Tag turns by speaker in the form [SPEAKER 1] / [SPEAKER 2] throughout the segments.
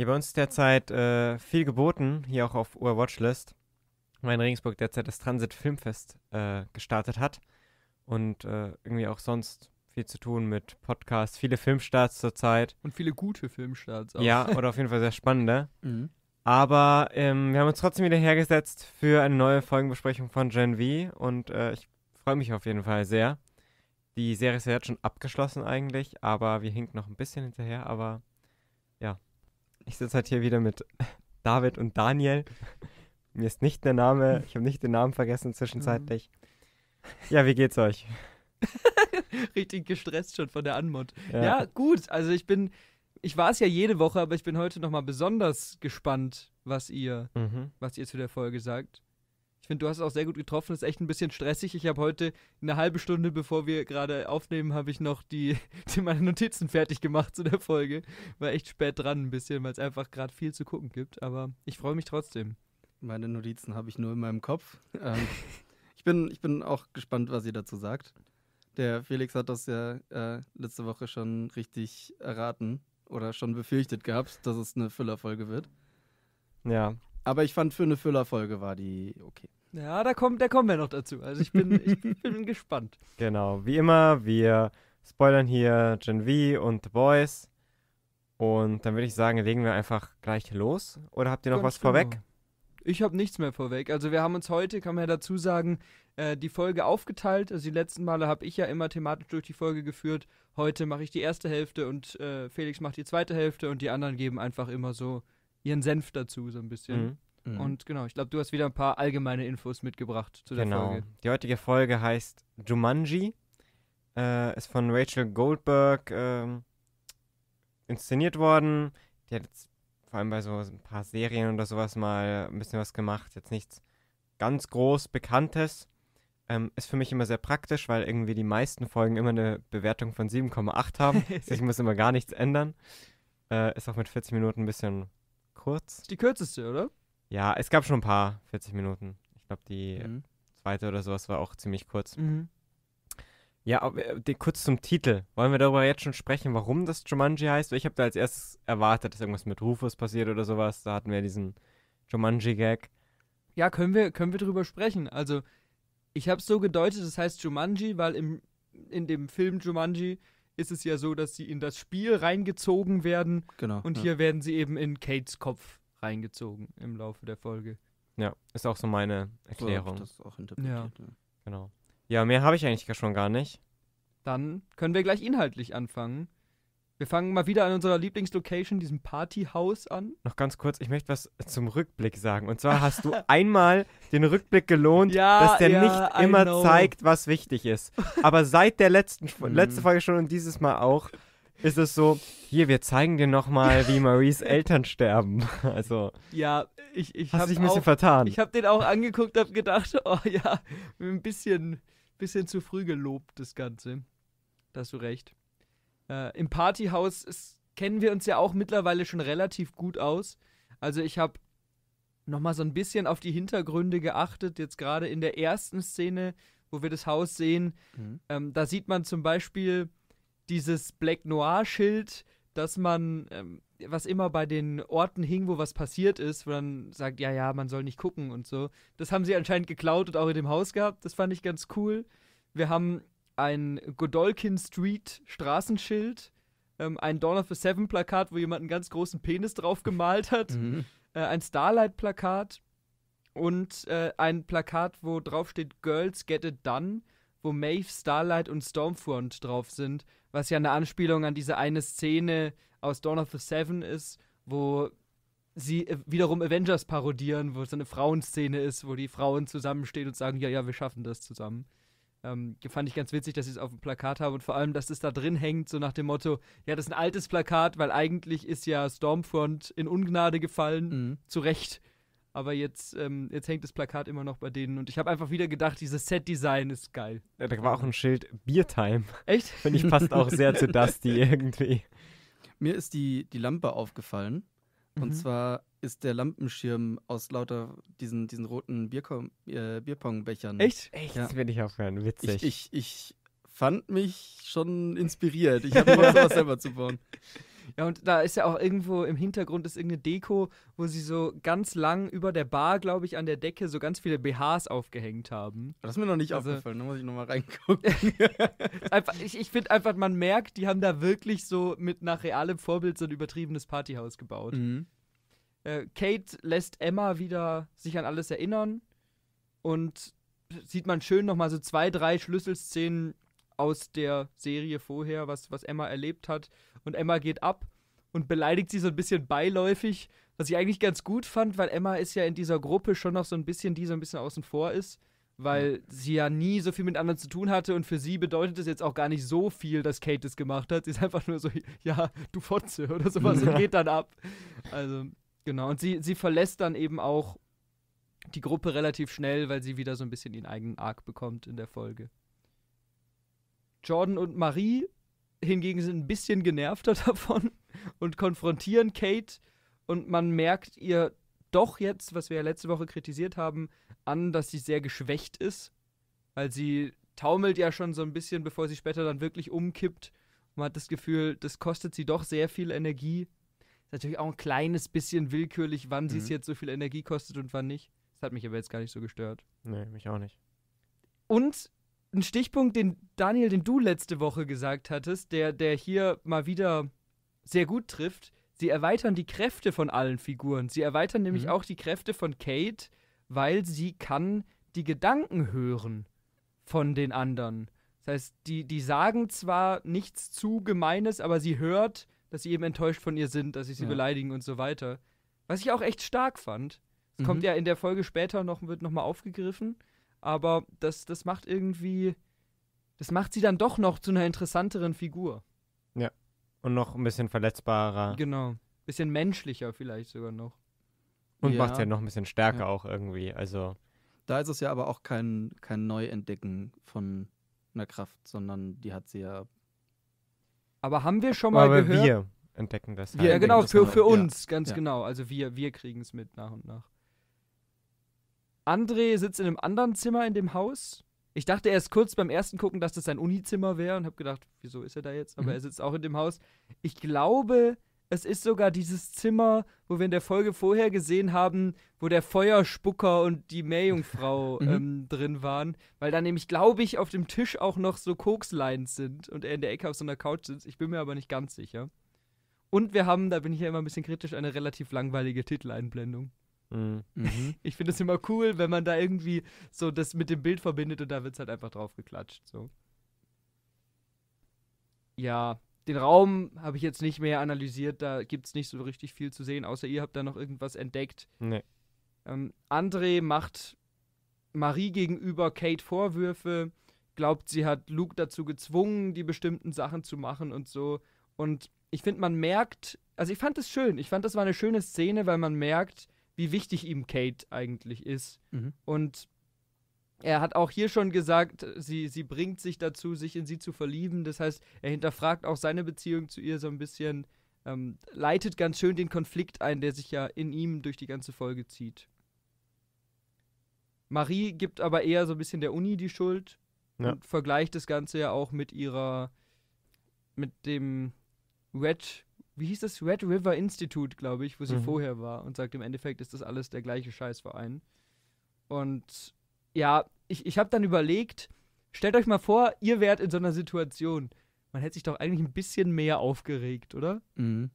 [SPEAKER 1] Hier bei uns ist derzeit äh, viel geboten, hier auch auf Ur Watchlist, weil in Regensburg derzeit das Transit Filmfest äh, gestartet hat und äh, irgendwie auch sonst viel zu tun mit Podcasts, viele Filmstarts zurzeit.
[SPEAKER 2] Und viele gute Filmstarts auch.
[SPEAKER 1] Ja, oder auf jeden Fall sehr spannende.
[SPEAKER 3] Mhm.
[SPEAKER 1] Aber ähm, wir haben uns trotzdem wieder hergesetzt für eine neue Folgenbesprechung von Gen V und äh, ich freue mich auf jeden Fall sehr. Die Serie ist ja jetzt schon abgeschlossen eigentlich, aber wir hinken noch ein bisschen hinterher, aber ja. Ich sitze halt hier wieder mit David und Daniel. Mir ist nicht der Name, ich habe nicht den Namen vergessen zwischenzeitlich. Ja, wie geht's euch?
[SPEAKER 2] Richtig gestresst schon von der Anmod. Ja.
[SPEAKER 1] Ja.
[SPEAKER 2] gut. Also ich bin, ich war es ja jede Woche, aber ich bin heute nochmal besonders gespannt, was ihr,
[SPEAKER 1] Mhm.
[SPEAKER 2] was ihr zu der Folge sagt. Ich finde, du hast es auch sehr gut getroffen. Ist echt ein bisschen stressig. Ich habe heute eine halbe Stunde, bevor wir gerade aufnehmen, habe ich noch die, die meine Notizen fertig gemacht zu der Folge. War echt spät dran ein bisschen, weil es einfach gerade viel zu gucken gibt. Aber ich freue mich trotzdem.
[SPEAKER 3] Meine Notizen habe ich nur in meinem Kopf. Ähm, ich, bin, ich bin auch gespannt, was ihr dazu sagt. Der Felix hat das ja äh, letzte Woche schon richtig erraten oder schon befürchtet gehabt, dass es eine Füllerfolge wird.
[SPEAKER 1] Ja.
[SPEAKER 3] Aber ich fand, für eine Füllerfolge war die okay.
[SPEAKER 2] Ja, da, kommt, da kommen wir noch dazu. Also ich bin, ich bin gespannt.
[SPEAKER 1] Genau, wie immer, wir spoilern hier Gen V und The Boys. Und dann würde ich sagen, legen wir einfach gleich los. Oder habt ihr noch
[SPEAKER 2] Ganz
[SPEAKER 1] was vorweg?
[SPEAKER 2] genau. Ich habe nichts mehr vorweg. Also wir haben uns heute, kann man ja dazu sagen, äh, die Folge aufgeteilt. Also die letzten Male habe ich ja immer thematisch durch die Folge geführt. Heute mache ich die erste Hälfte und äh, Felix macht die zweite Hälfte und die anderen geben einfach immer so ihren Senf dazu, so ein bisschen.
[SPEAKER 1] Mhm.
[SPEAKER 3] Mhm.
[SPEAKER 2] Und genau, ich glaube, du hast wieder ein paar allgemeine Infos mitgebracht zu der
[SPEAKER 1] Genau.
[SPEAKER 2] Folge.
[SPEAKER 1] Die heutige Folge heißt Jumanji. Äh, ist von Rachel Goldberg ähm, inszeniert worden. Die hat jetzt vor allem bei so ein paar Serien oder sowas mal ein bisschen was gemacht. Jetzt nichts ganz groß Bekanntes. Ähm, ist für mich immer sehr praktisch, weil irgendwie die meisten Folgen immer eine Bewertung von 7,8 haben. Also ich muss immer gar nichts ändern. Äh, ist auch mit 40 Minuten ein bisschen kurz.
[SPEAKER 2] Ist die kürzeste, oder?
[SPEAKER 1] Ja, es gab schon ein paar 40 Minuten. Ich glaube, die
[SPEAKER 3] Mhm.
[SPEAKER 1] zweite oder sowas war auch ziemlich kurz.
[SPEAKER 2] Mhm.
[SPEAKER 1] Ja, aber, äh, die, kurz zum Titel. Wollen wir darüber jetzt schon sprechen, warum das Jumanji heißt? Weil Ich habe da als erstes erwartet, dass irgendwas mit Rufus passiert oder sowas. Da hatten wir diesen Jumanji-Gag.
[SPEAKER 2] Ja, können wir, können wir drüber sprechen. Also, ich habe es so gedeutet, das heißt Jumanji, weil im, in dem Film Jumanji ist es ja so, dass sie in das Spiel reingezogen werden
[SPEAKER 3] Genau.
[SPEAKER 2] und
[SPEAKER 3] ja.
[SPEAKER 2] hier werden sie eben in Kates Kopf reingezogen im Laufe der Folge.
[SPEAKER 1] Ja, ist auch so meine
[SPEAKER 3] So
[SPEAKER 1] Erklärung.
[SPEAKER 3] das auch interpretiert. Ja.
[SPEAKER 1] Genau. Ja, mehr habe ich eigentlich gar schon gar nicht.
[SPEAKER 2] Dann können wir gleich inhaltlich anfangen. Wir fangen mal wieder an unserer Lieblingslocation, diesem Partyhaus an.
[SPEAKER 1] Noch ganz kurz, ich möchte was zum Rückblick sagen. Und zwar hast du einmal den Rückblick gelohnt,
[SPEAKER 2] Ja,
[SPEAKER 1] dass der
[SPEAKER 2] ja,
[SPEAKER 1] nicht
[SPEAKER 2] I
[SPEAKER 1] immer
[SPEAKER 2] know.
[SPEAKER 1] zeigt, was wichtig ist. Aber seit der letzten
[SPEAKER 3] Mhm.
[SPEAKER 1] letzte Folge schon und dieses Mal auch, ist es so, hier, wir zeigen dir nochmal, wie Maries Eltern sterben. Also,
[SPEAKER 2] Ja, ich, ich
[SPEAKER 1] hast
[SPEAKER 2] habe
[SPEAKER 1] dich ein bisschen
[SPEAKER 2] auch,
[SPEAKER 1] vertan.
[SPEAKER 2] ich hab den auch angeguckt, habe gedacht, oh ja, ein bisschen, bisschen zu früh gelobt, das Ganze. Da hast du recht. Äh, Im Partyhaus ist, kennen wir uns ja auch mittlerweile schon relativ gut aus. Also ich habe nochmal so ein bisschen auf die Hintergründe geachtet, jetzt gerade in der ersten Szene, wo wir das Haus sehen.
[SPEAKER 3] Mhm.
[SPEAKER 2] Ähm, da sieht man zum Beispiel dieses Black Noir-Schild, dass man, ähm, was immer bei den Orten hing, wo was passiert ist, wo dann sagt, ja, ja, man soll nicht gucken und so. Das haben sie anscheinend geklaut und auch in dem Haus gehabt. Das fand ich ganz cool. Wir haben ein Godolkin Street Straßenschild, ähm, ein Dawn of the Seven Plakat, wo jemand einen ganz großen Penis drauf gemalt hat
[SPEAKER 3] Mhm.
[SPEAKER 2] äh, ein Starlight-Plakat und äh, ein Plakat, wo drauf steht Girls Get It Done, wo Maeve, Starlight und Stormfront drauf sind, was ja eine Anspielung an diese eine Szene aus Dawn of the Seven ist, wo sie äh, wiederum Avengers parodieren, wo es so eine Frauenszene ist, wo die Frauen zusammenstehen und sagen, ja, ja, wir schaffen das zusammen. Ähm, fand ich ganz witzig, dass sie es auf dem Plakat haben und vor allem, dass es da drin hängt, so nach dem Motto, ja, das ist ein altes Plakat, weil eigentlich ist ja Stormfront in Ungnade gefallen,
[SPEAKER 3] Mhm.
[SPEAKER 2] zu Recht. Aber jetzt, ähm, jetzt hängt das Plakat immer noch bei denen und ich habe einfach wieder gedacht, dieses Set-Design ist geil.
[SPEAKER 1] Ja, da war auch ein Schild Biertime.
[SPEAKER 2] Echt?
[SPEAKER 1] Finde ich passt auch sehr zu Dusty irgendwie.
[SPEAKER 3] Mir ist die, die Lampe aufgefallen. Und
[SPEAKER 2] Mhm.
[SPEAKER 3] zwar ist der Lampenschirm aus lauter diesen, diesen roten Bierkom äh, Bierpongbechern.
[SPEAKER 2] Echt?
[SPEAKER 1] Echt?
[SPEAKER 3] Ja.
[SPEAKER 1] Das will ich aufhören. Witzig.
[SPEAKER 3] Ich, ich, ich fand mich schon inspiriert. Ich habe Bock, sowas selber zu bauen.
[SPEAKER 2] Ja, und da ist ja auch irgendwo im Hintergrund ist irgendeine Deko, wo sie so ganz lang über der Bar, glaube ich, an der Decke so ganz viele BHs aufgehängt haben.
[SPEAKER 3] Das ist mir noch nicht
[SPEAKER 2] Also-
[SPEAKER 3] aufgefallen, da muss ich nochmal reingucken.
[SPEAKER 2] einfach, ich ich finde einfach, man merkt, die haben da wirklich so mit nach realem Vorbild so ein übertriebenes Partyhaus gebaut.
[SPEAKER 3] mhm.
[SPEAKER 2] Äh, Kate lässt Emma wieder sich an alles erinnern und sieht man schön nochmal so zwei, drei Schlüsselszenen aus der Serie vorher, was, was Emma erlebt hat. Und Emma geht ab und beleidigt sie so ein bisschen beiläufig, was ich eigentlich ganz gut fand, weil Emma ist ja in dieser Gruppe schon noch so ein bisschen, die so ein bisschen außen vor ist, weil sie ja nie so viel mit anderen zu tun hatte und für sie bedeutet es jetzt auch gar nicht so viel, dass Kate es gemacht hat. Sie ist einfach nur so, ja, du Fotze oder sowas und geht dann ab. Also, genau. Und sie, sie verlässt dann eben auch die Gruppe relativ schnell, weil sie wieder so ein bisschen ihren eigenen Arc bekommt in der Folge. Jordan und Marie hingegen sind ein bisschen genervter davon und konfrontieren Kate und man merkt ihr doch jetzt, was wir ja letzte Woche kritisiert haben, an, dass sie sehr geschwächt ist, weil sie taumelt ja schon so ein bisschen, bevor sie später dann wirklich umkippt. Man hat das Gefühl, das kostet sie doch sehr viel Energie. Ist natürlich auch ein kleines bisschen willkürlich, wann sie es
[SPEAKER 3] Mhm.
[SPEAKER 2] jetzt so viel Energie kostet und wann nicht. Das hat mich aber jetzt gar nicht so gestört.
[SPEAKER 1] Nee, mich auch nicht.
[SPEAKER 2] Und ein Stichpunkt, den Daniel, den du letzte Woche gesagt hattest, der, der hier mal wieder sehr gut trifft. Sie erweitern die Kräfte von allen Figuren. Sie erweitern nämlich
[SPEAKER 3] Mhm.
[SPEAKER 2] auch die Kräfte von Kate, weil sie kann die Gedanken hören von den anderen. Das heißt, die, die sagen zwar nichts zu Gemeines, aber sie hört, dass sie eben enttäuscht von ihr sind, dass sie sie
[SPEAKER 3] Ja.
[SPEAKER 2] beleidigen und so weiter. Was ich auch echt stark fand. Es kommt
[SPEAKER 3] Mhm.
[SPEAKER 2] ja in der Folge später noch, wird nochmal aufgegriffen. Aber das, das macht irgendwie. Das macht sie dann doch noch zu einer interessanteren Figur.
[SPEAKER 1] Und noch ein bisschen verletzbarer.
[SPEAKER 2] Genau. Bisschen menschlicher vielleicht sogar noch.
[SPEAKER 1] Und
[SPEAKER 3] Ja.
[SPEAKER 1] macht ja noch ein bisschen stärker
[SPEAKER 3] Ja.
[SPEAKER 1] auch irgendwie. Also,
[SPEAKER 3] Da ist es ja aber auch kein, kein Neuentdecken von einer Kraft, sondern die hat sie ja.
[SPEAKER 2] Aber haben wir schon mal
[SPEAKER 1] aber
[SPEAKER 2] gehört.
[SPEAKER 1] wir entdecken das
[SPEAKER 3] Wir
[SPEAKER 2] ja,
[SPEAKER 1] halt.
[SPEAKER 2] genau,
[SPEAKER 3] das
[SPEAKER 2] für,
[SPEAKER 3] genau.
[SPEAKER 2] für
[SPEAKER 3] Ja.
[SPEAKER 2] uns, ganz
[SPEAKER 3] Ja.
[SPEAKER 2] genau. Also wir, wir kriegen es mit nach und nach. André sitzt in einem anderen Zimmer in dem Haus. Ich dachte erst kurz beim ersten Gucken, dass das sein Unizimmer wäre und habe gedacht, wieso ist er da jetzt? Aber
[SPEAKER 3] Mhm.
[SPEAKER 2] er sitzt auch in dem Haus. Ich glaube, es ist sogar dieses Zimmer, wo wir in der Folge vorher gesehen haben, wo der Feuerspucker und die Meerjungfrau
[SPEAKER 3] Mhm.
[SPEAKER 2] ähm, drin waren. Weil da nämlich, glaube ich, auf dem Tisch auch noch so Kokslines sind und er in der Ecke auf so einer Couch sitzt. Ich bin mir aber nicht ganz sicher. Und wir haben, da bin ich ja immer ein bisschen kritisch, eine relativ langweilige Titeleinblendung.
[SPEAKER 1] Mhm.
[SPEAKER 3] Mhm.
[SPEAKER 2] Ich finde es immer cool, wenn man da irgendwie so das mit dem Bild verbindet und da wird es halt einfach drauf geklatscht. So. Ja, den Raum habe ich jetzt nicht mehr analysiert, da gibt es nicht so richtig viel zu sehen, außer ihr habt da noch irgendwas entdeckt.
[SPEAKER 1] Nee.
[SPEAKER 2] Ähm, André macht Marie gegenüber Kate Vorwürfe, glaubt, sie hat Luke dazu gezwungen, die bestimmten Sachen zu machen und so. Und ich finde, man merkt, also ich fand es schön, ich fand, das war eine schöne Szene, weil man merkt, wie wichtig ihm Kate eigentlich ist.
[SPEAKER 3] Mhm.
[SPEAKER 2] Und er hat auch hier schon gesagt, sie, sie bringt sich dazu, sich in sie zu verlieben. Das heißt, er hinterfragt auch seine Beziehung zu ihr so ein bisschen, ähm, leitet ganz schön den Konflikt ein, der sich ja in ihm durch die ganze Folge zieht. Marie gibt aber eher so ein bisschen der Uni die Schuld
[SPEAKER 1] Ja.
[SPEAKER 2] und vergleicht das Ganze ja auch mit ihrer, mit dem Red, wie hieß das? Red River Institute, glaube ich, wo sie
[SPEAKER 1] Mhm.
[SPEAKER 2] vorher war und sagt, im Endeffekt ist das alles der gleiche Scheißverein. Und ja, ich, ich habe dann überlegt, stellt euch mal vor, ihr wärt in so einer Situation. Man hätte sich doch eigentlich ein bisschen mehr aufgeregt, oder?
[SPEAKER 3] Mhm.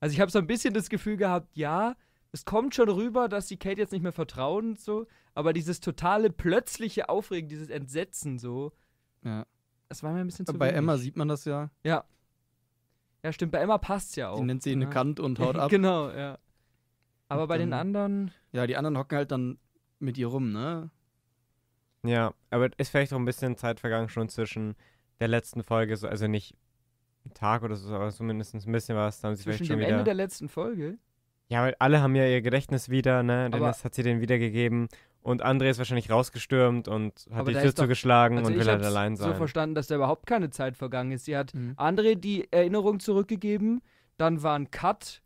[SPEAKER 2] Also ich habe so ein bisschen das Gefühl gehabt, ja, es kommt schon rüber, dass die Kate jetzt nicht mehr vertrauen und so, aber dieses totale plötzliche Aufregen, dieses Entsetzen so,
[SPEAKER 3] Ja.
[SPEAKER 2] das war mir ein bisschen zu
[SPEAKER 3] Bei
[SPEAKER 2] wenig.
[SPEAKER 3] Emma sieht man das ja.
[SPEAKER 2] Ja. Ja, stimmt, bei Emma passt's ja auch.
[SPEAKER 3] Die nennt sie eine
[SPEAKER 2] ja.
[SPEAKER 3] Kant und haut ab.
[SPEAKER 2] genau, ja. Aber
[SPEAKER 3] Und
[SPEAKER 2] bei den
[SPEAKER 3] dann-
[SPEAKER 2] anderen,
[SPEAKER 3] Ja, die anderen hocken halt dann mit ihr rum, ne?
[SPEAKER 1] Ja, aber ist vielleicht auch ein bisschen Zeit vergangen schon zwischen der letzten Folge, so, also nicht ein Tag oder so, aber zumindest ein bisschen was. Da haben sie
[SPEAKER 2] zwischen
[SPEAKER 1] vielleicht schon
[SPEAKER 2] dem
[SPEAKER 1] wieder.
[SPEAKER 2] Ende der letzten Folge,
[SPEAKER 1] ja, weil alle haben ja ihr Gedächtnis wieder, ne?
[SPEAKER 2] Aber-
[SPEAKER 1] Dennis hat sie denen wiedergegeben. Und André ist wahrscheinlich rausgestürmt und hat
[SPEAKER 2] Aber
[SPEAKER 1] die Tür
[SPEAKER 2] doch-
[SPEAKER 1] zugeschlagen
[SPEAKER 2] also
[SPEAKER 1] und
[SPEAKER 2] ich
[SPEAKER 1] will halt allein
[SPEAKER 2] so
[SPEAKER 1] sein.
[SPEAKER 2] verstanden, dass da überhaupt keine Zeit vergangen ist. Sie hat
[SPEAKER 3] Mhm.
[SPEAKER 2] André die Erinnerung zurückgegeben, dann war ein Cut,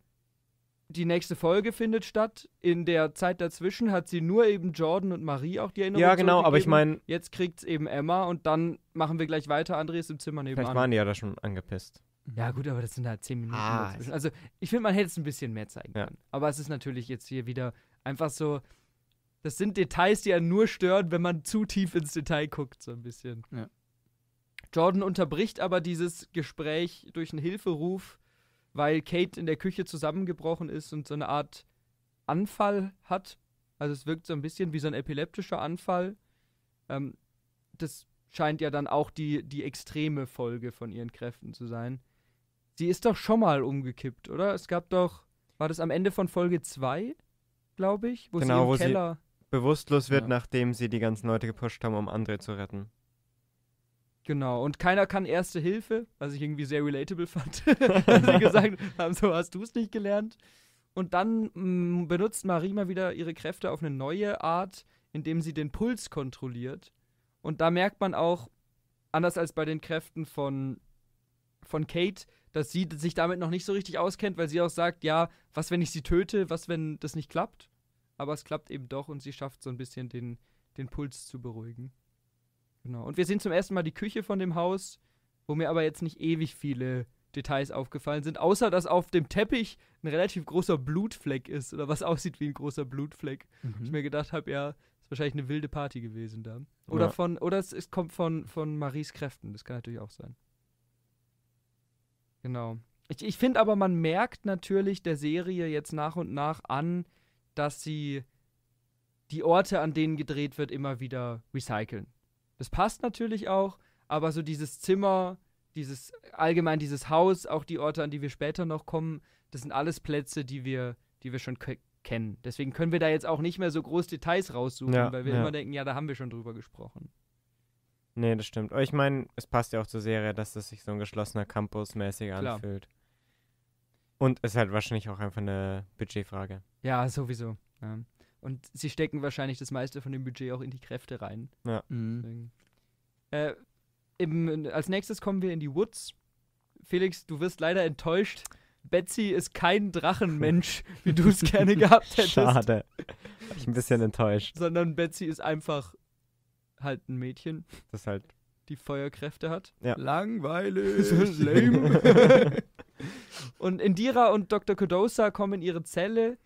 [SPEAKER 2] die nächste Folge findet statt. In der Zeit dazwischen hat sie nur eben Jordan und Marie auch die Erinnerung
[SPEAKER 1] ja, genau, aber ich meine,
[SPEAKER 2] Jetzt kriegt's eben Emma und dann machen wir gleich weiter. André ist im Zimmer
[SPEAKER 1] vielleicht
[SPEAKER 2] nebenan.
[SPEAKER 1] waren die ja da schon angepisst.
[SPEAKER 2] Ja, gut, aber das sind halt zehn Minuten
[SPEAKER 1] Ah,
[SPEAKER 2] dazwischen. Also, ich finde, man hätte es ein bisschen mehr zeigen
[SPEAKER 1] Ja.
[SPEAKER 2] können. Aber es ist natürlich jetzt hier wieder einfach so. Das sind Details, die einen nur stören, wenn man zu tief ins Detail guckt, so ein bisschen.
[SPEAKER 3] Ja.
[SPEAKER 2] Jordan unterbricht aber dieses Gespräch durch einen Hilferuf, weil Kate in der Küche zusammengebrochen ist und so eine Art Anfall hat. Also es wirkt so ein bisschen wie so ein epileptischer Anfall. Ähm, das scheint ja dann auch die, die extreme Folge von ihren Kräften zu sein. Sie ist doch schon mal umgekippt, oder? Es gab doch, war das am Ende von Folge 2, glaube ich, wo
[SPEAKER 1] Genau,
[SPEAKER 2] sie im
[SPEAKER 1] wo sie-
[SPEAKER 2] Keller.
[SPEAKER 1] Bewusstlos wird,
[SPEAKER 3] Ja.
[SPEAKER 1] nachdem sie die ganzen Leute gepusht haben, um andere zu retten.
[SPEAKER 2] Genau, und keiner kann erste Hilfe, was ich irgendwie sehr relatable fand. Sie gesagt haben, so hast du es nicht gelernt. Und dann mh, benutzt Marie mal wieder ihre Kräfte auf eine neue Art, indem sie den Puls kontrolliert. Und da merkt man auch, anders als bei den Kräften von, von Kate, dass sie sich damit noch nicht so richtig auskennt, weil sie auch sagt, ja, was, wenn ich sie töte, was, wenn das nicht klappt? Aber es klappt eben doch und sie schafft so ein bisschen den, den Puls zu beruhigen. Genau. Und wir sehen zum ersten Mal die Küche von dem Haus, wo mir aber jetzt nicht ewig viele Details aufgefallen sind, außer dass auf dem Teppich ein relativ großer Blutfleck ist oder was aussieht wie ein großer Blutfleck. Ich
[SPEAKER 3] Mhm.
[SPEAKER 2] mir gedacht habe, ja, ist wahrscheinlich eine wilde Party gewesen da. Oder
[SPEAKER 1] Ja.
[SPEAKER 2] von, oder es, es kommt von, von Maries Kräften, das kann natürlich auch sein. Genau. Ich, ich finde aber, man merkt natürlich der Serie jetzt nach und nach an, dass sie die Orte, an denen gedreht wird, immer wieder recyceln. Das passt natürlich auch, aber so dieses Zimmer, dieses allgemein dieses Haus, auch die Orte, an die wir später noch kommen, das sind alles Plätze, die wir, die wir schon ke- kennen. Deswegen können wir da jetzt auch nicht mehr so groß Details raussuchen,
[SPEAKER 1] Ja,
[SPEAKER 2] weil wir
[SPEAKER 1] ja.
[SPEAKER 2] immer denken, ja, da haben wir schon drüber gesprochen.
[SPEAKER 1] Nee, das stimmt. Aber ich meine, es passt ja auch zur Serie, dass das sich so ein geschlossener Campus mäßig
[SPEAKER 2] Klar.
[SPEAKER 1] anfühlt. Und ist halt wahrscheinlich auch einfach eine Budgetfrage.
[SPEAKER 2] Ja, sowieso. Ja. Und sie stecken wahrscheinlich das meiste von dem Budget auch in die Kräfte rein.
[SPEAKER 3] Mhm.
[SPEAKER 2] Deswegen. Äh, im, als nächstes kommen wir in die Woods. Felix, du wirst leider enttäuscht. Betsy ist kein Drachenmensch, wie du es gerne gehabt hättest.
[SPEAKER 1] Schade. Ich bin ein bisschen enttäuscht.
[SPEAKER 2] Sondern Betsy ist einfach halt ein Mädchen,
[SPEAKER 1] Das halt.
[SPEAKER 2] die Feuerkräfte hat.
[SPEAKER 3] Langweilig.
[SPEAKER 2] Lame. und Indira und Dr. Kodosa kommen in ihre Zelle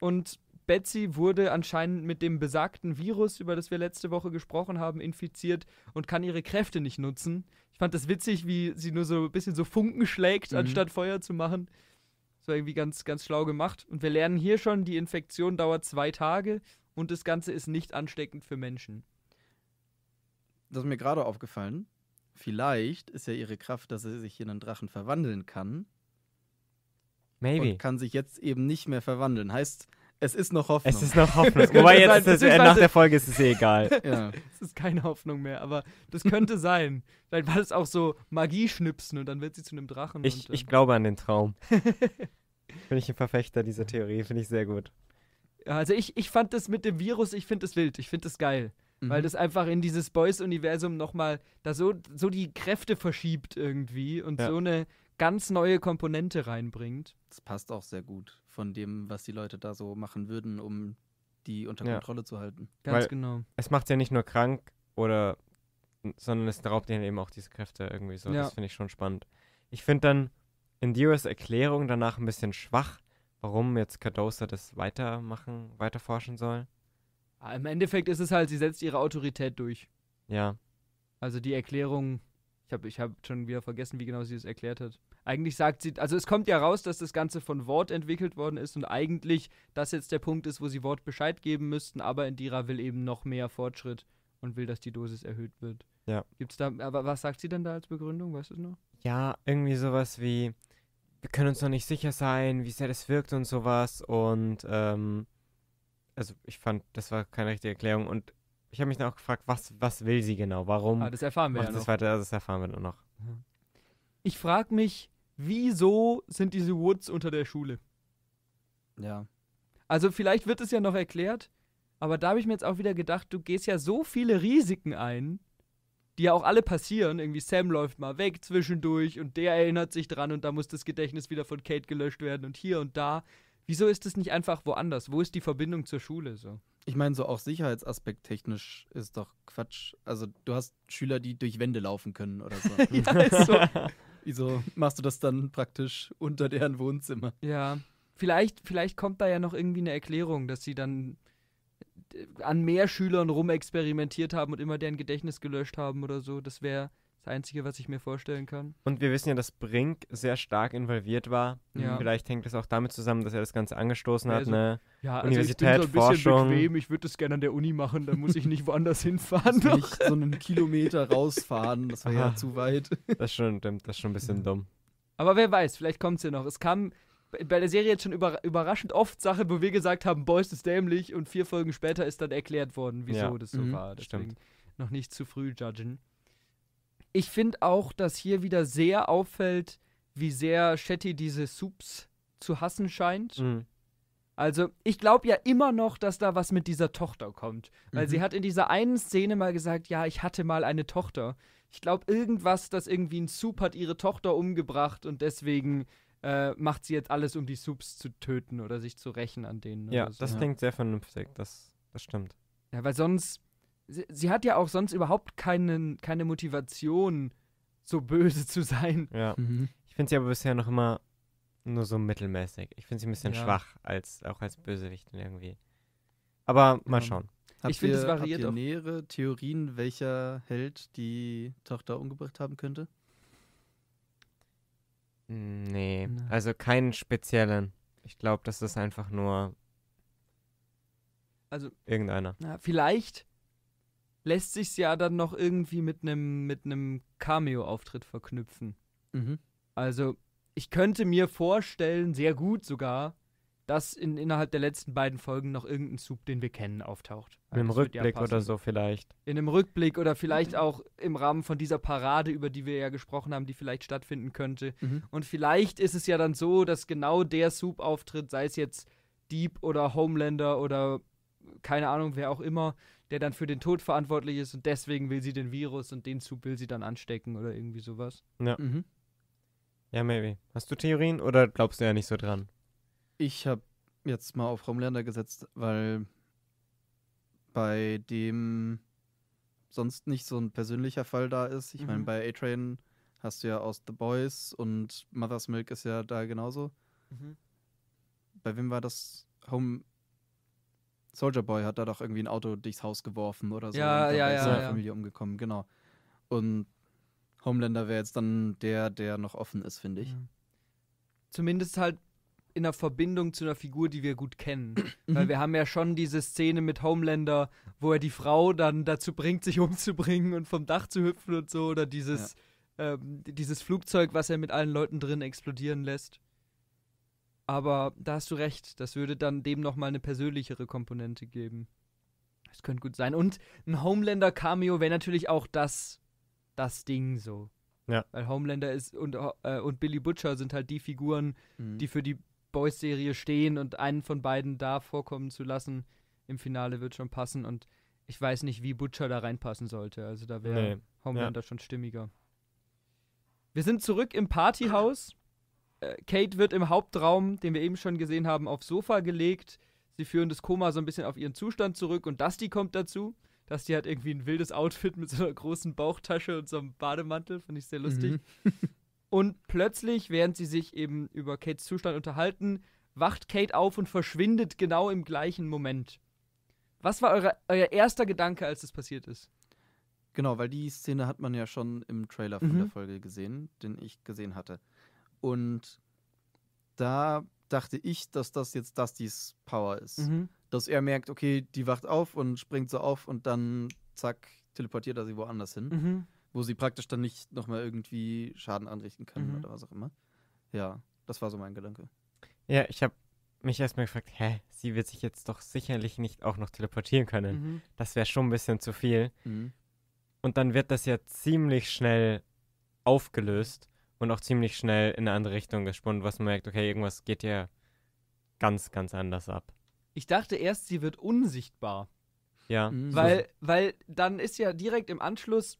[SPEAKER 2] und Betsy wurde anscheinend mit dem besagten Virus, über das wir letzte Woche gesprochen haben, infiziert und kann ihre Kräfte nicht nutzen. Ich fand das witzig, wie sie nur so ein bisschen so Funken schlägt,
[SPEAKER 3] Mhm.
[SPEAKER 2] anstatt Feuer zu machen. Das war irgendwie ganz, ganz schlau gemacht. Und wir lernen hier schon, die Infektion dauert zwei Tage und das Ganze ist nicht ansteckend für Menschen.
[SPEAKER 3] Das ist mir gerade aufgefallen. Vielleicht ist ja ihre Kraft, dass sie sich in einen Drachen verwandeln kann.
[SPEAKER 1] Maybe.
[SPEAKER 3] Und kann sich jetzt eben nicht mehr verwandeln. Heißt, es ist noch Hoffnung.
[SPEAKER 1] Es ist noch Hoffnung.
[SPEAKER 2] Es
[SPEAKER 1] Wobei
[SPEAKER 2] sein,
[SPEAKER 1] jetzt ist es, äh, nach der Folge ist es eh egal.
[SPEAKER 3] ja.
[SPEAKER 2] Es ist keine Hoffnung mehr, aber das könnte sein. Vielleicht war das auch so Magie-Schnipsen und dann wird sie zu einem Drachen.
[SPEAKER 1] Ich,
[SPEAKER 2] und,
[SPEAKER 1] ich glaube an den Traum. Bin ich ein Verfechter dieser Theorie, finde ich sehr gut.
[SPEAKER 2] Also ich, ich fand das mit dem Virus, ich finde das wild, ich finde das geil. Weil
[SPEAKER 3] Mhm.
[SPEAKER 2] das einfach in dieses Boys-Universum nochmal da so, so die Kräfte verschiebt irgendwie und
[SPEAKER 1] Ja.
[SPEAKER 2] so eine ganz neue Komponente reinbringt.
[SPEAKER 3] Das passt auch sehr gut von dem, was die Leute da so machen würden, um die unter
[SPEAKER 1] Ja.
[SPEAKER 3] Kontrolle zu halten.
[SPEAKER 2] Ganz
[SPEAKER 1] Weil-
[SPEAKER 2] genau.
[SPEAKER 1] Es macht ja nicht nur krank oder sondern es raubt ihnen eben auch diese Kräfte irgendwie so.
[SPEAKER 2] Ja.
[SPEAKER 1] Das finde ich schon spannend. Ich finde dann Indiras Erklärung danach ein bisschen schwach, warum jetzt Cardosa das weitermachen, weiterforschen soll.
[SPEAKER 2] Aber Im Endeffekt ist es halt, sie setzt ihre Autorität durch.
[SPEAKER 1] Ja.
[SPEAKER 2] Also die Erklärung, ich habe ich hab schon wieder vergessen, wie genau sie es erklärt hat. Eigentlich sagt sie, also es kommt ja raus, dass das Ganze von Wort entwickelt worden ist und eigentlich das jetzt der Punkt ist, wo sie Wort Bescheid geben müssten, aber Indira will eben noch mehr Fortschritt und will, dass die Dosis erhöht wird.
[SPEAKER 1] Ja.
[SPEAKER 2] Gibt's da, aber was sagt sie denn da als Begründung, weißt du es noch?
[SPEAKER 1] Ja, irgendwie sowas wie, wir können uns noch nicht sicher sein, wie sehr das wirkt und sowas. Und ähm, also ich fand, das war keine richtige Erklärung. Und ich habe mich dann auch gefragt, was, was will sie genau? Warum
[SPEAKER 2] Ah, das erfahren wir ja
[SPEAKER 1] das
[SPEAKER 2] noch.
[SPEAKER 1] weiter? Also das erfahren wir nur noch.
[SPEAKER 2] Ich frage mich, wieso sind diese Woods unter der Schule?
[SPEAKER 3] Ja.
[SPEAKER 2] Also vielleicht wird es ja noch erklärt, aber da habe ich mir jetzt auch wieder gedacht, du gehst ja so viele Risiken ein, die ja auch alle passieren. Irgendwie Sam läuft mal weg zwischendurch und der erinnert sich dran und da muss das Gedächtnis wieder von Kate gelöscht werden und hier und da. Wieso ist es nicht einfach woanders? Wo ist die Verbindung zur Schule so?
[SPEAKER 3] Ich meine, so auch Sicherheitsaspekt technisch ist doch Quatsch. Also du hast Schüler, die durch Wände laufen können oder so.
[SPEAKER 2] ja, ist so.
[SPEAKER 3] Wieso machst du das dann praktisch unter deren Wohnzimmer?
[SPEAKER 2] Ja, vielleicht, vielleicht kommt da ja noch irgendwie eine Erklärung, dass sie dann äh, an mehr Schülern rumexperimentiert haben und immer deren Gedächtnis gelöscht haben oder so. Das wäre das Einzige, was ich mir vorstellen kann.
[SPEAKER 1] Und wir wissen ja, dass Brink sehr stark involviert war.
[SPEAKER 2] Ja.
[SPEAKER 1] Vielleicht hängt das auch damit zusammen, dass er das Ganze angestoßen
[SPEAKER 2] Ja,
[SPEAKER 1] hat.
[SPEAKER 2] so-
[SPEAKER 1] Ne?
[SPEAKER 2] Ja,
[SPEAKER 1] Universität, Forschung.
[SPEAKER 2] Ich würde das gerne an der Uni machen, dann muss ich nicht woanders hinfahren.
[SPEAKER 3] Nicht so einen Kilometer rausfahren, das wäre ja zu weit.
[SPEAKER 1] Das schon, stimmt, das ist schon ein bisschen dumm.
[SPEAKER 2] Aber wer weiß, vielleicht kommt es ja noch. Es kam bei- bei der Serie jetzt schon über, überraschend oft Sachen, wo wir gesagt haben, Boys ist dämlich und vier Folgen später ist dann erklärt worden, wieso
[SPEAKER 1] Ja.
[SPEAKER 2] das so
[SPEAKER 3] Mhm,
[SPEAKER 2] war. Deswegen
[SPEAKER 1] stimmt.
[SPEAKER 2] noch nicht zu früh judgen. Ich finde auch, dass hier wieder sehr auffällt, wie sehr Shetty diese Soups zu hassen scheint.
[SPEAKER 1] Mhm.
[SPEAKER 2] Also, ich glaube ja immer noch, dass da was mit dieser Tochter kommt. Weil
[SPEAKER 3] Mhm.
[SPEAKER 2] sie hat in dieser einen Szene mal gesagt, ja, ich hatte mal eine Tochter. Ich glaube, irgendwas, dass irgendwie ein Soup hat ihre Tochter umgebracht und deswegen äh, macht sie jetzt alles, um die Soups zu töten oder sich zu rächen an denen.
[SPEAKER 1] Ja,
[SPEAKER 2] so.
[SPEAKER 1] das
[SPEAKER 3] Ja.
[SPEAKER 1] klingt sehr vernünftig. Das, das stimmt.
[SPEAKER 2] Ja, weil sonst. Sie, sie hat ja auch sonst überhaupt keinen, keine Motivation, so böse zu sein.
[SPEAKER 1] Ja.
[SPEAKER 3] Mhm.
[SPEAKER 1] Ich finde sie aber bisher noch immer nur so mittelmäßig. Ich finde sie ein bisschen
[SPEAKER 2] Ja.
[SPEAKER 1] schwach, als, auch als Bösewichtin irgendwie. Aber mal
[SPEAKER 3] Ja.
[SPEAKER 1] schauen.
[SPEAKER 3] Habt
[SPEAKER 2] Ich finde, es variiert
[SPEAKER 3] habt ihr
[SPEAKER 2] auch.
[SPEAKER 3] nähere Theorien, welcher Held die Tochter umgebracht haben könnte?
[SPEAKER 1] Nee,
[SPEAKER 2] Na.
[SPEAKER 1] also keinen speziellen. Ich glaube, das ist einfach nur
[SPEAKER 2] Also,
[SPEAKER 1] irgendeiner.
[SPEAKER 2] na, vielleicht lässt sich's ja dann noch irgendwie mit einem mit einem Cameo-Auftritt verknüpfen.
[SPEAKER 3] Mhm.
[SPEAKER 2] Also, ich könnte mir vorstellen, sehr gut sogar, dass in, innerhalb der letzten beiden Folgen noch irgendein Sub, den wir kennen, auftaucht.
[SPEAKER 1] In einem
[SPEAKER 2] Das wird ja
[SPEAKER 1] Rückblick oder so vielleicht.
[SPEAKER 2] In einem Rückblick oder vielleicht auch im Rahmen von dieser Parade, über die wir ja gesprochen haben, die vielleicht stattfinden könnte.
[SPEAKER 3] Mhm.
[SPEAKER 2] Und vielleicht ist es ja dann so, dass genau der Sub auftritt, sei es jetzt Dieb oder Homelander oder keine Ahnung, wer auch immer, der dann für den Tod verantwortlich ist und deswegen will sie den Virus und den Sub will sie dann anstecken oder irgendwie sowas.
[SPEAKER 3] Mhm.
[SPEAKER 1] Ja, maybe. Hast du Theorien oder glaubst du ja nicht so dran?
[SPEAKER 3] Ich habe jetzt mal auf Homelander gesetzt, weil bei dem sonst nicht so ein persönlicher Fall da ist. Ich meine,
[SPEAKER 2] Mhm.
[SPEAKER 3] bei A-Train hast du ja aus The Boys und Mother's Milk ist ja da genauso. Bei wem war das? Home Soldier Boy hat da doch irgendwie ein Auto durchs Haus geworfen oder so.
[SPEAKER 2] Ja,
[SPEAKER 3] und dabei
[SPEAKER 2] ja,
[SPEAKER 3] ist
[SPEAKER 2] ja,
[SPEAKER 3] seine
[SPEAKER 2] ja.
[SPEAKER 3] Familie umgekommen, genau. Und Homelander wäre jetzt dann der, der noch offen ist, finde ich.
[SPEAKER 2] Ja. Zumindest halt in einer Verbindung zu einer Figur, die wir gut kennen.
[SPEAKER 3] Mhm.
[SPEAKER 2] Weil wir haben ja schon diese Szene mit Homelander, wo er die Frau dann dazu bringt, sich umzubringen und vom Dach zu hüpfen und so. Oder dieses, ähm, dieses Flugzeug, was er mit allen Leuten drin explodieren lässt. Aber da hast du recht, das würde dann dem nochmal eine persönlichere Komponente geben. Das könnte gut sein. Und ein Homelander-Cameo wäre natürlich auch das, das Ding so.
[SPEAKER 1] Ja.
[SPEAKER 2] Weil Homelander ist und, äh, und Billy Butcher sind halt die Figuren,
[SPEAKER 3] Mhm.
[SPEAKER 2] die für die Boys-Serie stehen und einen von beiden da vorkommen zu lassen im Finale wird schon passen und ich weiß nicht, wie Butcher da reinpassen sollte. Also da wäre
[SPEAKER 1] Nee.
[SPEAKER 2] Homelander schon stimmiger. Wir sind zurück im Partyhaus. Äh, Kate wird im Hauptraum, den wir eben schon gesehen haben, aufs Sofa gelegt. Sie führen das Koma so ein bisschen auf ihren Zustand zurück und Dusty kommt dazu. Dusty hat irgendwie ein wildes Outfit mit so einer großen Bauchtasche und so einem Bademantel, fand ich sehr lustig.
[SPEAKER 3] Mhm.
[SPEAKER 2] Und plötzlich, während sie sich eben über Kates Zustand unterhalten, wacht Kate auf und verschwindet genau im gleichen Moment. Was war eure, euer erster Gedanke, als das passiert ist?
[SPEAKER 3] Genau, weil die Szene hat man ja schon im Trailer von der
[SPEAKER 2] Mhm.
[SPEAKER 3] Folge gesehen, den ich gesehen hatte. Und da dachte ich, dass das jetzt Dustys Power ist.
[SPEAKER 2] Mhm.
[SPEAKER 3] Dass er merkt, okay, die wacht auf und springt so auf und dann zack, teleportiert er sie woanders hin,
[SPEAKER 2] Mhm.
[SPEAKER 3] wo sie praktisch dann nicht nochmal irgendwie Schaden anrichten können
[SPEAKER 2] Mhm.
[SPEAKER 3] oder was auch immer. Ja, das war so mein Gedanke.
[SPEAKER 1] Ja, ich habe mich erstmal gefragt, hä, sie wird sich jetzt doch sicherlich nicht auch noch teleportieren können.
[SPEAKER 2] Mhm.
[SPEAKER 1] Das wäre schon ein bisschen zu viel.
[SPEAKER 3] Mhm.
[SPEAKER 1] Und dann wird das ja ziemlich schnell aufgelöst und auch ziemlich schnell in eine andere Richtung gesponnen, was man merkt, okay, irgendwas geht ja ganz, ganz anders ab.
[SPEAKER 2] Ich dachte erst, sie wird unsichtbar.
[SPEAKER 1] Ja.
[SPEAKER 3] Mhm.
[SPEAKER 2] Weil, weil dann ist ja direkt im Anschluss,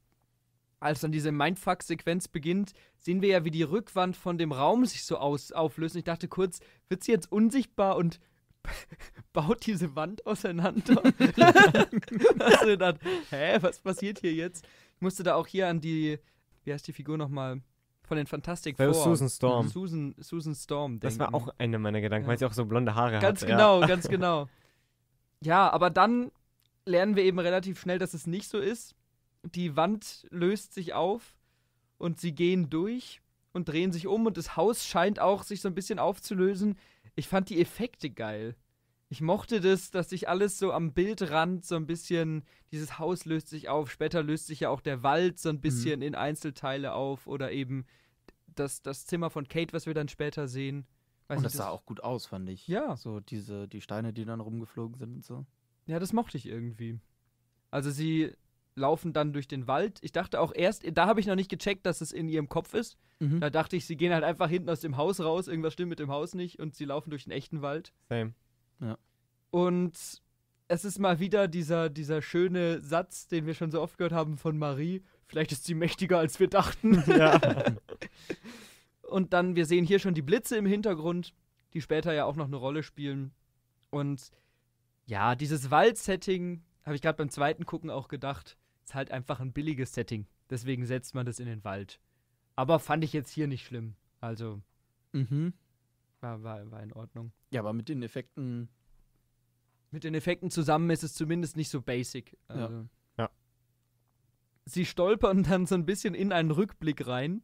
[SPEAKER 2] als dann diese Mindfuck-Sequenz beginnt, sehen wir ja, wie die Rückwand von dem Raum sich so aus auflöst. Und ich dachte kurz, wird sie jetzt unsichtbar und baut diese Wand auseinander? also gedacht, hä, was passiert hier jetzt? Ich musste da auch hier an die, wie heißt die Figur nochmal? Von den Fantastic Four.
[SPEAKER 1] Susan Storm.
[SPEAKER 2] Susan, Susan Storm.
[SPEAKER 1] Das war
[SPEAKER 2] denken.
[SPEAKER 1] auch einer meiner Gedanken,
[SPEAKER 2] Ja.
[SPEAKER 1] weil sie auch so blonde Haare
[SPEAKER 2] Ganz
[SPEAKER 1] hat.
[SPEAKER 2] genau, ganz genau. Ja, aber dann lernen wir eben relativ schnell, dass es nicht so ist. Die Wand löst sich auf und sie gehen durch und drehen sich um und das Haus scheint auch sich so ein bisschen aufzulösen. Ich fand die Effekte geil. Ich mochte das, dass sich alles so am Bildrand so ein bisschen, dieses Haus löst sich auf, später löst sich ja auch der Wald so ein bisschen in Einzelteile auf oder eben das, das Zimmer von Kate, was wir dann später sehen. Weiß
[SPEAKER 3] Und
[SPEAKER 2] nicht,
[SPEAKER 3] das sah auch gut aus, fand ich.
[SPEAKER 2] Ja.
[SPEAKER 3] So diese, die Steine, die dann rumgeflogen sind und so.
[SPEAKER 2] Ja, das mochte ich irgendwie. Also sie laufen dann durch den Wald. Ich dachte auch erst, da habe ich noch nicht gecheckt, dass es in ihrem Kopf ist.
[SPEAKER 3] Mhm.
[SPEAKER 2] Da dachte ich, sie gehen halt einfach hinten aus dem Haus raus, irgendwas stimmt mit dem Haus nicht und sie laufen durch den echten Wald.
[SPEAKER 1] Same.
[SPEAKER 2] Und es ist mal wieder dieser, dieser schöne Satz, den wir schon so oft gehört haben von Marie. Vielleicht ist sie mächtiger, als wir dachten.
[SPEAKER 1] Ja.
[SPEAKER 2] Und dann, wir sehen hier schon die Blitze im Hintergrund, die später ja auch noch eine Rolle spielen. Und ja, dieses Waldsetting, habe ich gerade beim zweiten Gucken auch gedacht, ist halt einfach ein billiges Setting. Deswegen setzt man das in den Wald. Aber fand ich jetzt hier nicht schlimm. Also
[SPEAKER 3] Mhm.
[SPEAKER 2] War, war, war in Ordnung.
[SPEAKER 3] Ja, aber mit den Effekten.
[SPEAKER 2] Mit den Effekten zusammen ist es zumindest nicht so basic. Also.
[SPEAKER 1] Ja.
[SPEAKER 2] Sie stolpern dann so ein bisschen in einen Rückblick rein,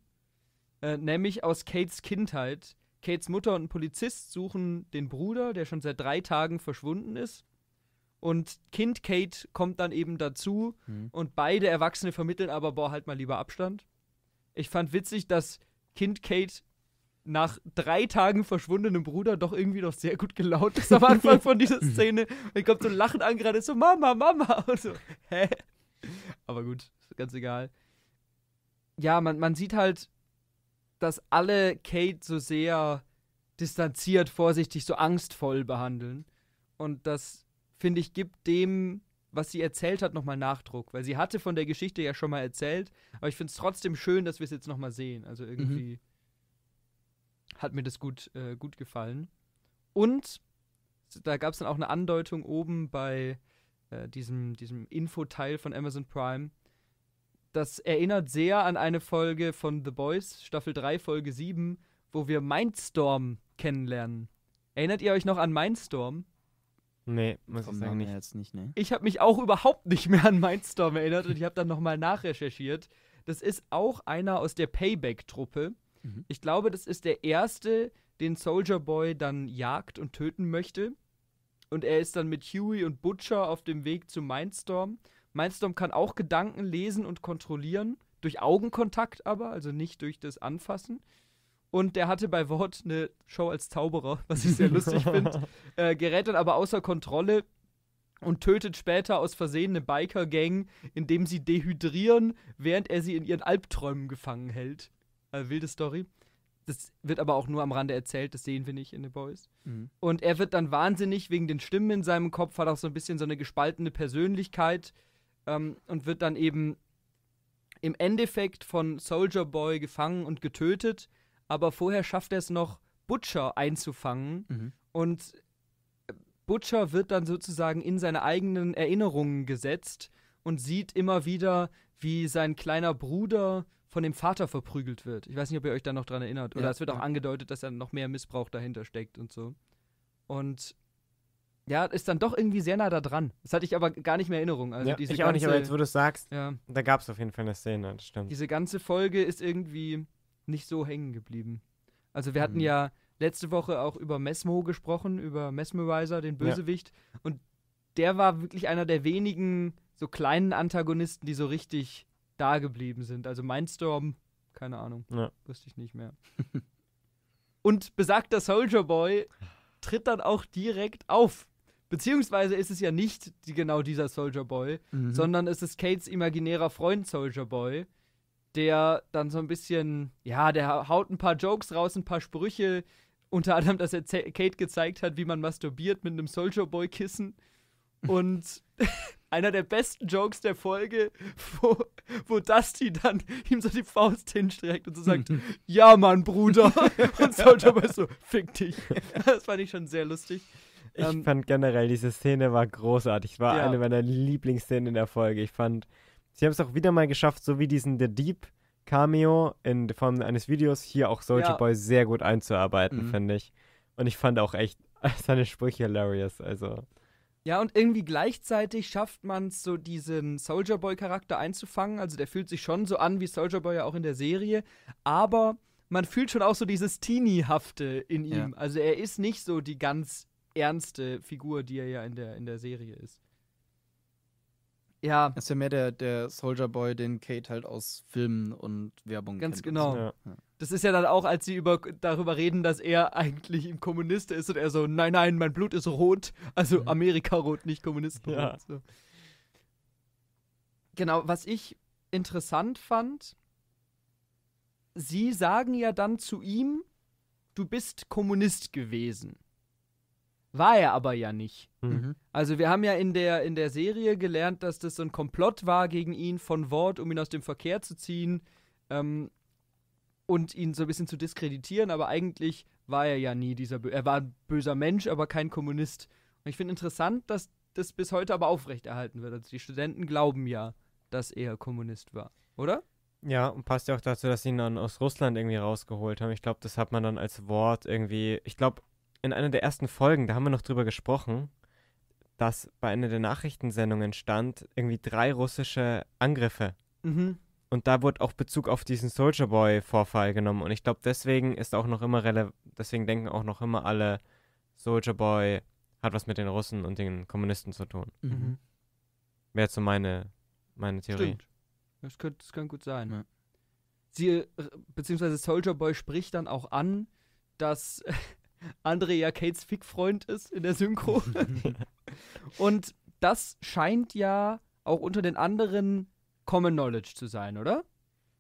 [SPEAKER 2] äh, nämlich aus Kates Kindheit. Kates Mutter und ein Polizist suchen den Bruder, der schon seit drei Tagen verschwunden ist. Und Kind Kate kommt dann eben dazu
[SPEAKER 3] Mhm.
[SPEAKER 2] und beide Erwachsene vermitteln aber, boah, halt mal lieber Abstand. Ich fand witzig, dass Kind Kate nach drei Tagen verschwundenem Bruder doch irgendwie noch sehr gut gelaunt ist am Anfang von dieser Szene. Er kommt so lachend an, gerade so, Mama, Mama. Und so, hä? Aber gut, ganz egal. Ja, man, man sieht halt, dass alle Kate so sehr distanziert, vorsichtig, so angstvoll behandeln. Und das, finde ich, gibt dem, was sie erzählt hat, nochmal Nachdruck. Weil sie hatte von der Geschichte ja schon mal erzählt. Aber ich finde es trotzdem schön, dass wir es jetzt nochmal sehen. Also irgendwie hat mir das gut, äh, gut gefallen. Und da gab es dann auch eine Andeutung oben bei äh, diesem, diesem Infoteil von Amazon Prime. Das erinnert sehr an eine Folge von The Boys, Staffel 3, Folge 7, wo wir Mindstorm kennenlernen. Erinnert ihr euch noch an Mindstorm?
[SPEAKER 1] Nee, muss ich sagen nicht.
[SPEAKER 3] nicht, ne?
[SPEAKER 2] Ich habe mich auch überhaupt nicht mehr an Mindstorm erinnert und ich habe dann nochmal nachrecherchiert. Das ist auch einer aus der Payback-Truppe.
[SPEAKER 3] Mhm.
[SPEAKER 2] Ich glaube, das ist der erste, den Soldier Boy dann jagt und töten möchte. Und er ist dann mit Huey und Butcher auf dem Weg zu Mindstorm. Mindstorm kann auch Gedanken lesen und kontrollieren, durch Augenkontakt aber, also nicht durch das Anfassen. Und der hatte bei Wort eine Show als Zauberer, was ich sehr lustig finde. Äh, gerät dann aber außer Kontrolle und tötet später aus Versehen eine Biker-Gang, indem sie dehydrieren, während er sie in ihren Albträumen gefangen hält. Also wilde Story. Das wird aber auch nur am Rande erzählt, das sehen wir nicht in The Boys.
[SPEAKER 3] Mhm.
[SPEAKER 2] Und er wird dann wahnsinnig wegen den Stimmen in seinem Kopf, hat auch so ein bisschen so eine gespaltene Persönlichkeit ähm, und wird dann eben im Endeffekt von Soldier Boy gefangen und getötet. Aber vorher schafft er es noch, Butcher einzufangen.
[SPEAKER 3] Mhm.
[SPEAKER 2] Und Butcher wird dann sozusagen in seine eigenen Erinnerungen gesetzt und sieht immer wieder, wie sein kleiner Bruder von dem Vater verprügelt wird. Ich weiß nicht, ob ihr euch da noch dran erinnert. Oder
[SPEAKER 3] Ja,
[SPEAKER 2] es wird auch
[SPEAKER 3] ja.
[SPEAKER 2] angedeutet, dass da noch mehr Missbrauch dahinter steckt und so. Und ja, ist dann doch irgendwie sehr nah da dran. Das hatte ich aber gar nicht mehr in Erinnerung. Also
[SPEAKER 1] ja,
[SPEAKER 2] diese
[SPEAKER 1] ich auch nicht, aber
[SPEAKER 2] ganze-
[SPEAKER 1] jetzt, wo du es sagst,
[SPEAKER 2] ja,
[SPEAKER 1] da gab es auf jeden Fall eine Szene, das stimmt.
[SPEAKER 2] diese ganze Folge ist irgendwie nicht so hängen geblieben. Also wir hatten
[SPEAKER 3] Mhm.
[SPEAKER 2] ja letzte Woche auch über Mesmo gesprochen, über Mesmerizer, den Bösewicht. Und der war wirklich einer der wenigen so kleinen Antagonisten, die so richtig da geblieben sind. Also Mindstorm, keine Ahnung,
[SPEAKER 1] Ja.
[SPEAKER 2] wusste ich nicht mehr. Und besagter Soldier Boy tritt dann auch direkt auf. Beziehungsweise ist es ja nicht die, genau dieser Soldier Boy,
[SPEAKER 3] Mhm.
[SPEAKER 2] sondern es ist Kates imaginärer Freund Soldier Boy, der dann so ein bisschen, ja, der haut ein paar Jokes raus, ein paar Sprüche, unter anderem, dass er Kate gezeigt hat, wie man masturbiert mit einem Soldier Boy Kissen. Und einer der besten Jokes der Folge, wo, wo Dusty dann ihm so die Faust hinstreckt und so sagt, ja Mann, Bruder. Und Soldier Boy so, fick dich. Das fand ich schon sehr lustig.
[SPEAKER 1] Ich
[SPEAKER 2] Ähm,
[SPEAKER 1] fand generell, diese Szene war großartig. War
[SPEAKER 2] Ja.
[SPEAKER 1] eine meiner Lieblingsszenen in der Folge. Ich fand, sie haben es auch wieder mal geschafft, so wie diesen The Deep Cameo in Form eines Videos hier auch Soldier
[SPEAKER 2] Ja.
[SPEAKER 1] Boy sehr gut einzuarbeiten,
[SPEAKER 3] Mhm.
[SPEAKER 1] finde ich. Und ich fand auch echt seine Sprüche hilarious. Also,
[SPEAKER 2] Ja, und irgendwie gleichzeitig schafft man es, so diesen Soldier Boy-Charakter einzufangen. Also der fühlt sich schon so an wie Soldier Boy ja auch in der Serie. Aber man fühlt schon auch so dieses Teenie-hafte in
[SPEAKER 3] Ja.
[SPEAKER 2] ihm. Also er ist nicht so die ganz ernste Figur, die er ja in der, in der Serie ist. Ja,
[SPEAKER 3] Das ist ja mehr der, der Soldier Boy, den Kate halt aus Filmen und Werbung
[SPEAKER 2] Ganz
[SPEAKER 3] kennt.
[SPEAKER 2] genau.
[SPEAKER 1] ja.
[SPEAKER 2] das ist ja dann auch, als sie über, darüber reden, dass er eigentlich ein Kommunist ist und er so, nein, nein, mein Blut ist rot. Also
[SPEAKER 3] Mhm.
[SPEAKER 2] Amerika-rot, nicht Kommunistenrot.
[SPEAKER 1] Ja.
[SPEAKER 2] So. Genau, was ich interessant fand, sie sagen ja dann zu ihm, du bist Kommunist gewesen. War er aber ja nicht.
[SPEAKER 1] Hm.
[SPEAKER 3] Mhm.
[SPEAKER 2] Also wir haben ja in der, in der Serie gelernt, dass das so ein Komplott war gegen ihn von Wort, um ihn aus dem Verkehr zu ziehen ähm, und ihn so ein bisschen zu diskreditieren, aber eigentlich war er ja nie dieser, Bö er war ein böser Mensch, aber kein Kommunist. Und ich finde interessant, dass das bis heute aber aufrechterhalten wird. Also die Studenten glauben ja, dass er Kommunist war, oder?
[SPEAKER 1] Ja, und passt ja auch dazu, dass sie ihn dann aus Russland irgendwie rausgeholt haben. Ich glaube, das hat man dann als Wort irgendwie. Ich glaube, in einer der ersten Folgen, da haben wir noch drüber gesprochen, dass bei einer der Nachrichtensendungen stand, irgendwie drei russische Angriffe.
[SPEAKER 2] Mhm.
[SPEAKER 1] Und da wurde auch Bezug auf diesen Soldier Boy-Vorfall genommen. Und ich glaube, deswegen ist auch noch immer relevant, deswegen denken auch noch immer alle, Soldier Boy hat was mit den Russen und den Kommunisten zu tun.
[SPEAKER 3] Mhm.
[SPEAKER 1] Wäre jetzt so meine, meine Theorie.
[SPEAKER 2] Stimmt. Das könnte, das kann gut sein.
[SPEAKER 3] Ja.
[SPEAKER 2] Sie, äh, beziehungsweise Soldier Boy spricht dann auch an, dass André ja Kates Fick-Freund ist in der Synchro. Und das scheint ja auch unter den anderen Common Knowledge zu sein, oder?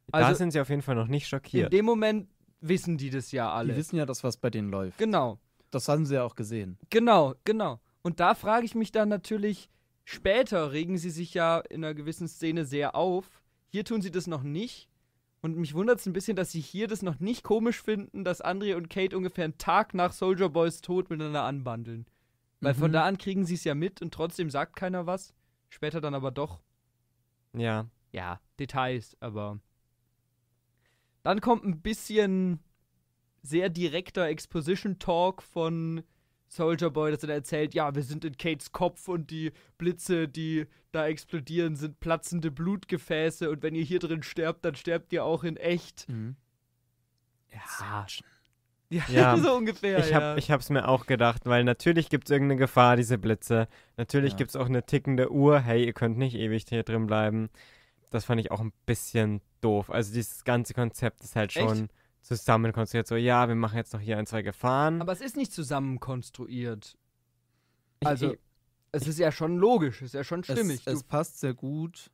[SPEAKER 1] da
[SPEAKER 2] Also-
[SPEAKER 1] sind sie auf jeden Fall noch nicht
[SPEAKER 2] In
[SPEAKER 1] schockiert.
[SPEAKER 2] dem Moment wissen die das ja
[SPEAKER 3] Die
[SPEAKER 2] alle.
[SPEAKER 3] wissen ja, dass was bei denen läuft.
[SPEAKER 2] Genau,
[SPEAKER 3] Das haben sie ja auch gesehen.
[SPEAKER 2] genau, genau. Und da frage ich mich dann natürlich, später regen sie sich ja in einer gewissen Szene sehr auf. Hier tun sie das noch nicht. Und mich wundert es ein bisschen, dass sie hier das noch nicht komisch finden, dass André und Kate ungefähr einen Tag nach Soldier Boys Tod miteinander anbandeln. Weil von
[SPEAKER 3] Mhm.
[SPEAKER 2] da an kriegen sie es ja mit und trotzdem sagt keiner was. Später dann aber doch.
[SPEAKER 1] Ja.
[SPEAKER 2] Ja, Details, aber. Dann kommt ein bisschen sehr direkter Exposition-Talk von Soldier Boy, dass er da erzählt, ja, wir sind in Kates Kopf und die Blitze, die da explodieren, sind platzende Blutgefäße und wenn ihr hier drin sterbt, dann sterbt ihr auch in echt.
[SPEAKER 3] Mhm.
[SPEAKER 2] Ja, ja,
[SPEAKER 1] Ja,
[SPEAKER 2] so ungefähr,
[SPEAKER 1] Ich,
[SPEAKER 2] ja.
[SPEAKER 1] hab, ich hab's mir auch gedacht, weil natürlich gibt's irgendeine Gefahr, diese Blitze. Natürlich
[SPEAKER 3] Ja.
[SPEAKER 1] gibt's auch eine tickende Uhr. Hey, ihr könnt nicht ewig hier drin bleiben. Das fand ich auch ein bisschen doof. Also dieses ganze Konzept ist halt
[SPEAKER 2] Echt?
[SPEAKER 1] Zusammen konstruiert. So, ja, wir machen jetzt noch hier ein, zwei Gefahren.
[SPEAKER 2] aber es ist nicht zusammen konstruiert. Also,
[SPEAKER 3] ich-
[SPEAKER 2] es ist ja schon logisch, es ist ja schon stimmig.
[SPEAKER 3] Es, es
[SPEAKER 2] du,
[SPEAKER 3] passt sehr gut.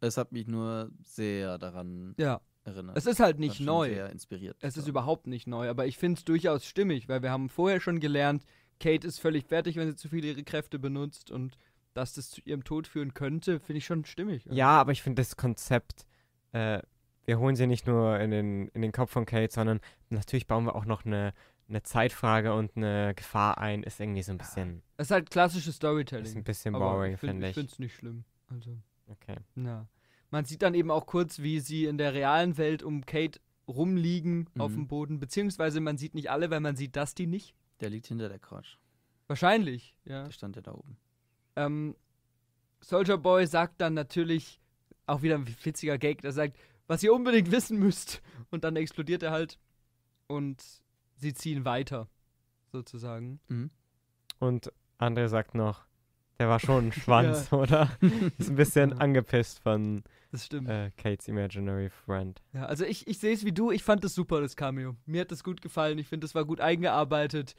[SPEAKER 3] Es hat mich nur sehr daran
[SPEAKER 2] ja,
[SPEAKER 3] erinnert.
[SPEAKER 2] es ist halt nicht neu.
[SPEAKER 3] Sehr inspiriert.
[SPEAKER 2] Es ist überhaupt nicht neu, aber ich finde es durchaus stimmig, weil wir haben vorher schon gelernt, Kate ist völlig fertig, wenn sie zu viel ihre Kräfte benutzt und dass das zu ihrem Tod führen könnte, finde ich schon stimmig.
[SPEAKER 1] ja, aber ich finde das Konzept, äh, wir holen sie nicht nur in den, in den Kopf von Kate, sondern natürlich bauen wir auch noch eine, eine Zeitfrage und eine Gefahr ein. Ist irgendwie so ein bisschen,
[SPEAKER 2] Es ist halt klassisches
[SPEAKER 1] ist ein
[SPEAKER 2] Storytelling.
[SPEAKER 1] bisschen boring,
[SPEAKER 2] ich finde
[SPEAKER 1] finde ich.
[SPEAKER 2] es nicht schlimm. Also,
[SPEAKER 1] Okay.
[SPEAKER 2] na. Man sieht dann eben auch kurz, wie sie in der realen Welt um Kate rumliegen auf
[SPEAKER 3] Mhm.
[SPEAKER 2] dem Boden, beziehungsweise man sieht nicht alle, weil man sieht Dusty nicht.
[SPEAKER 3] Der liegt hinter der Couch.
[SPEAKER 2] Wahrscheinlich, ja.
[SPEAKER 3] Der stand ja da oben.
[SPEAKER 2] Ähm, Soldier Boy sagt dann natürlich, auch wieder ein witziger Gag, der sagt, was ihr unbedingt wissen müsst. Und dann explodiert er halt. Und sie ziehen weiter, sozusagen.
[SPEAKER 3] Mhm.
[SPEAKER 1] Und André sagt noch, der war schon ein Schwanz, oder? Ist ein bisschen
[SPEAKER 2] Ja.
[SPEAKER 1] angepisst von
[SPEAKER 2] Das stimmt.
[SPEAKER 1] äh, Kates Imaginary Friend.
[SPEAKER 2] Ja, also ich, ich sehe es wie du, ich fand das super, das Cameo. Mir hat das gut gefallen, ich finde, das war gut eingearbeitet.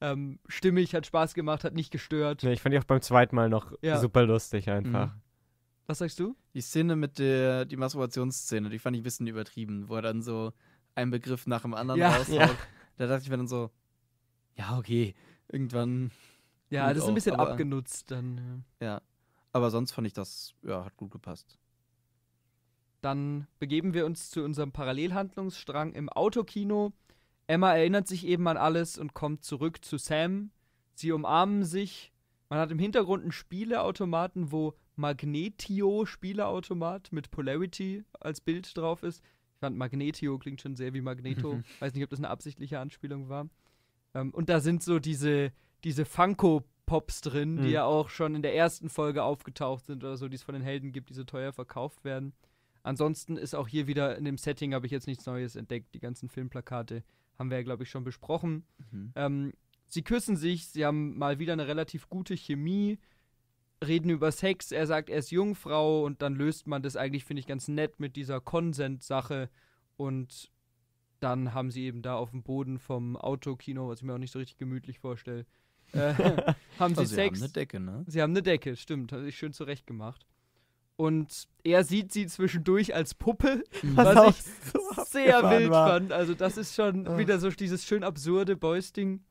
[SPEAKER 2] Ähm, stimmig, hat Spaß gemacht, hat nicht gestört.
[SPEAKER 1] Nee, ich fand die auch beim zweiten Mal noch
[SPEAKER 2] Ja.
[SPEAKER 1] super lustig einfach.
[SPEAKER 3] Mhm.
[SPEAKER 2] Was sagst du?
[SPEAKER 3] Die Szene mit der, die Masturbationsszene, die fand ich ein bisschen übertrieben, wo er dann so einen Begriff nach dem anderen
[SPEAKER 2] Ja.
[SPEAKER 3] raushaut.
[SPEAKER 1] Ja.
[SPEAKER 3] Da dachte ich mir dann so, ja, okay, irgendwann,
[SPEAKER 2] Ja, das ist ein
[SPEAKER 3] auch,
[SPEAKER 2] bisschen
[SPEAKER 3] aber-
[SPEAKER 2] abgenutzt dann. Ja.
[SPEAKER 3] ja. Aber sonst fand ich das, ja, hat gut gepasst.
[SPEAKER 2] Dann begeben wir uns zu unserem Parallelhandlungsstrang im Autokino. Emma erinnert sich eben an alles und kommt zurück zu Sam. Sie umarmen sich. Man hat im Hintergrund einen Spieleautomaten, wo Magnetio Spieleautomat mit Polarity als Bild drauf ist. Ich fand Magnetio klingt schon sehr wie Magneto. Weiß nicht, ob das eine absichtliche Anspielung war. Ähm, und da sind so diese, diese Funko-Pops drin, die
[SPEAKER 1] Mhm.
[SPEAKER 2] ja auch schon in der ersten Folge aufgetaucht sind oder so, die es von den Helden gibt, die so teuer verkauft werden. Ansonsten ist auch hier wieder in dem Setting, habe ich jetzt nichts Neues entdeckt. Die ganzen Filmplakate haben wir ja, glaube ich, schon besprochen.
[SPEAKER 3] Mhm.
[SPEAKER 2] Ähm, sie küssen sich, sie haben mal wieder eine relativ gute Chemie, reden über Sex. Er sagt, er ist Jungfrau und dann löst man das eigentlich, finde ich, ganz nett mit dieser Consent-Sache. Und dann haben sie eben da auf dem Boden vom Autokino, was ich mir auch nicht so richtig gemütlich vorstelle, äh, haben sie
[SPEAKER 3] Also, sie haben
[SPEAKER 2] Sex.
[SPEAKER 3] eine Decke, ne?
[SPEAKER 2] Sie haben eine Decke, stimmt, hat sich schön zurecht gemacht. Und er sieht sie zwischendurch als Puppe, was
[SPEAKER 1] auch
[SPEAKER 2] ich
[SPEAKER 1] so
[SPEAKER 2] sehr wild
[SPEAKER 1] war.
[SPEAKER 2] fand. Also das ist schon
[SPEAKER 1] Ah.
[SPEAKER 2] wieder so dieses schön absurde Boys-Ding.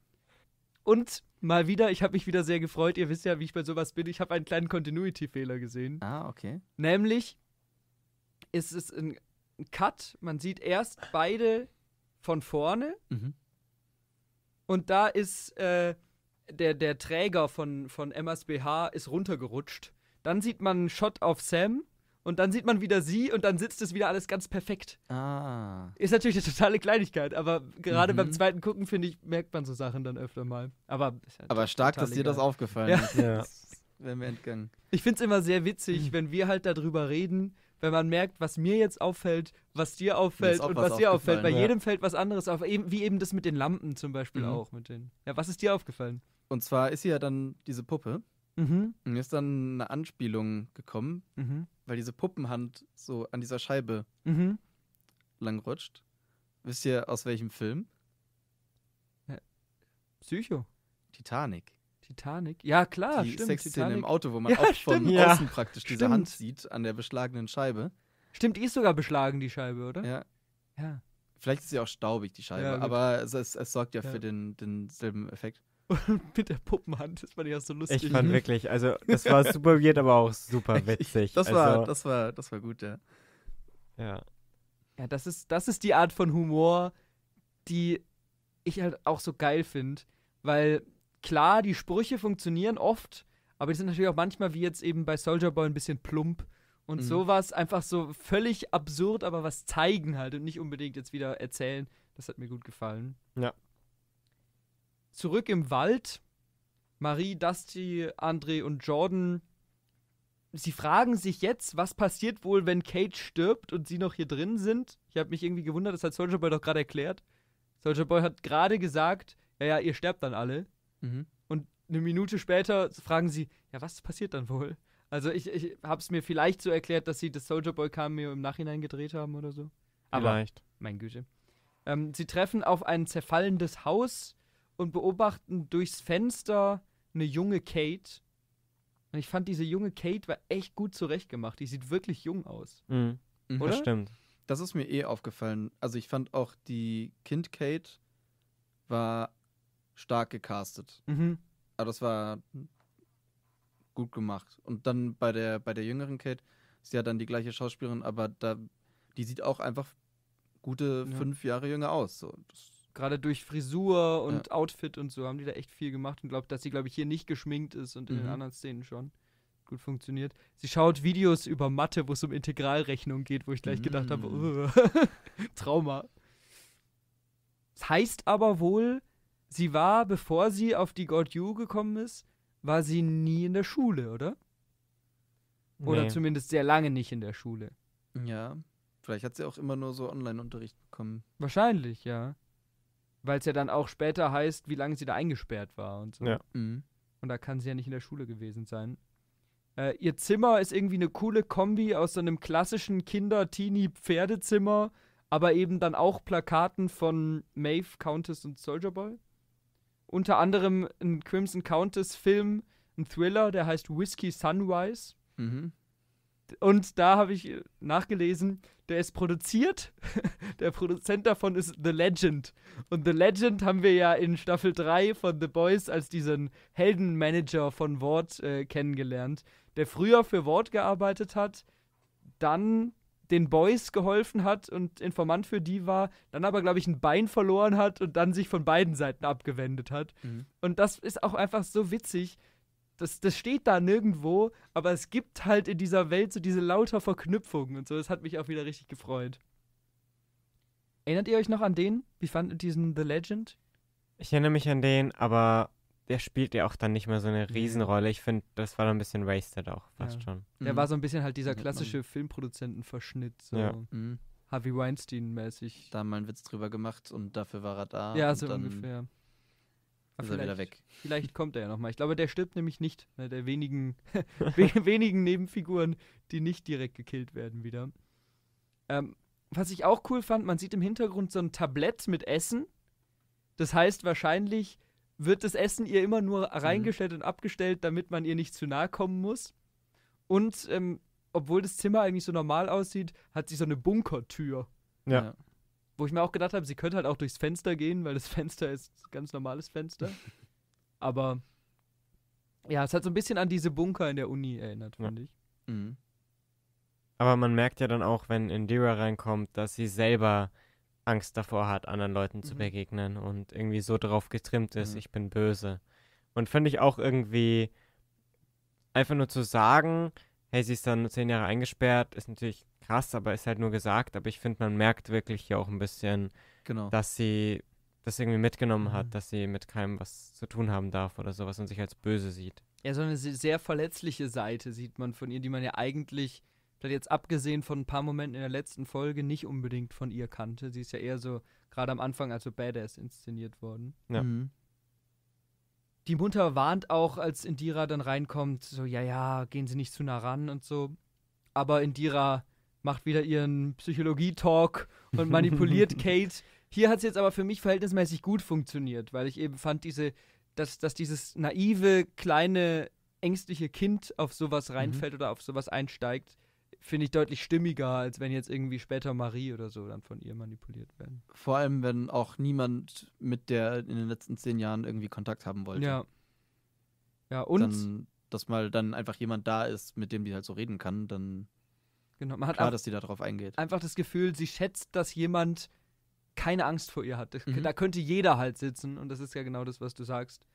[SPEAKER 2] Und mal wieder, ich habe mich wieder sehr gefreut. Ihr wisst ja, wie ich bei sowas bin. Ich habe einen kleinen Continuity-Fehler gesehen.
[SPEAKER 3] Ah, okay.
[SPEAKER 2] Nämlich ist es ein ein Cut. Man sieht erst beide von vorne
[SPEAKER 3] Mhm.
[SPEAKER 2] und da ist äh, der, der Träger von, von Emmas BH ist runtergerutscht. Dann sieht man einen Shot auf Sam und dann sieht man wieder sie und dann sitzt es wieder alles ganz perfekt.
[SPEAKER 3] Ah.
[SPEAKER 2] Ist natürlich eine totale Kleinigkeit, aber gerade
[SPEAKER 3] Mhm.
[SPEAKER 2] beim zweiten Gucken, finde ich, merkt man so Sachen dann öfter mal. Aber, ist ja
[SPEAKER 3] Aber stark, dass dir das
[SPEAKER 2] egal.
[SPEAKER 3] aufgefallen
[SPEAKER 2] Ja.
[SPEAKER 3] ist.
[SPEAKER 1] Ja.
[SPEAKER 3] Wäre mir entgangen.
[SPEAKER 2] Ich finde es immer sehr witzig, wenn wir halt darüber reden, wenn man merkt, was mir jetzt auffällt, was dir auffällt und
[SPEAKER 3] was
[SPEAKER 2] was dir auffällt. Bei
[SPEAKER 1] ja.
[SPEAKER 2] jedem fällt was anderes auf, eben, wie eben das mit den Lampen zum Beispiel
[SPEAKER 3] Mhm.
[SPEAKER 2] auch. Mit den, ja, was ist dir aufgefallen?
[SPEAKER 3] Und zwar ist sie ja dann diese Puppe.
[SPEAKER 2] Mhm.
[SPEAKER 3] Und mir ist dann eine Anspielung gekommen,
[SPEAKER 2] Mhm.
[SPEAKER 3] weil diese Puppenhand so an dieser Scheibe
[SPEAKER 2] Mhm.
[SPEAKER 3] langrutscht. Wisst ihr aus welchem Film?
[SPEAKER 2] Psycho.
[SPEAKER 3] Titanic.
[SPEAKER 2] Titanic. Ja, klar,
[SPEAKER 3] die
[SPEAKER 2] stimmt.
[SPEAKER 3] Sexszene
[SPEAKER 2] Titanic.
[SPEAKER 3] im Auto, wo man
[SPEAKER 2] Ja,
[SPEAKER 3] auch von
[SPEAKER 2] stimmt.
[SPEAKER 1] Ja.
[SPEAKER 3] außen praktisch diese
[SPEAKER 2] Stimmt.
[SPEAKER 3] Hand sieht an der beschlagenen Scheibe.
[SPEAKER 2] Stimmt, die ist sogar beschlagen, die Scheibe, oder?
[SPEAKER 3] Ja.
[SPEAKER 2] Ja.
[SPEAKER 3] Vielleicht ist sie auch staubig, die Scheibe,
[SPEAKER 2] Ja,
[SPEAKER 3] aber es, es, es sorgt ja,
[SPEAKER 2] Ja.
[SPEAKER 3] für den, denselben Effekt.
[SPEAKER 2] mit der Puppenhand. Das fand ich auch so lustig.
[SPEAKER 1] Ich fand wirklich, also das war super weird, aber auch super witzig.
[SPEAKER 3] Das
[SPEAKER 1] also,
[SPEAKER 3] war, das war, das war gut, ja.
[SPEAKER 1] ja.
[SPEAKER 2] Ja, das ist, das ist die Art von Humor, die ich halt auch so geil finde. Weil klar, die Sprüche funktionieren oft, aber die sind natürlich auch manchmal wie jetzt eben bei Soldier Boy ein bisschen plump. Und
[SPEAKER 3] Mhm.
[SPEAKER 2] sowas einfach so völlig absurd, aber was zeigen halt und nicht unbedingt jetzt wieder erzählen. Das hat mir gut gefallen.
[SPEAKER 1] Ja.
[SPEAKER 2] Zurück im Wald. Marie, Dusty, André und Jordan. Sie fragen sich jetzt, was passiert wohl, wenn Kate stirbt und sie noch hier drin sind. Ich habe mich irgendwie gewundert, das hat Soldier Boy doch gerade erklärt. Soldier Boy hat gerade gesagt, ja, ja, ihr sterbt dann alle.
[SPEAKER 3] Mhm.
[SPEAKER 2] Und eine Minute später fragen sie, ja, was passiert dann wohl? Also ich, ich habe es mir vielleicht so erklärt, dass sie das Soldier Boy Cameo im Nachhinein gedreht haben oder so. Aber
[SPEAKER 1] Vielleicht.
[SPEAKER 2] mein Güte. Ähm, sie treffen auf ein zerfallendes Haus und beobachten durchs Fenster eine junge Kate. Und ich fand, diese junge Kate war echt gut zurechtgemacht. Die sieht wirklich jung aus.
[SPEAKER 1] Mhm.
[SPEAKER 3] Mhm.
[SPEAKER 2] Oder?
[SPEAKER 1] Das stimmt.
[SPEAKER 3] Das ist mir eh aufgefallen. Also ich fand auch die Kind Kate war stark gecastet.
[SPEAKER 2] Mhm.
[SPEAKER 3] Aber das war gut gemacht. Und dann bei der, bei der jüngeren Kate ist ja dann die gleiche Schauspielerin, aber da, die sieht auch einfach gute
[SPEAKER 2] Ja.
[SPEAKER 3] fünf Jahre jünger aus. So, das,
[SPEAKER 2] Gerade durch Frisur und Outfit und so haben die da echt viel gemacht und glaubt, dass sie, glaube ich, hier nicht geschminkt ist und in den
[SPEAKER 3] Mhm.
[SPEAKER 2] anderen Szenen schon gut funktioniert. Sie schaut Videos über Mathe, wo es um Integralrechnung geht, wo ich gleich gedacht habe,
[SPEAKER 3] Mm.
[SPEAKER 2] "Ugh." Trauma. Das heißt aber wohl, sie war, bevor sie auf die God You gekommen ist, war sie nie in der Schule, oder? Oder
[SPEAKER 1] Nee.
[SPEAKER 2] zumindest sehr lange nicht in der Schule.
[SPEAKER 3] ja, vielleicht hat sie auch immer nur so Online-Unterricht bekommen.
[SPEAKER 2] Wahrscheinlich, ja. Weil es ja dann auch später heißt, wie lange sie da eingesperrt war und so.
[SPEAKER 1] Ja.
[SPEAKER 3] Mhm.
[SPEAKER 2] Und da kann sie ja nicht in der Schule gewesen sein. Äh, ihr Zimmer ist irgendwie eine coole Kombi aus so einem klassischen Kinder-Teenie-Pferdezimmer, aber eben dann auch Plakaten von Maeve, Countess und Soldier Boy. Unter anderem ein Crimson Countess-Film, ein Thriller, der heißt Whiskey Sunrise.
[SPEAKER 3] Mhm.
[SPEAKER 2] Und da habe ich äh, nachgelesen, der ist produziert. der Produzent davon ist The Legend. Und The Legend haben wir ja in Staffel 3 von The Boys als diesen Heldenmanager von Ward äh, kennengelernt, der früher für Ward gearbeitet hat, dann den Boys geholfen hat und Informant für die war, dann aber, glaube ich, ein Bein verloren hat und dann sich von beiden Seiten abgewendet hat.
[SPEAKER 3] Mhm.
[SPEAKER 2] Und das ist auch einfach so witzig. Das, das steht da nirgendwo, aber es gibt halt in dieser Welt so diese lauter Verknüpfungen und so. Das hat mich auch wieder richtig gefreut. Erinnert ihr euch noch an den? Wie fandet ihr diesen The Legend?
[SPEAKER 1] Ich erinnere mich an den, aber der spielt ja auch dann nicht mehr so eine Riesenrolle. Ich finde, das war dann ein bisschen wasted auch fast
[SPEAKER 2] Ja.
[SPEAKER 1] schon.
[SPEAKER 2] Der
[SPEAKER 3] Mhm.
[SPEAKER 2] war so ein bisschen halt dieser
[SPEAKER 3] man.
[SPEAKER 2] klassische Filmproduzentenverschnitt, so
[SPEAKER 1] Ja.
[SPEAKER 3] Mhm.
[SPEAKER 2] Harvey Weinstein-mäßig.
[SPEAKER 3] Da mal einen Witz drüber gemacht und dafür war er da.
[SPEAKER 2] Ja, so
[SPEAKER 3] dann
[SPEAKER 2] ungefähr.
[SPEAKER 3] Ist er wieder
[SPEAKER 2] vielleicht-
[SPEAKER 3] weg.
[SPEAKER 2] Vielleicht kommt er ja nochmal. Ich glaube, der stirbt nämlich nicht. Ne, der wenigen, we- wenigen Nebenfiguren, die nicht direkt gekillt werden wieder. Ähm, was ich auch cool fand, man sieht im Hintergrund so ein Tablett mit Essen. Das heißt, wahrscheinlich wird das Essen ihr immer nur reingestellt und abgestellt, damit man ihr nicht zu nahe kommen muss. Und ähm, obwohl das Zimmer eigentlich so normal aussieht, hat sie so eine Bunkertür.
[SPEAKER 1] Ja.
[SPEAKER 2] Wo ich mir auch gedacht habe, sie könnte halt auch durchs Fenster gehen, weil das Fenster ist ein ganz normales Fenster. Aber ja, es hat so ein bisschen an diese Bunker in der Uni erinnert,
[SPEAKER 1] Ja.
[SPEAKER 2] finde ich.
[SPEAKER 3] Mhm.
[SPEAKER 1] Aber man merkt ja dann auch, wenn Indira reinkommt, dass sie selber Angst davor hat, anderen Leuten zu
[SPEAKER 2] Mhm.
[SPEAKER 1] begegnen und irgendwie so drauf getrimmt ist,
[SPEAKER 3] Mhm.
[SPEAKER 1] ich bin böse. Und finde ich auch irgendwie einfach nur zu sagen, hey, sie ist dann zehn Jahre eingesperrt, ist natürlich krass, aber ist halt nur gesagt. Aber ich finde, man merkt wirklich hier auch ein bisschen,
[SPEAKER 3] Genau.
[SPEAKER 1] dass sie das irgendwie mitgenommen
[SPEAKER 2] Mhm.
[SPEAKER 1] hat, dass sie mit keinem was zu tun haben darf oder sowas und sich als böse sieht.
[SPEAKER 2] Ja, so eine se- sehr verletzliche Seite sieht man von ihr, die man ja eigentlich, vielleicht jetzt abgesehen von ein paar Momenten in der letzten Folge, nicht unbedingt von ihr kannte. Sie ist ja eher so, gerade am Anfang als so Badass inszeniert worden.
[SPEAKER 1] Ja.
[SPEAKER 3] Mhm.
[SPEAKER 2] Die Mutter warnt auch, als Indira dann reinkommt, so, ja, ja, gehen Sie nicht zu nah ran und so. Aber Indira macht wieder ihren Psychologie-Talk und manipuliert Kate. Hier hat es jetzt aber für mich verhältnismäßig gut funktioniert, weil ich eben fand, diese, dass, dass dieses naive, kleine, ängstliche Kind auf sowas reinfällt oder auf sowas einsteigt, finde ich deutlich stimmiger, als wenn jetzt irgendwie später Marie oder so dann von ihr manipuliert werden.
[SPEAKER 3] Vor allem, wenn auch niemand mit der in den letzten zehn Jahren irgendwie Kontakt haben wollte.
[SPEAKER 2] Ja. Ja, und
[SPEAKER 3] Dann, dass mal dann einfach jemand da ist, mit dem die halt so reden kann, dann
[SPEAKER 2] genau, man hat
[SPEAKER 3] klar, dass die da drauf eingeht.
[SPEAKER 2] einfach das Gefühl, sie schätzt, dass jemand keine Angst vor ihr hat. Das,
[SPEAKER 3] Mhm.
[SPEAKER 2] Da könnte jeder halt sitzen und das ist ja genau das, was du sagst.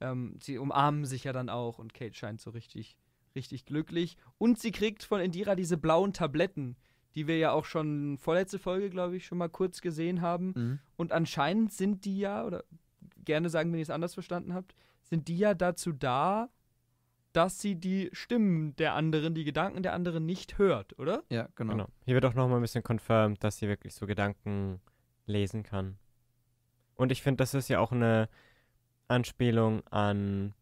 [SPEAKER 2] Ähm, sie umarmen sich ja dann auch und Kate scheint so richtig, richtig glücklich. Und sie kriegt von Indira diese blauen Tabletten, die wir ja auch schon vorletzte Folge, glaube ich, schon mal kurz gesehen haben.
[SPEAKER 3] Mhm.
[SPEAKER 2] Und anscheinend sind die ja, oder gerne sagen, wenn ihr es anders verstanden habt, sind die ja dazu da, dass sie die Stimmen der anderen, die Gedanken der anderen nicht hört, oder?
[SPEAKER 3] Ja, genau.
[SPEAKER 1] Genau. Hier wird auch nochmal ein bisschen confirmed, dass sie wirklich so Gedanken lesen kann. Und ich finde, das ist ja auch eine Anspielung an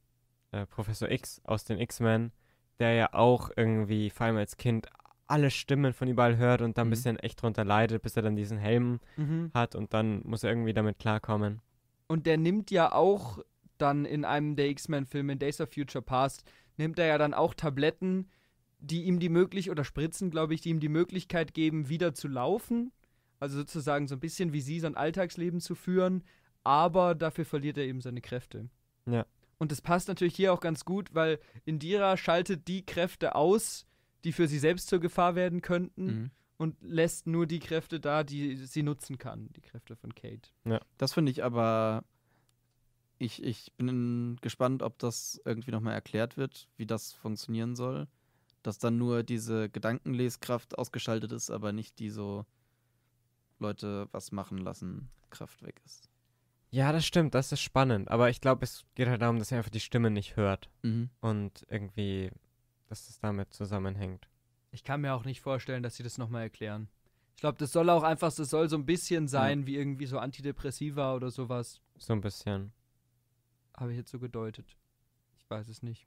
[SPEAKER 1] äh, Professor X aus den X-Men, der ja auch irgendwie, vor allem als Kind, alle Stimmen von überall hört und dann ein
[SPEAKER 3] Mhm.
[SPEAKER 1] bisschen echt drunter leidet, bis er dann diesen Helm
[SPEAKER 2] Mhm.
[SPEAKER 1] hat und dann muss er irgendwie damit klarkommen.
[SPEAKER 2] Und der nimmt ja auch dann in einem der X-Men-Filme, in Days of Future Past, nimmt er ja dann auch Tabletten, die ihm die möglich oder Spritzen, glaube ich, die ihm die Möglichkeit geben, wieder zu laufen. Also sozusagen so ein bisschen wie sie sein Alltagsleben zu führen, aber dafür verliert er eben seine Kräfte.
[SPEAKER 1] Ja.
[SPEAKER 2] Und das passt natürlich hier auch ganz gut, weil Indira schaltet die Kräfte aus, die für sie selbst zur Gefahr werden könnten
[SPEAKER 3] Mhm.
[SPEAKER 2] und lässt nur die Kräfte da, die sie nutzen kann, die Kräfte von Kate.
[SPEAKER 3] Das finde ich aber. Ich, ich bin gespannt, ob das irgendwie nochmal erklärt wird, wie das funktionieren soll. Dass dann nur diese Gedankenleskraft ausgeschaltet ist, aber nicht die so Leute was machen lassen, Kraft weg ist.
[SPEAKER 1] Ja, das stimmt, das ist spannend. Aber ich glaube, es geht halt darum, dass er einfach die Stimme nicht hört
[SPEAKER 3] Mhm.
[SPEAKER 1] und irgendwie, dass das damit zusammenhängt.
[SPEAKER 2] Ich kann mir auch nicht vorstellen, dass sie das nochmal erklären. Ich glaube, das soll auch einfach, das soll so ein bisschen sein wie irgendwie so Antidepressiva oder sowas.
[SPEAKER 1] So ein bisschen.
[SPEAKER 2] Habe ich jetzt so gedeutet. Ich weiß es nicht.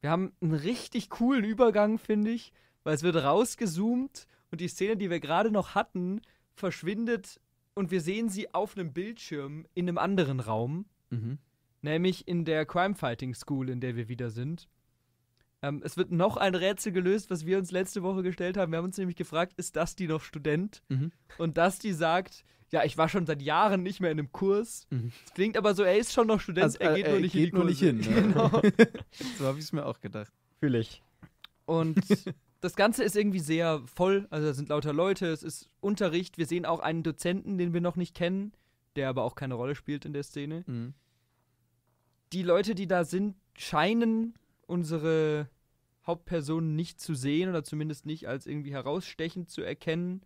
[SPEAKER 2] Wir haben einen richtig coolen Übergang, finde ich, weil es wird rausgezoomt und die Szene, die wir gerade noch hatten, verschwindet und wir sehen sie auf einem Bildschirm in einem anderen Raum.
[SPEAKER 3] Mhm.
[SPEAKER 2] nämlich in der Crime Fighting School, in der wir wieder sind. Ähm, es wird noch ein Rätsel gelöst, was wir uns letzte Woche gestellt haben. Wir haben uns nämlich gefragt, ist Dusty noch Student?
[SPEAKER 3] Mhm.
[SPEAKER 2] Und Dusty sagt, ja, ich war schon seit Jahren nicht mehr in einem Kurs.
[SPEAKER 3] Mhm.
[SPEAKER 2] Es klingt aber so, er ist schon noch Student,
[SPEAKER 3] Also,
[SPEAKER 2] er
[SPEAKER 3] äh,
[SPEAKER 2] geht nur nicht in die
[SPEAKER 3] geht nur nicht
[SPEAKER 2] Kurse.
[SPEAKER 3] hin. Ne?
[SPEAKER 2] Genau.
[SPEAKER 3] so habe ich es mir auch gedacht.
[SPEAKER 1] Fühle ich.
[SPEAKER 2] Und das Ganze ist irgendwie sehr voll. Also da sind lauter Leute, es ist Unterricht. Wir sehen auch einen Dozenten, den wir noch nicht kennen, der aber auch keine Rolle spielt in der Szene.
[SPEAKER 3] Mhm.
[SPEAKER 2] die Leute, die da sind, scheinen unsere Hauptpersonen nicht zu sehen oder zumindest nicht als irgendwie herausstechend zu erkennen.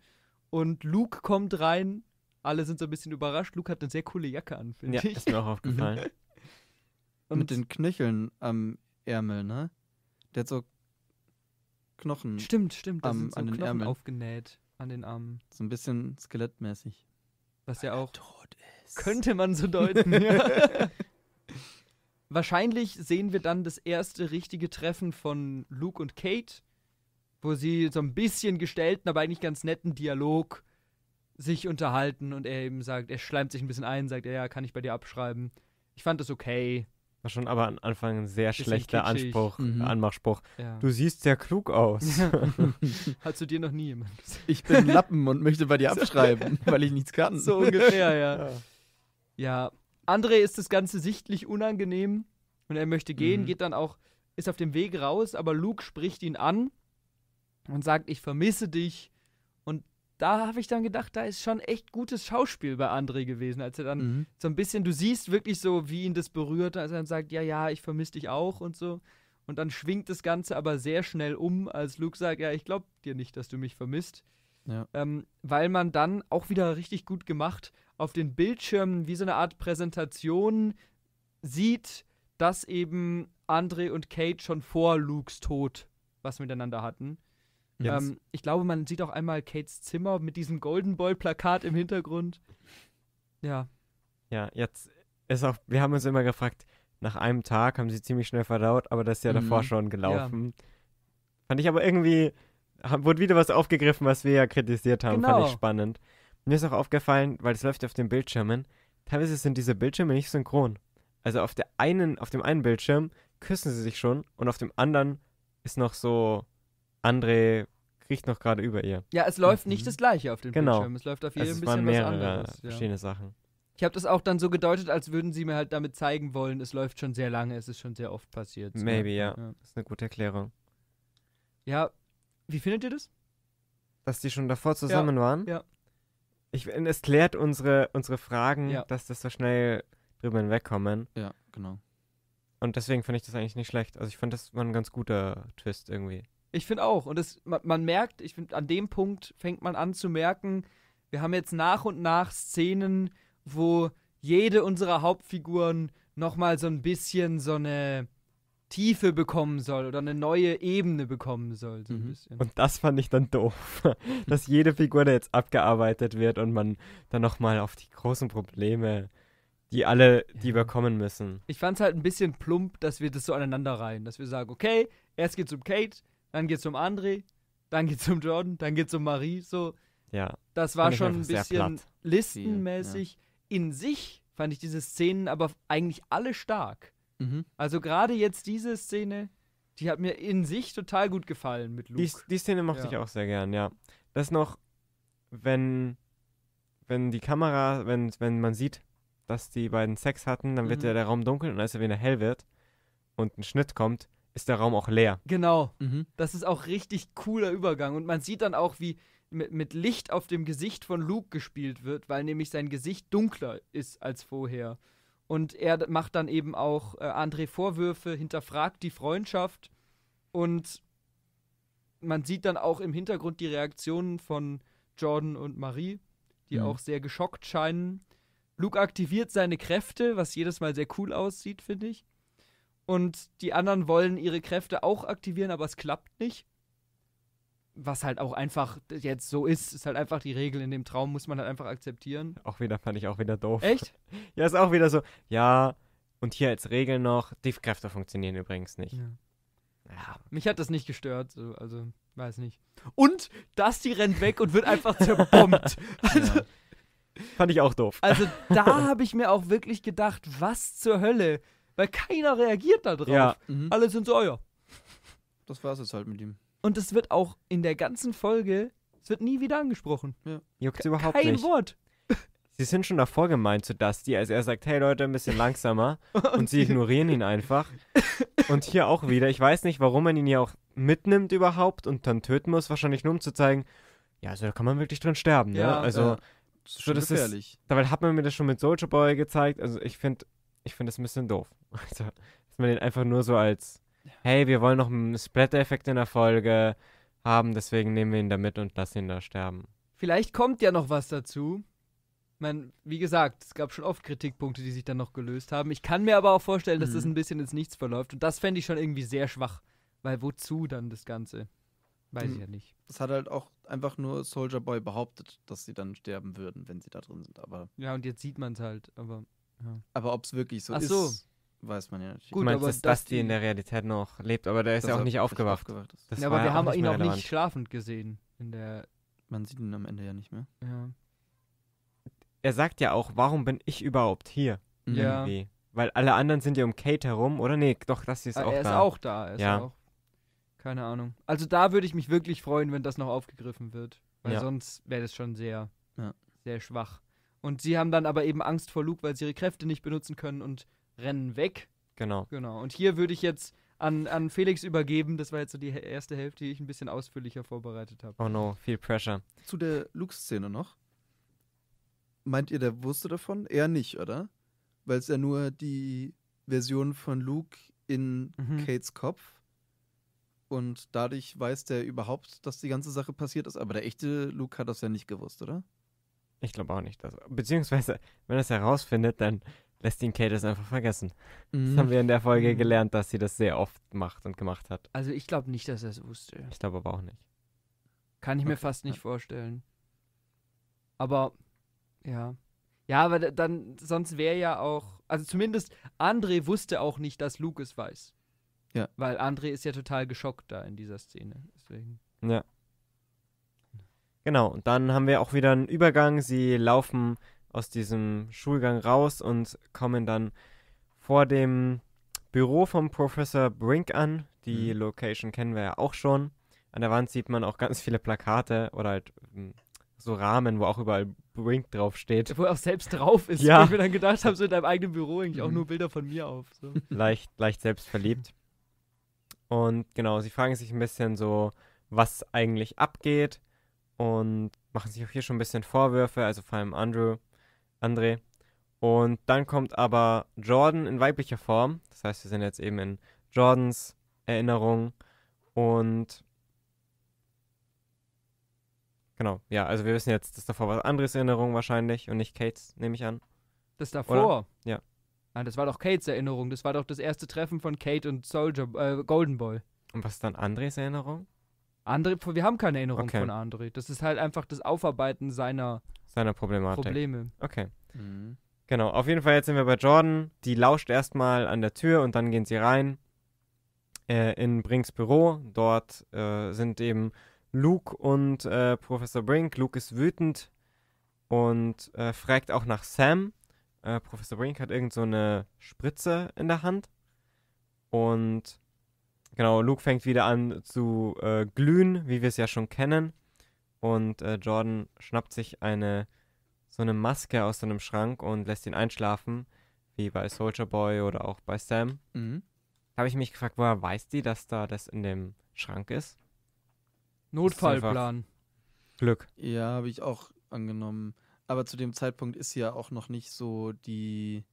[SPEAKER 2] Und Luke kommt rein. Alle sind so ein bisschen überrascht. Luke hat eine sehr coole Jacke an, finde
[SPEAKER 1] Ja,
[SPEAKER 2] ich.
[SPEAKER 1] ist mir auch aufgefallen.
[SPEAKER 2] Und
[SPEAKER 3] Mit den Knöcheln am Ärmel, ne? Der hat so Knochen,
[SPEAKER 2] Stimmt, stimmt. Da
[SPEAKER 3] Am-
[SPEAKER 2] sind so
[SPEAKER 3] an den
[SPEAKER 2] Knochen
[SPEAKER 3] Ärmeln.
[SPEAKER 2] aufgenäht an den Armen.
[SPEAKER 3] so ein bisschen skelettmäßig.
[SPEAKER 2] Was ja auch
[SPEAKER 3] Tot ist.
[SPEAKER 2] Könnte man so deuten. ja. Wahrscheinlich sehen wir dann das erste richtige Treffen von Luke und Kate, wo sie so ein bisschen gestellten, aber eigentlich ganz netten Dialog sich unterhalten und er eben sagt, er schleimt sich ein bisschen ein, sagt er, ja, kann ich bei dir abschreiben. Ich fand das okay.
[SPEAKER 1] War schon aber am Anfang ein sehr
[SPEAKER 2] Bisschen
[SPEAKER 1] schlechter
[SPEAKER 2] kitschig.
[SPEAKER 1] Anspruch,
[SPEAKER 3] Mhm.
[SPEAKER 1] Anmachspruch.
[SPEAKER 2] Ja.
[SPEAKER 1] Du siehst sehr klug aus.
[SPEAKER 2] Hat zu dir noch nie jemand gesagt.
[SPEAKER 3] Ich bin Lappen und möchte bei dir abschreiben, weil ich nichts kann.
[SPEAKER 2] So ungefähr, ja.
[SPEAKER 1] Ja.
[SPEAKER 2] Ja, André ist das Ganze sichtlich unangenehm und er möchte gehen,
[SPEAKER 3] Mhm.
[SPEAKER 2] geht dann auch, ist auf dem Weg raus, aber Luke spricht ihn an und sagt, ich vermisse dich. Und da habe ich dann gedacht, da ist schon echt gutes Schauspiel bei André gewesen, als er dann
[SPEAKER 3] Mhm.
[SPEAKER 2] so ein bisschen, du siehst wirklich so, wie ihn das berührt, als er dann sagt, ja, ja, ich vermisse dich auch und so. Und dann schwingt das Ganze aber sehr schnell um, als Luke sagt, ja, ich glaube dir nicht, dass du mich vermisst.
[SPEAKER 3] Ja.
[SPEAKER 2] Ähm, weil man dann auch wieder richtig gut gemacht auf den Bildschirmen wie so eine Art Präsentation sieht, dass eben André und Kate schon vor Lukes Tod was miteinander hatten. Ähm, ich glaube, man sieht auch einmal Kates Zimmer mit diesem Golden Boy-Plakat im Hintergrund. Ja,
[SPEAKER 1] Ja, jetzt ist auch, wir haben uns immer gefragt, nach einem Tag haben sie ziemlich schnell verdaut, aber das ist ja davor
[SPEAKER 3] Mhm.
[SPEAKER 1] schon gelaufen. Fand ich aber irgendwie, wurde wieder was aufgegriffen, was wir ja kritisiert haben, fand
[SPEAKER 2] Genau.
[SPEAKER 1] ich spannend. Mir ist auch aufgefallen, weil es läuft auf den Bildschirmen, teilweise sind diese Bildschirme nicht synchron. Also auf der einen, auf dem einen Bildschirm küssen sie sich schon und auf dem anderen ist noch so, André kriecht noch gerade über ihr.
[SPEAKER 2] ja es läuft
[SPEAKER 3] Mhm.
[SPEAKER 2] nicht das gleiche auf dem
[SPEAKER 1] Genau.
[SPEAKER 2] Bildschirm. Es läuft auf jedem
[SPEAKER 1] Also
[SPEAKER 2] ein
[SPEAKER 1] es waren
[SPEAKER 2] bisschen was
[SPEAKER 1] mehrere
[SPEAKER 2] anderes. Ja.
[SPEAKER 1] verschiedene Sachen.
[SPEAKER 2] Ich habe das auch dann so gedeutet, als würden sie mir halt damit zeigen wollen, es läuft schon sehr lange, es ist schon sehr oft passiert. so.
[SPEAKER 1] Maybe, ja.
[SPEAKER 2] ja.
[SPEAKER 1] Das ist eine gute Erklärung.
[SPEAKER 2] Ja, wie findet ihr das?
[SPEAKER 1] Dass die schon davor zusammen waren?
[SPEAKER 2] ja.
[SPEAKER 1] Ich, es klärt unsere, unsere Fragen,
[SPEAKER 2] Ja.
[SPEAKER 1] dass das so schnell drüber hinwegkommen.
[SPEAKER 3] Ja, genau.
[SPEAKER 1] Und deswegen finde ich das eigentlich nicht schlecht. Also ich fand, das war ein ganz guter Twist irgendwie.
[SPEAKER 2] Ich finde auch. Und es, man, man merkt, ich finde, an dem Punkt fängt man an zu merken, wir haben jetzt nach und nach Szenen, wo jede unserer Hauptfiguren nochmal so ein bisschen so eine Tiefe bekommen soll oder eine neue Ebene bekommen soll. So ein
[SPEAKER 3] Mhm.
[SPEAKER 2] bisschen.
[SPEAKER 1] Und das fand ich dann doof. dass jede Figur da jetzt abgearbeitet wird und man dann nochmal auf die großen Probleme, die alle, die
[SPEAKER 2] Ja.
[SPEAKER 1] wir kommen müssen.
[SPEAKER 2] Ich fand es halt ein bisschen plump, dass wir das so aneinander reihen. Dass wir sagen, okay, erst geht's um Kate, dann geht's um André, dann geht's um Jordan, dann geht's um Marie. So,
[SPEAKER 1] Ja.
[SPEAKER 2] das war schon ein bisschen listenmäßig. In sich fand ich diese Szenen aber eigentlich alle stark.
[SPEAKER 3] Mhm.
[SPEAKER 2] Also gerade jetzt diese Szene, die hat mir in sich total gut gefallen mit Luke.
[SPEAKER 1] Die, die Szene mochte
[SPEAKER 2] Ja.
[SPEAKER 1] ich auch sehr gern, ja. Das noch, wenn, wenn die Kamera, wenn, wenn man sieht, dass die beiden Sex hatten, dann wird
[SPEAKER 2] Mhm.
[SPEAKER 1] ja der Raum dunkel und als er wieder hell wird und ein Schnitt kommt, ist der Raum auch leer.
[SPEAKER 2] genau,
[SPEAKER 3] Mhm.
[SPEAKER 2] das ist auch richtig cooler Übergang. Und man sieht dann auch, wie mit, mit Licht auf dem Gesicht von Luke gespielt wird, weil nämlich sein Gesicht dunkler ist als vorher. Und er macht dann eben auch äh, André Vorwürfe, hinterfragt die Freundschaft und man sieht dann auch im Hintergrund die Reaktionen von Jordan und Marie, die
[SPEAKER 3] Mhm.
[SPEAKER 2] auch sehr geschockt scheinen. Luke aktiviert seine Kräfte, was jedes Mal sehr cool aussieht, finde ich. Und die anderen wollen ihre Kräfte auch aktivieren, aber es klappt nicht. Was halt auch einfach jetzt so ist, ist halt einfach die Regel in dem Traum, muss man halt einfach akzeptieren.
[SPEAKER 1] Auch wieder, fand ich auch wieder doof.
[SPEAKER 2] Echt?
[SPEAKER 1] Ja, ist auch wieder so, ja, und hier als Regel noch, die Kräfte funktionieren übrigens nicht.
[SPEAKER 2] Ja.
[SPEAKER 1] Ja.
[SPEAKER 2] Mich hat das nicht gestört, so, also weiß nicht. Und Dusty rennt weg und wird einfach zerbombt. Also,
[SPEAKER 3] Ja.
[SPEAKER 1] Fand ich auch doof.
[SPEAKER 2] also da habe ich mir auch wirklich gedacht, was zur Hölle? Weil keiner reagiert da drauf.
[SPEAKER 1] Ja,
[SPEAKER 3] Mhm.
[SPEAKER 2] Alle sind so, oh ja.
[SPEAKER 3] Das war's jetzt halt mit ihm.
[SPEAKER 2] Und es wird auch in der ganzen Folge, es wird nie wieder angesprochen.
[SPEAKER 1] juckt überhaupt
[SPEAKER 2] Kein
[SPEAKER 1] nicht.
[SPEAKER 2] Wort.
[SPEAKER 1] Sie sind schon davor gemeint zu Dusty, als er sagt, hey Leute, ein bisschen langsamer. und sie ignorieren ihn einfach. Und hier auch wieder. Ich weiß nicht, warum man ihn hier auch mitnimmt überhaupt und dann töten muss. Wahrscheinlich nur, um zu zeigen, ja, also da kann man wirklich drin sterben. Ja,
[SPEAKER 2] Ja,
[SPEAKER 1] also
[SPEAKER 3] ja. Das ist
[SPEAKER 1] so,
[SPEAKER 3] schon
[SPEAKER 1] das ist-
[SPEAKER 3] gefährlich.
[SPEAKER 1] dabei hat man mir das schon mit Soldier Boy gezeigt. Also ich finde, ich finde das ein bisschen doof. Also, dass man den einfach nur so als, hey, wir wollen noch einen Splatter-Effekt in der Folge haben, deswegen nehmen wir ihn da mit und lassen ihn da sterben.
[SPEAKER 2] Vielleicht kommt ja noch was dazu. Ich meine, wie gesagt, es gab schon oft Kritikpunkte, die sich dann noch gelöst haben. Ich kann mir aber auch vorstellen, dass das
[SPEAKER 3] Mhm.
[SPEAKER 2] ein bisschen ins Nichts verläuft. Und das fände ich schon irgendwie sehr schwach. Weil wozu dann das Ganze? Weiß ich
[SPEAKER 3] Mhm.
[SPEAKER 2] ja nicht.
[SPEAKER 3] Das hat halt auch einfach nur Soldier Boy behauptet, dass sie dann sterben würden, wenn sie da drin sind. Aber,
[SPEAKER 2] Ja, und jetzt sieht man es halt. Aber
[SPEAKER 3] aber ob es wirklich so
[SPEAKER 2] Ach
[SPEAKER 3] ist,
[SPEAKER 2] so.
[SPEAKER 3] Weiß man ja natürlich.
[SPEAKER 2] Gut,
[SPEAKER 1] du meinst,
[SPEAKER 2] aber
[SPEAKER 1] dass, die in der Realität noch lebt, aber der ist ja auch
[SPEAKER 3] er
[SPEAKER 1] nicht aufgewacht.
[SPEAKER 3] ist.
[SPEAKER 1] Das
[SPEAKER 2] ja, aber wir haben
[SPEAKER 1] nicht
[SPEAKER 2] ihn auch nicht
[SPEAKER 1] relevant.
[SPEAKER 2] schlafend gesehen. In der.
[SPEAKER 3] Man sieht ihn am Ende ja nicht mehr.
[SPEAKER 2] Ja.
[SPEAKER 1] Er sagt ja auch, warum bin ich überhaupt hier?
[SPEAKER 3] Mhm.
[SPEAKER 2] Ja.
[SPEAKER 1] Irgendwie. Weil alle anderen sind ja um Kate herum, oder? Nee, doch, das ist
[SPEAKER 2] Ah,
[SPEAKER 1] auch
[SPEAKER 2] er ist
[SPEAKER 1] da.
[SPEAKER 2] auch da. Er ist
[SPEAKER 1] Ja.
[SPEAKER 2] auch. Keine Ahnung. Also da würde ich mich wirklich freuen, wenn das noch aufgegriffen wird. Weil
[SPEAKER 1] Ja.
[SPEAKER 2] sonst wäre das schon sehr,
[SPEAKER 3] Ja.
[SPEAKER 2] sehr schwach. Und sie haben dann aber eben Angst vor Luke, weil sie ihre Kräfte nicht benutzen können und rennen weg.
[SPEAKER 1] Genau.
[SPEAKER 2] Genau. Und hier würde ich jetzt an, an Felix übergeben. Das war jetzt so die erste Hälfte, die ich ein bisschen ausführlicher vorbereitet habe.
[SPEAKER 1] Oh no, viel Pressure.
[SPEAKER 3] Zu der Luke-Szene noch. Meint ihr, der wusste davon? Eher nicht, oder? Weil es ja nur die Version von Luke in
[SPEAKER 2] Mhm.
[SPEAKER 3] Kates Kopf. Und dadurch weiß der überhaupt, dass die ganze Sache passiert ist. Aber der echte Luke hat das ja nicht gewusst, oder?
[SPEAKER 1] Ich glaube auch nicht. Dass, beziehungsweise, wenn er es herausfindet, dann lässt ihn Kate es einfach vergessen. Das haben wir in der Folge
[SPEAKER 2] Mhm.
[SPEAKER 1] gelernt, dass sie das sehr oft macht und gemacht hat.
[SPEAKER 2] Also ich glaube nicht, dass er es wusste.
[SPEAKER 1] Ich glaube aber auch nicht.
[SPEAKER 2] Kann ich mir
[SPEAKER 3] Okay,
[SPEAKER 2] fast nicht
[SPEAKER 3] ja.
[SPEAKER 2] vorstellen. Aber ja. Ja, aber da- dann, sonst wäre ja auch, also zumindest André wusste auch nicht, dass Luke es weiß.
[SPEAKER 3] Ja.
[SPEAKER 2] Weil André ist ja total geschockt da in dieser Szene. Deswegen.
[SPEAKER 1] Ja. Genau, und dann haben wir auch wieder einen Übergang. Sie laufen aus diesem Schulgang raus und kommen dann vor dem Büro vom Professor Brink an. Die
[SPEAKER 3] Mhm.
[SPEAKER 1] Location kennen wir ja auch schon. An der Wand sieht man auch ganz viele Plakate oder halt ähm, so Rahmen, wo auch überall Brink draufsteht.
[SPEAKER 2] Wo er auch selbst drauf ist.
[SPEAKER 1] Ja.
[SPEAKER 2] Wo ich mir dann gedacht habe, so in deinem eigenen Büro hänge ich auch
[SPEAKER 3] Mhm.
[SPEAKER 2] nur Bilder von mir auf. So.
[SPEAKER 1] leicht, leicht selbstverliebt. Und genau, sie fragen sich ein bisschen so, was eigentlich abgeht und machen sich auch hier schon ein bisschen Vorwürfe, also vor allem Andrew, André. Und dann kommt aber Jordan in weiblicher Form. Das heißt, wir sind jetzt eben in Jordans Erinnerung und genau, ja, also wir wissen jetzt, das davor war Andres Erinnerung wahrscheinlich und nicht Kates, nehme ich an.
[SPEAKER 2] Das davor.
[SPEAKER 1] Ja.
[SPEAKER 2] Ah, das war doch Kates Erinnerung. Das war doch das erste Treffen von Kate und Soldier, äh, Golden Boy.
[SPEAKER 1] Und was ist dann Andres Erinnerung?
[SPEAKER 2] André, wir haben keine Erinnerung
[SPEAKER 1] Okay.
[SPEAKER 2] von André. Das ist halt einfach das Aufarbeiten seiner
[SPEAKER 1] Seiner Problematik.
[SPEAKER 2] Probleme.
[SPEAKER 1] Okay.
[SPEAKER 3] Mhm.
[SPEAKER 1] Genau, auf jeden Fall jetzt sind wir bei Jordan. Die lauscht erstmal an der Tür und dann gehen sie rein äh, in Brinks Büro. Dort äh, sind eben Luke und äh, Professor Brink. Luke ist wütend und äh, fragt auch nach Sam. Äh, Professor Brink hat irgend so eine Spritze in der Hand. Und genau, Luke fängt wieder an zu äh, glühen, wie wir es ja schon kennen. Und äh, Jordan schnappt sich eine so eine Maske aus so einem Schrank und lässt ihn einschlafen, wie bei Soldier Boy oder auch bei Sam.
[SPEAKER 3] Mhm.
[SPEAKER 1] Habe ich mich gefragt, woher weiß die, dass da das in dem Schrank ist?
[SPEAKER 2] Notfallplan.
[SPEAKER 1] Glück.
[SPEAKER 3] Ja, habe ich auch angenommen. Aber zu dem Zeitpunkt ist sie ja auch noch nicht so die.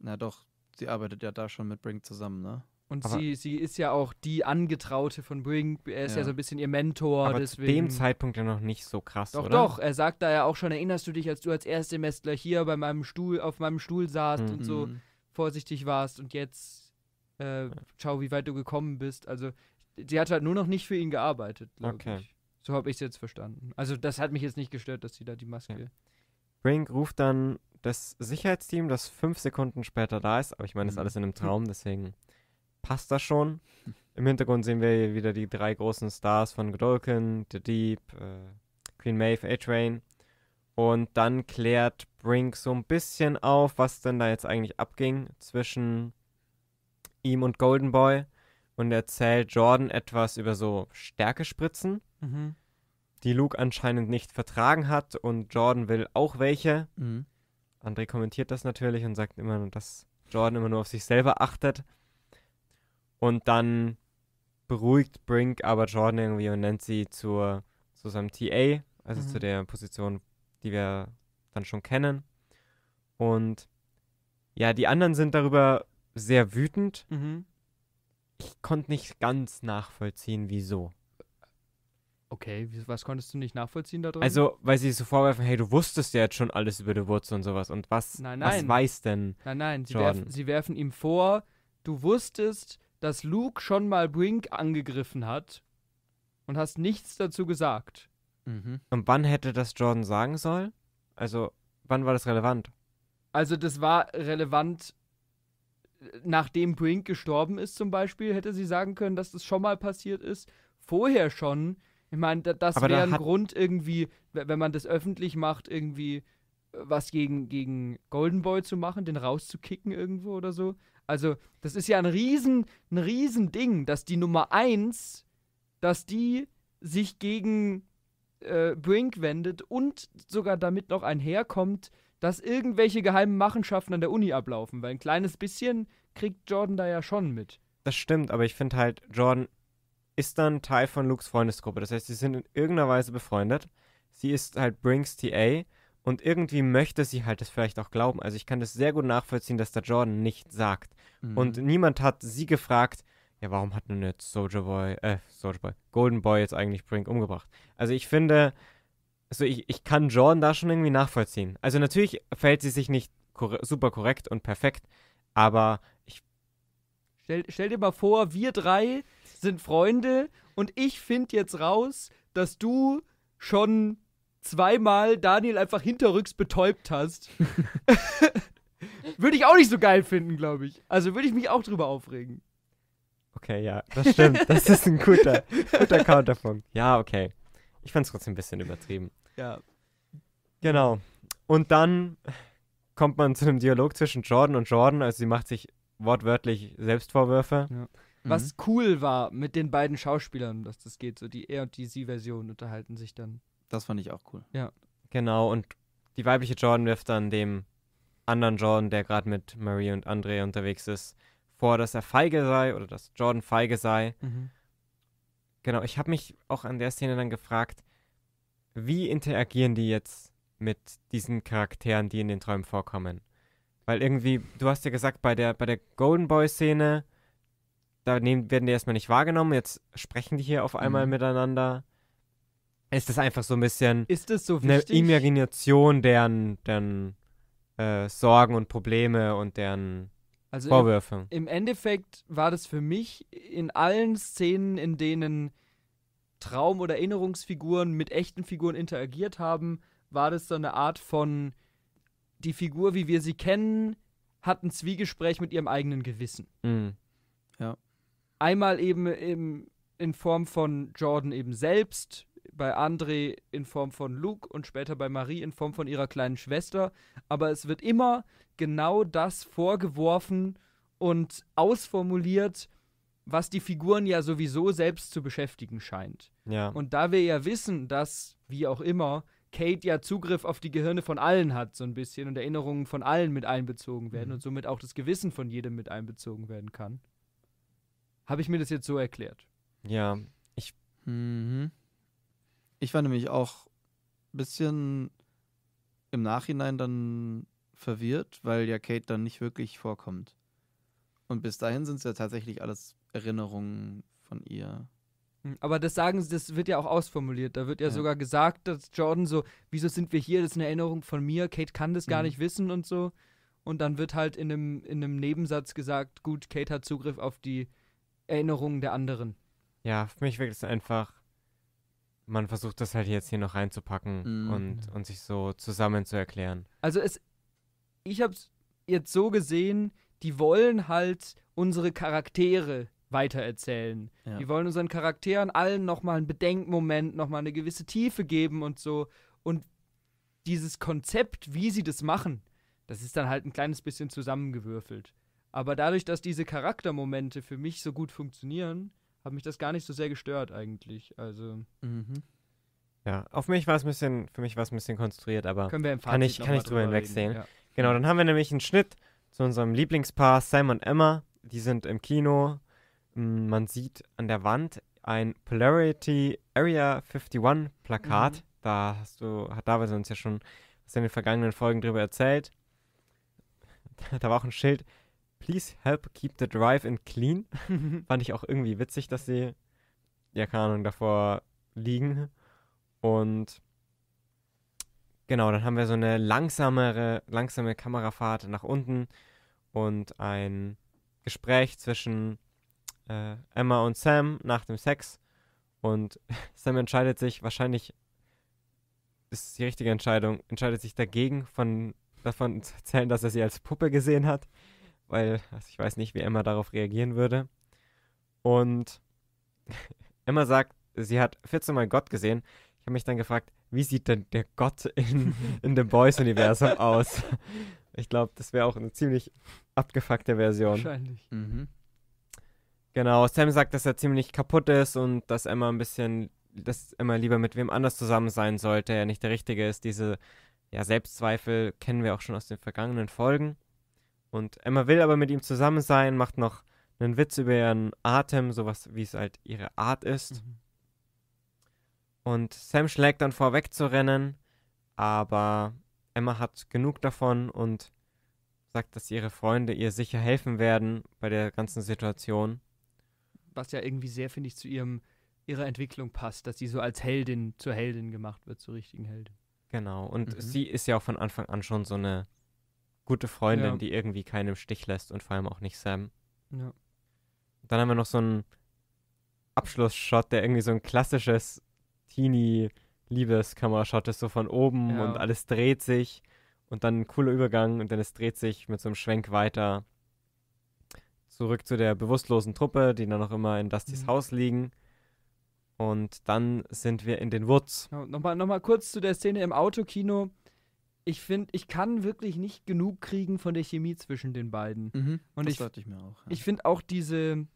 [SPEAKER 3] Na doch, sie arbeitet ja da schon mit Brink zusammen, ne?
[SPEAKER 2] Und
[SPEAKER 1] Aber-
[SPEAKER 2] sie, sie ist ja auch die Angetraute von Brink. Er ist ja,
[SPEAKER 3] Ja.
[SPEAKER 2] so ein bisschen ihr Mentor.
[SPEAKER 1] Aber
[SPEAKER 2] deswegen.
[SPEAKER 1] zu dem Zeitpunkt ja noch nicht so krass,
[SPEAKER 2] Doch,
[SPEAKER 1] oder?
[SPEAKER 2] doch. Er sagt da ja auch schon, erinnerst du dich, als du als Erstsemestler hier bei meinem Stuhl, auf meinem Stuhl saßt
[SPEAKER 1] Mhm.
[SPEAKER 2] und so
[SPEAKER 3] Mhm.
[SPEAKER 2] vorsichtig warst und jetzt äh, schau, wie weit du gekommen bist. Also, sie hat halt nur noch nicht für ihn gearbeitet, glaube
[SPEAKER 1] Okay.
[SPEAKER 2] ich. So habe ich es jetzt verstanden. Also, das hat mich jetzt nicht gestört, dass sie da die Maske.
[SPEAKER 1] Brink ruft dann das Sicherheitsteam, das fünf Sekunden später da ist. Aber ich meine, das ist
[SPEAKER 3] Mhm.
[SPEAKER 1] alles in einem Traum, deswegen passt das schon. Im Hintergrund sehen wir wieder die drei großen Stars von Godolkin, The Deep, äh, Queen Maeve, A-Train. Und dann klärt Brink so ein bisschen auf, was denn da jetzt eigentlich abging zwischen ihm und Golden Boy. Und erzählt Jordan etwas über so Stärkespritzen,
[SPEAKER 2] Mhm.
[SPEAKER 1] die Luke anscheinend nicht vertragen hat. Und Jordan will auch welche.
[SPEAKER 3] Mhm.
[SPEAKER 1] André kommentiert das natürlich und sagt immer, dass Jordan immer nur auf sich selber achtet. Und dann beruhigt Brink aber Jordan irgendwie und nennt sie zur, zu seinem TA, also
[SPEAKER 2] Mhm.
[SPEAKER 1] zu der Position, die wir dann schon kennen. Und ja, die anderen sind darüber sehr wütend.
[SPEAKER 2] Mhm.
[SPEAKER 1] Ich konnte nicht ganz nachvollziehen, wieso.
[SPEAKER 2] Okay, was konntest du nicht nachvollziehen da drin?
[SPEAKER 1] Also, weil sie so vorwerfen, hey, du wusstest ja jetzt schon alles über The Woods und sowas. Und was,
[SPEAKER 2] Nein,
[SPEAKER 1] was
[SPEAKER 2] nein.
[SPEAKER 1] weiß denn?
[SPEAKER 2] Nein, nein, sie
[SPEAKER 1] Jordan.
[SPEAKER 2] werfen, sie werfen ihm vor, du wusstest, dass Luke schon mal Brink angegriffen hat und hast nichts dazu gesagt.
[SPEAKER 3] Mhm.
[SPEAKER 1] Und wann hätte das Jordan sagen sollen? Also, wann war das relevant?
[SPEAKER 2] Also das war relevant, nachdem Brink gestorben ist zum Beispiel, hätte sie sagen können, dass das schon mal passiert ist. Vorher schon. Ich meine, da, das wäre ein Grund irgendwie, wenn man das öffentlich macht, irgendwie äh, was gegen, gegen Golden Boy zu machen, den rauszukicken irgendwo oder so. Also das ist ja ein riesen, ein riesen Ding, dass die Nummer 1, dass die sich gegen äh, Brink wendet und sogar damit noch einherkommt, dass irgendwelche geheimen Machenschaften an der Uni ablaufen, weil ein kleines bisschen kriegt Jordan da ja schon mit.
[SPEAKER 1] Das stimmt, aber ich finde halt, Jordan ist dann Teil von Lukes Freundesgruppe. Das heißt, sie sind in irgendeiner Weise befreundet. Sie ist halt Brinks TA und irgendwie möchte sie halt das vielleicht auch glauben. Also ich kann das sehr gut nachvollziehen, dass der Jordan nicht sagt.
[SPEAKER 3] Mhm.
[SPEAKER 1] Und niemand hat sie gefragt, ja, warum hat nun jetzt Soldier Boy, äh, Soldier Boy, Golden Boy jetzt eigentlich Brink umgebracht? Also ich finde, also ich, ich kann Jordan da schon irgendwie nachvollziehen. Also natürlich verhält sie sich nicht korre super korrekt und perfekt, aber ich,
[SPEAKER 2] Stell, stell dir mal vor, wir drei sind Freunde und ich finde jetzt raus, dass du schon zweimal Daniel einfach hinterrücks betäubt hast. würde ich auch nicht so geil finden, glaube ich. Also würde ich mich auch drüber aufregen.
[SPEAKER 1] okay, ja, das stimmt. das ist ein guter, guter Counterpunkt. Ja, okay. Ich fand es trotzdem ein bisschen übertrieben.
[SPEAKER 2] Ja.
[SPEAKER 1] Genau. Und dann kommt man zu einem Dialog zwischen Jordan und Jordan. Also sie macht sich wortwörtlich Selbstvorwürfe.
[SPEAKER 3] Mhm.
[SPEAKER 2] Was cool war mit den beiden Schauspielern, dass das geht, so die er und die sie-Version unterhalten sich dann.
[SPEAKER 3] Das fand ich auch cool.
[SPEAKER 1] Genau, und die weibliche Jordan wirft dann dem anderen Jordan, der gerade mit Marie und Andre unterwegs ist, vor, dass er feige sei oder dass Jordan feige sei. Genau, ich habe mich auch an der Szene dann gefragt, wie interagieren die jetzt mit diesen Charakteren, die in den Träumen vorkommen? Weil irgendwie, du hast ja gesagt, bei der, bei der Golden Boy-Szene, da nehmen, werden die erstmal nicht wahrgenommen, jetzt sprechen die hier auf einmal
[SPEAKER 3] Mhm.
[SPEAKER 1] miteinander. Ist das einfach so ein bisschen
[SPEAKER 2] Ist es so
[SPEAKER 1] eine? Imagination deren, deren äh, Sorgen und Probleme und deren
[SPEAKER 2] also im,
[SPEAKER 1] Vorwürfe?
[SPEAKER 2] im Endeffekt war das für mich in allen Szenen, in denen Traum- oder Erinnerungsfiguren mit echten Figuren interagiert haben, war das so eine Art von die Figur, wie wir sie kennen, hat ein Zwiegespräch mit ihrem eigenen Gewissen.
[SPEAKER 1] Mhm.
[SPEAKER 2] Einmal eben im, in Form von Jordan eben selbst, bei André in Form von Luke und später bei Marie in Form von ihrer kleinen Schwester. Aber es wird immer genau das vorgeworfen und ausformuliert, was die Figuren ja sowieso selbst zu beschäftigen scheint.
[SPEAKER 1] Ja.
[SPEAKER 2] Und da wir ja wissen, dass, wie auch immer, Kate ja Zugriff auf die Gehirne von allen hat, so ein bisschen, und Erinnerungen von allen mit einbezogen werden
[SPEAKER 3] Mhm.
[SPEAKER 2] und somit auch das Gewissen von jedem mit einbezogen werden kann, habe ich mir das jetzt so erklärt.
[SPEAKER 1] ja.
[SPEAKER 3] Mhm. Ich war nämlich auch ein bisschen im Nachhinein dann verwirrt, weil ja Kate dann nicht wirklich vorkommt. Und bis dahin sind es ja tatsächlich alles Erinnerungen von ihr.
[SPEAKER 2] Hm, Aber das sagen sie, das wird ja auch ausformuliert. Da wird ja,
[SPEAKER 3] Ja.
[SPEAKER 2] sogar gesagt, dass Jordan so, wieso sind wir hier? Das ist eine Erinnerung von mir. Kate kann das gar
[SPEAKER 3] Mhm.
[SPEAKER 2] nicht wissen und so. Und dann wird halt in einem, in einem Nebensatz gesagt, gut, Kate hat Zugriff auf die Erinnerungen der anderen.
[SPEAKER 1] Ja, für mich wirkt es einfach, man versucht das halt jetzt hier noch reinzupacken
[SPEAKER 3] Mhm.
[SPEAKER 1] und, und sich so zusammen zu erklären.
[SPEAKER 2] Also es, ich habe es jetzt so gesehen, die wollen halt unsere Charaktere weitererzählen.
[SPEAKER 3] Ja.
[SPEAKER 2] Die wollen unseren Charakteren allen nochmal einen Bedenkmoment, nochmal eine gewisse Tiefe geben und so. Und dieses Konzept, wie sie das machen, das ist dann halt ein kleines bisschen zusammengewürfelt. Aber dadurch, dass diese Charaktermomente für mich so gut funktionieren, hat mich das gar nicht so sehr gestört eigentlich. Also
[SPEAKER 3] Mhm.
[SPEAKER 1] Ja, auf mich war es ein bisschen, für mich war es ein bisschen konstruiert, aber
[SPEAKER 2] können wir im Fazit
[SPEAKER 1] Kann ich- kann ich drüber hinwegsehen.
[SPEAKER 2] Ja.
[SPEAKER 1] genau, dann haben wir nämlich einen Schnitt zu unserem Lieblingspaar Sam und Emma. Die sind im Kino. Mm, Man sieht an der Wand ein Polarity Area 51 Plakat.
[SPEAKER 2] Mhm.
[SPEAKER 1] Da hast du, hat David uns ja schon was in den vergangenen Folgen drüber erzählt. Da war auch ein Schild. Please help keep the drive in clean. Fand ich auch irgendwie witzig, dass sie, ja, keine Ahnung, davor liegen. Und genau, dann haben wir so eine langsamere, langsame Kamerafahrt nach unten und ein Gespräch zwischen äh, Emma und Sam nach dem Sex. Und Sam entscheidet sich, wahrscheinlich ist die richtige Entscheidung, entscheidet sich dagegen, von, davon zu erzählen, dass er sie als Puppe gesehen hat. Weil also ich weiß nicht, wie Emma darauf reagieren würde. Und Emma sagt, sie hat 14 Mal Gott gesehen. Ich habe mich dann gefragt, wie sieht denn der Gott in, in dem Boys-Universum aus? Ich glaube, das wäre auch eine ziemlich abgefuckte Version.
[SPEAKER 2] Wahrscheinlich.
[SPEAKER 3] Mhm.
[SPEAKER 1] Genau, Sam sagt, dass er ziemlich kaputt ist und dass Emma ein bisschen, dass Emma lieber mit wem anders zusammen sein sollte, er nicht der Richtige ist. Diese ja, Selbstzweifel kennen wir auch schon aus den vergangenen Folgen. Und Emma will aber mit ihm zusammen sein, macht noch einen Witz über ihren Atem, sowas wie es halt ihre Art ist.
[SPEAKER 2] Mhm.
[SPEAKER 1] Und Sam schlägt dann vor, wegzurennen, aber Emma hat genug davon und sagt, dass ihre Freunde ihr sicher helfen werden bei der ganzen Situation.
[SPEAKER 2] Was ja irgendwie sehr, finde ich, zu ihrem, ihrer Entwicklung passt, dass sie so als Heldin zur Heldin gemacht wird, zur richtigen Heldin.
[SPEAKER 1] Genau. Und
[SPEAKER 3] Mhm.
[SPEAKER 1] sie ist ja auch von Anfang an schon so eine gute Freundin,
[SPEAKER 2] Ja.
[SPEAKER 1] die irgendwie keinen im Stich lässt und vor allem auch nicht Sam.
[SPEAKER 2] Ja.
[SPEAKER 1] Dann haben wir noch so einen Abschlussshot, der irgendwie so ein klassisches Teenie-Liebeskamera-Shot ist, so von oben
[SPEAKER 2] Ja.
[SPEAKER 1] und alles dreht sich und dann ein cooler Übergang und dann es dreht sich mit so einem Schwenk weiter zurück zu der bewusstlosen Truppe, die dann noch immer in Dustys
[SPEAKER 2] Mhm.
[SPEAKER 1] Haus liegen. Und dann sind wir in den Woods.
[SPEAKER 2] Nochmal noch mal kurz zu der Szene im Autokino. Ich finde, ich kann wirklich nicht genug kriegen von der Chemie zwischen den beiden.
[SPEAKER 3] Mhm.
[SPEAKER 2] Und
[SPEAKER 3] das
[SPEAKER 2] ich-
[SPEAKER 3] dachte ich mir auch. Ja.
[SPEAKER 2] Ich finde auch diese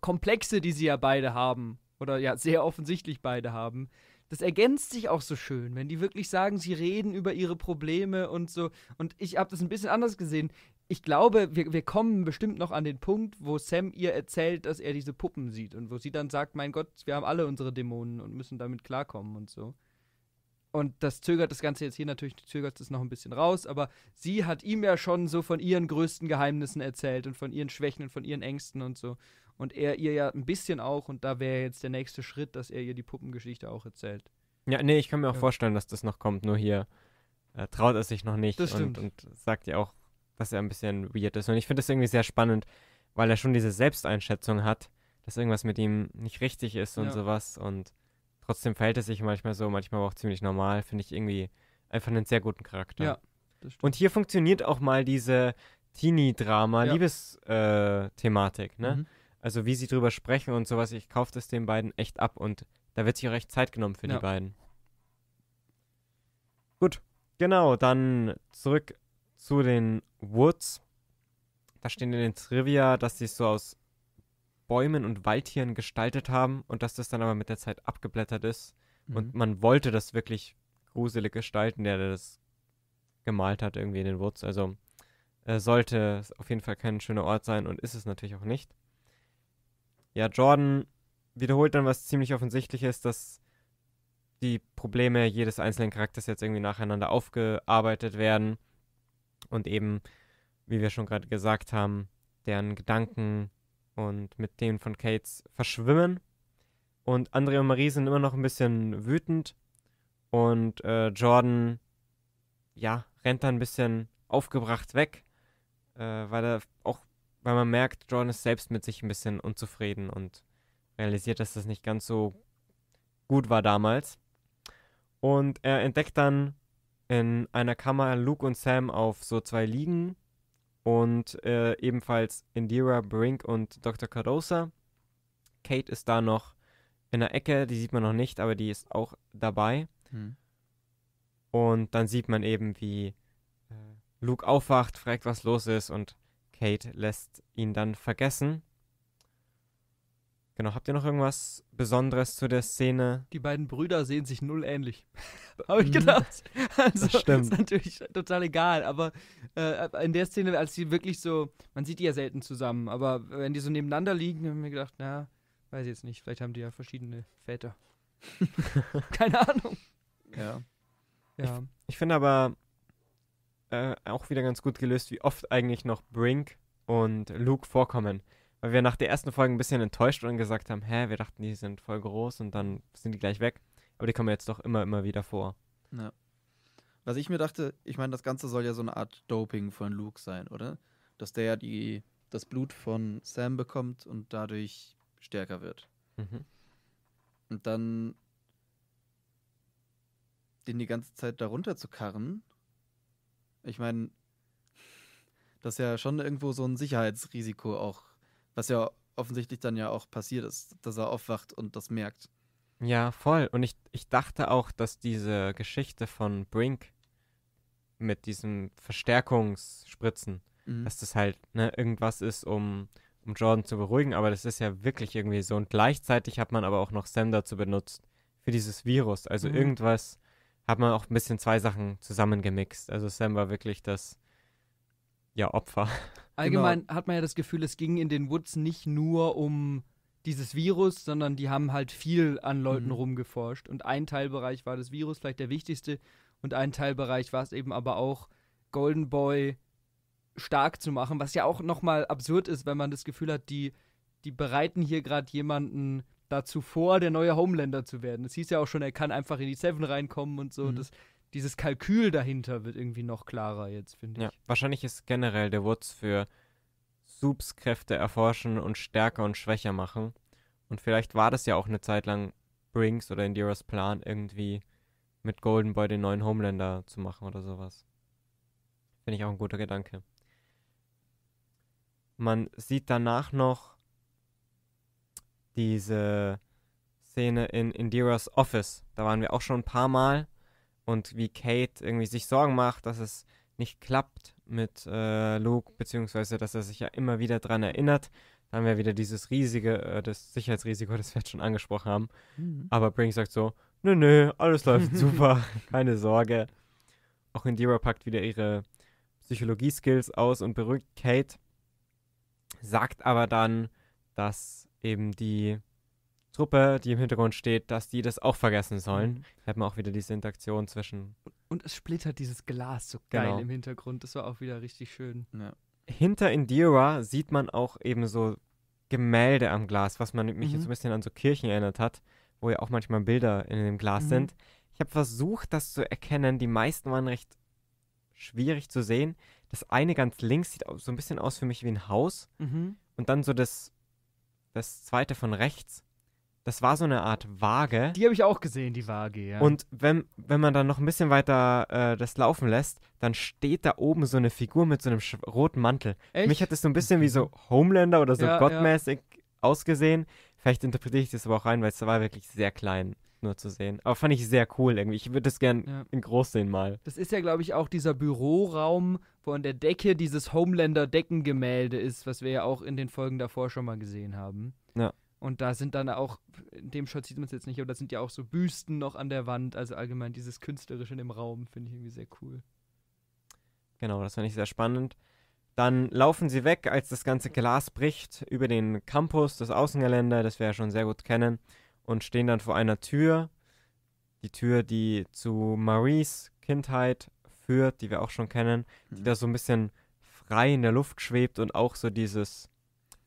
[SPEAKER 2] Komplexe, die sie ja beide haben, oder ja sehr offensichtlich beide haben, das ergänzt sich auch so schön, wenn die wirklich sagen, sie reden über ihre Probleme und so. Und ich habe das ein bisschen anders gesehen. Ich glaube, wir, wir kommen bestimmt noch an den Punkt, wo Sam ihr erzählt, dass er diese Puppen sieht und wo sie dann sagt, mein Gott, wir haben alle unsere Dämonen und müssen damit klarkommen und so. Und das zögert das Ganze jetzt hier natürlich, zögert es noch ein bisschen raus, aber sie hat ihm ja schon so von ihren größten Geheimnissen erzählt und von ihren Schwächen und von ihren Ängsten und so. Und er ihr ja ein bisschen auch, und da wäre jetzt der nächste Schritt, dass er ihr die Puppengeschichte auch erzählt.
[SPEAKER 1] Ja, nee, ich kann mir auch
[SPEAKER 2] Ja.
[SPEAKER 1] vorstellen, dass das noch kommt, nur hier äh, traut er sich noch nicht
[SPEAKER 2] Das
[SPEAKER 1] und, und sagt ja auch, dass er ein bisschen weird ist. Und ich finde das irgendwie sehr spannend, weil er schon diese Selbsteinschätzung hat, dass irgendwas mit ihm nicht richtig ist und
[SPEAKER 2] Ja.
[SPEAKER 1] sowas. Und trotzdem verhält er sich manchmal so, manchmal aber auch ziemlich normal. Finde ich irgendwie einfach einen sehr guten Charakter.
[SPEAKER 2] Ja, das stimmt.
[SPEAKER 1] Und hier funktioniert auch mal diese Teenie-Drama,
[SPEAKER 2] Ja.
[SPEAKER 1] Liebes-Thematik, ne?
[SPEAKER 3] Mhm.
[SPEAKER 1] Also wie sie drüber sprechen und sowas, ich kaufe das den beiden echt ab und da wird sich auch echt Zeit genommen für
[SPEAKER 2] Ja.
[SPEAKER 1] die beiden. Gut, genau, dann zurück zu den Woods. Da stehen in den Trivia, dass sie es so aus Bäumen und Waldtieren gestaltet haben und dass das dann aber mit der Zeit abgeblättert ist. Und
[SPEAKER 3] Mhm.
[SPEAKER 1] man wollte das wirklich gruselig gestalten, der das gemalt hat irgendwie in den Woods. Also äh, sollte es auf jeden Fall kein schöner Ort sein und ist es natürlich auch nicht. Ja, Jordan wiederholt dann was ziemlich offensichtlich ist, dass die Probleme jedes einzelnen Charakters jetzt irgendwie nacheinander aufgearbeitet werden und eben, wie wir schon gerade gesagt haben, deren Gedanken und mit denen von Kates verschwimmen. Und André und Marie sind immer noch ein bisschen wütend und äh, Jordan, ja, rennt dann ein bisschen aufgebracht weg, äh, weil er auch, weil man merkt, Jordan ist selbst mit sich ein bisschen unzufrieden und realisiert, dass das nicht ganz so gut war damals. Und er entdeckt dann in einer Kammer Luke und Sam auf so zwei Liegen und äh, ebenfalls Indira, Brink und Dr. Cardosa. Kate ist da noch in der Ecke, die sieht man noch nicht, aber die ist auch dabei.
[SPEAKER 3] Mhm.
[SPEAKER 1] Und dann sieht man eben, wie äh, Luke aufwacht, fragt, was los ist und Kate lässt ihn dann vergessen. Genau, habt ihr noch irgendwas Besonderes zu der Szene?
[SPEAKER 2] Die beiden Brüder sehen sich null ähnlich. Habe ich gedacht. Also,
[SPEAKER 1] Das stimmt.
[SPEAKER 2] Ist natürlich total egal, aber äh, in der Szene, als sie wirklich so, man sieht die ja selten zusammen, aber wenn die so nebeneinander liegen, haben wir gedacht, na, weiß ich jetzt nicht, vielleicht haben die ja verschiedene Väter. Keine Ahnung.
[SPEAKER 3] Ja.
[SPEAKER 2] Ja.
[SPEAKER 1] Ich finde aber äh, auch wieder ganz gut gelöst, wie oft eigentlich noch Brink und Luke vorkommen. Weil wir nach der ersten Folge ein bisschen enttäuscht und gesagt haben, hä, wir dachten, die sind voll groß und dann sind die gleich weg. Aber die kommen jetzt doch immer, immer wieder vor.
[SPEAKER 3] Ja. Was ich mir dachte, ich meine, das Ganze soll ja so eine Art Doping von Luke sein, oder? Dass der ja die, das Blut von Sam bekommt und dadurch stärker wird.
[SPEAKER 1] Mhm.
[SPEAKER 3] Und dann den die ganze Zeit darunter zu karren. Ich meine, das ist ja schon irgendwo so ein Sicherheitsrisiko auch, was ja offensichtlich dann ja auch passiert ist, dass er aufwacht und das merkt.
[SPEAKER 1] Ja, voll. Und ich, ich dachte auch, dass diese Geschichte von Brink mit diesem Verstärkungsspritzen,
[SPEAKER 3] Mhm.
[SPEAKER 1] dass das halt ne, irgendwas ist, um, um Jordan zu beruhigen, aber das ist ja wirklich irgendwie so. Und gleichzeitig hat man aber auch noch Sam dazu benutzt für dieses Virus. Also
[SPEAKER 2] Mhm.
[SPEAKER 1] irgendwas hat man auch ein bisschen zwei Sachen zusammengemixt. Also Sam war wirklich das ja, Opfer.
[SPEAKER 2] Allgemein hat man ja das Gefühl, es ging in den Woods nicht nur um dieses Virus, sondern die haben halt viel an Leuten
[SPEAKER 3] Mhm.
[SPEAKER 2] rumgeforscht. Und ein Teilbereich war das Virus, vielleicht der wichtigste. Und ein Teilbereich war es eben aber auch, Golden Boy stark zu machen, was ja auch nochmal absurd ist, wenn man das Gefühl hat, die, die bereiten hier gerade jemanden dazu vor, der neue Homelander zu werden. Es hieß ja auch schon, er kann einfach in die Seven reinkommen und so.
[SPEAKER 3] Mhm.
[SPEAKER 2] Das, dieses Kalkül dahinter wird irgendwie noch klarer jetzt, finde ich.
[SPEAKER 1] Ja, wahrscheinlich ist generell der Woods für Subs Kräfte erforschen und stärker und schwächer machen. Und vielleicht war das ja auch eine Zeit lang Brinks oder Indiras Plan, irgendwie mit Golden Boy den neuen Homelander zu machen oder sowas. Finde ich auch ein guter Gedanke. Man sieht danach noch diese Szene in Indiras Office. Da waren wir auch schon ein paar Mal. Und wie Kate irgendwie sich Sorgen macht, dass es nicht klappt mit äh, Luke, beziehungsweise dass er sich ja immer wieder dran erinnert. Da haben wir wieder dieses riesige, äh, das Sicherheitsrisiko, das wir jetzt schon angesprochen haben.
[SPEAKER 3] Mhm.
[SPEAKER 1] Aber Brink sagt so, nö, nö, alles läuft super, keine Sorge. Auch Indira packt wieder ihre Psychologie-Skills aus und beruhigt Kate. Sagt aber dann, dass eben die Truppe, die im Hintergrund steht, dass die das auch vergessen sollen.
[SPEAKER 2] Mhm.
[SPEAKER 1] Da hat man auch wieder diese Interaktion zwischen
[SPEAKER 2] Und es splittert dieses Glas so geil
[SPEAKER 1] Genau.
[SPEAKER 2] im Hintergrund. Das war auch wieder richtig schön.
[SPEAKER 3] Ja.
[SPEAKER 1] hinter Indira sieht man auch eben so Gemälde am Glas, was man mich jetzt
[SPEAKER 2] Mhm.
[SPEAKER 1] ein bisschen an so Kirchen erinnert hat, wo ja auch manchmal Bilder in dem Glas
[SPEAKER 2] Mhm.
[SPEAKER 1] sind. Ich habe versucht, das zu erkennen. Die meisten waren recht schwierig zu sehen. Das eine ganz links sieht so ein bisschen aus für mich wie ein Haus.
[SPEAKER 2] Mhm.
[SPEAKER 1] Und dann so das, das zweite von rechts. Das war so eine Art Waage.
[SPEAKER 2] Die habe ich auch gesehen, die Waage, ja.
[SPEAKER 1] Und wenn, wenn man dann noch ein bisschen weiter äh, das laufen lässt, dann steht da oben so eine Figur mit so einem roten Mantel.
[SPEAKER 2] Echt?
[SPEAKER 1] Mich hat es so ein bisschen wie so Homelander oder so
[SPEAKER 2] Ja, ja.
[SPEAKER 1] gottmäßig ausgesehen. Vielleicht interpretiere ich das aber auch rein, weil es war wirklich sehr klein nur zu sehen. Aber fand ich sehr cool irgendwie. Ich würde es gern
[SPEAKER 2] Ja.
[SPEAKER 1] in groß sehen mal.
[SPEAKER 2] Das ist ja, glaube ich, auch dieser Büroraum, wo an der Decke dieses Homelander-Deckengemälde ist, was wir ja auch in den Folgen davor schon mal gesehen haben.
[SPEAKER 1] Ja.
[SPEAKER 2] Und da sind dann auch, in dem Shot sieht man es jetzt nicht, aber da sind ja auch so Büsten noch an der Wand. Also allgemein dieses Künstlerische in dem Raum finde ich irgendwie sehr cool.
[SPEAKER 1] Genau, das fand ich sehr spannend. Dann laufen sie weg, als das ganze Glas bricht, über den Campus, das Außengelände, das wir ja schon sehr gut kennen, und stehen dann vor einer Tür. Die Tür, die zu Maries Kindheit führt, die wir auch schon kennen, die
[SPEAKER 3] Mhm.
[SPEAKER 1] da so ein bisschen frei in der Luft schwebt und auch so dieses,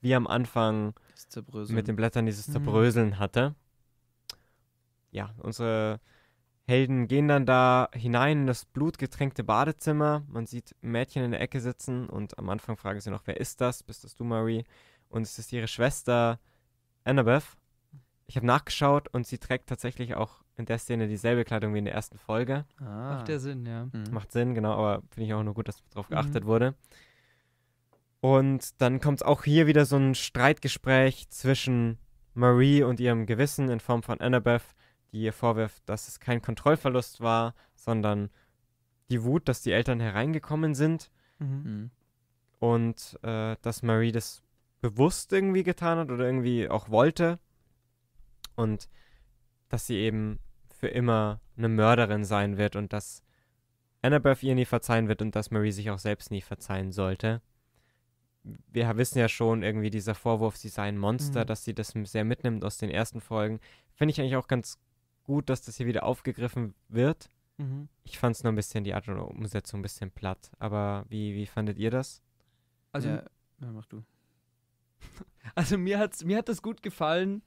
[SPEAKER 1] wie am Anfang
[SPEAKER 3] Das Zerbröseln.
[SPEAKER 1] mit den Blättern dieses
[SPEAKER 2] Mhm.
[SPEAKER 1] Zerbröseln hatte. Ja, unsere Helden gehen dann da hinein in das blutgetränkte Badezimmer. Man sieht ein Mädchen in der Ecke sitzen und am Anfang fragen sie noch, wer ist das? Bist das du, Marie? Und es ist ihre Schwester Annabeth. Ich habe nachgeschaut und sie trägt tatsächlich auch in der Szene dieselbe Kleidung wie in der ersten Folge.
[SPEAKER 3] ah.
[SPEAKER 2] Macht der Sinn, ja.
[SPEAKER 3] Mhm.
[SPEAKER 1] Macht Sinn, genau, aber finde ich auch nur gut, dass darauf
[SPEAKER 2] Mhm.
[SPEAKER 1] geachtet wurde. Und dann kommt auch hier wieder so ein Streitgespräch zwischen Marie und ihrem Gewissen in Form von Annabeth, die ihr vorwirft, dass es kein Kontrollverlust war, sondern die Wut, dass die Eltern hereingekommen sind
[SPEAKER 2] Mhm.
[SPEAKER 3] Mhm.
[SPEAKER 1] und äh, dass Marie das bewusst irgendwie getan hat oder irgendwie auch wollte und dass sie eben für immer eine Mörderin sein wird und dass Annabeth ihr nie verzeihen wird und dass Marie sich auch selbst nie verzeihen sollte. Wir wissen ja schon irgendwie dieser Vorwurf, sie sei ein Monster,
[SPEAKER 2] Mhm.
[SPEAKER 1] dass sie das sehr mitnimmt aus den ersten Folgen. Finde ich eigentlich auch ganz gut, dass das hier wieder aufgegriffen wird.
[SPEAKER 2] Mhm.
[SPEAKER 1] Ich fand es nur ein bisschen, die Art und Umsetzung ein bisschen platt. Aber wie, wie fandet ihr das?
[SPEAKER 2] Also
[SPEAKER 3] ja, ja, mach du.
[SPEAKER 2] Also mir, hat's, mir hat das gut gefallen,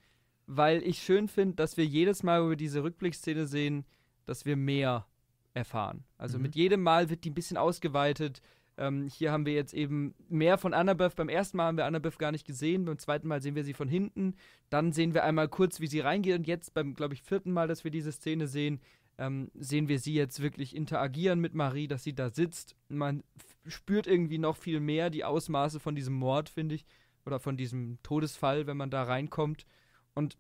[SPEAKER 2] weil ich schön finde, dass wir jedes Mal, wo wir diese Rückblickszene sehen, dass wir mehr erfahren. Also
[SPEAKER 3] Mhm.
[SPEAKER 2] mit jedem Mal wird die ein bisschen ausgeweitet. Ähm, hier haben wir jetzt eben mehr von Annabeth. Beim ersten Mal haben wir Annabeth gar nicht gesehen. Beim zweiten Mal sehen wir sie von hinten. Dann sehen wir einmal kurz, wie sie reingeht. Und jetzt beim, glaube ich, vierten Mal, dass wir diese Szene sehen, ähm, sehen wir sie jetzt wirklich interagieren mit Marie, dass sie da sitzt. Man spürt irgendwie noch viel mehr die Ausmaße von diesem Mord, finde ich. Oder von diesem Todesfall, wenn man da reinkommt. Und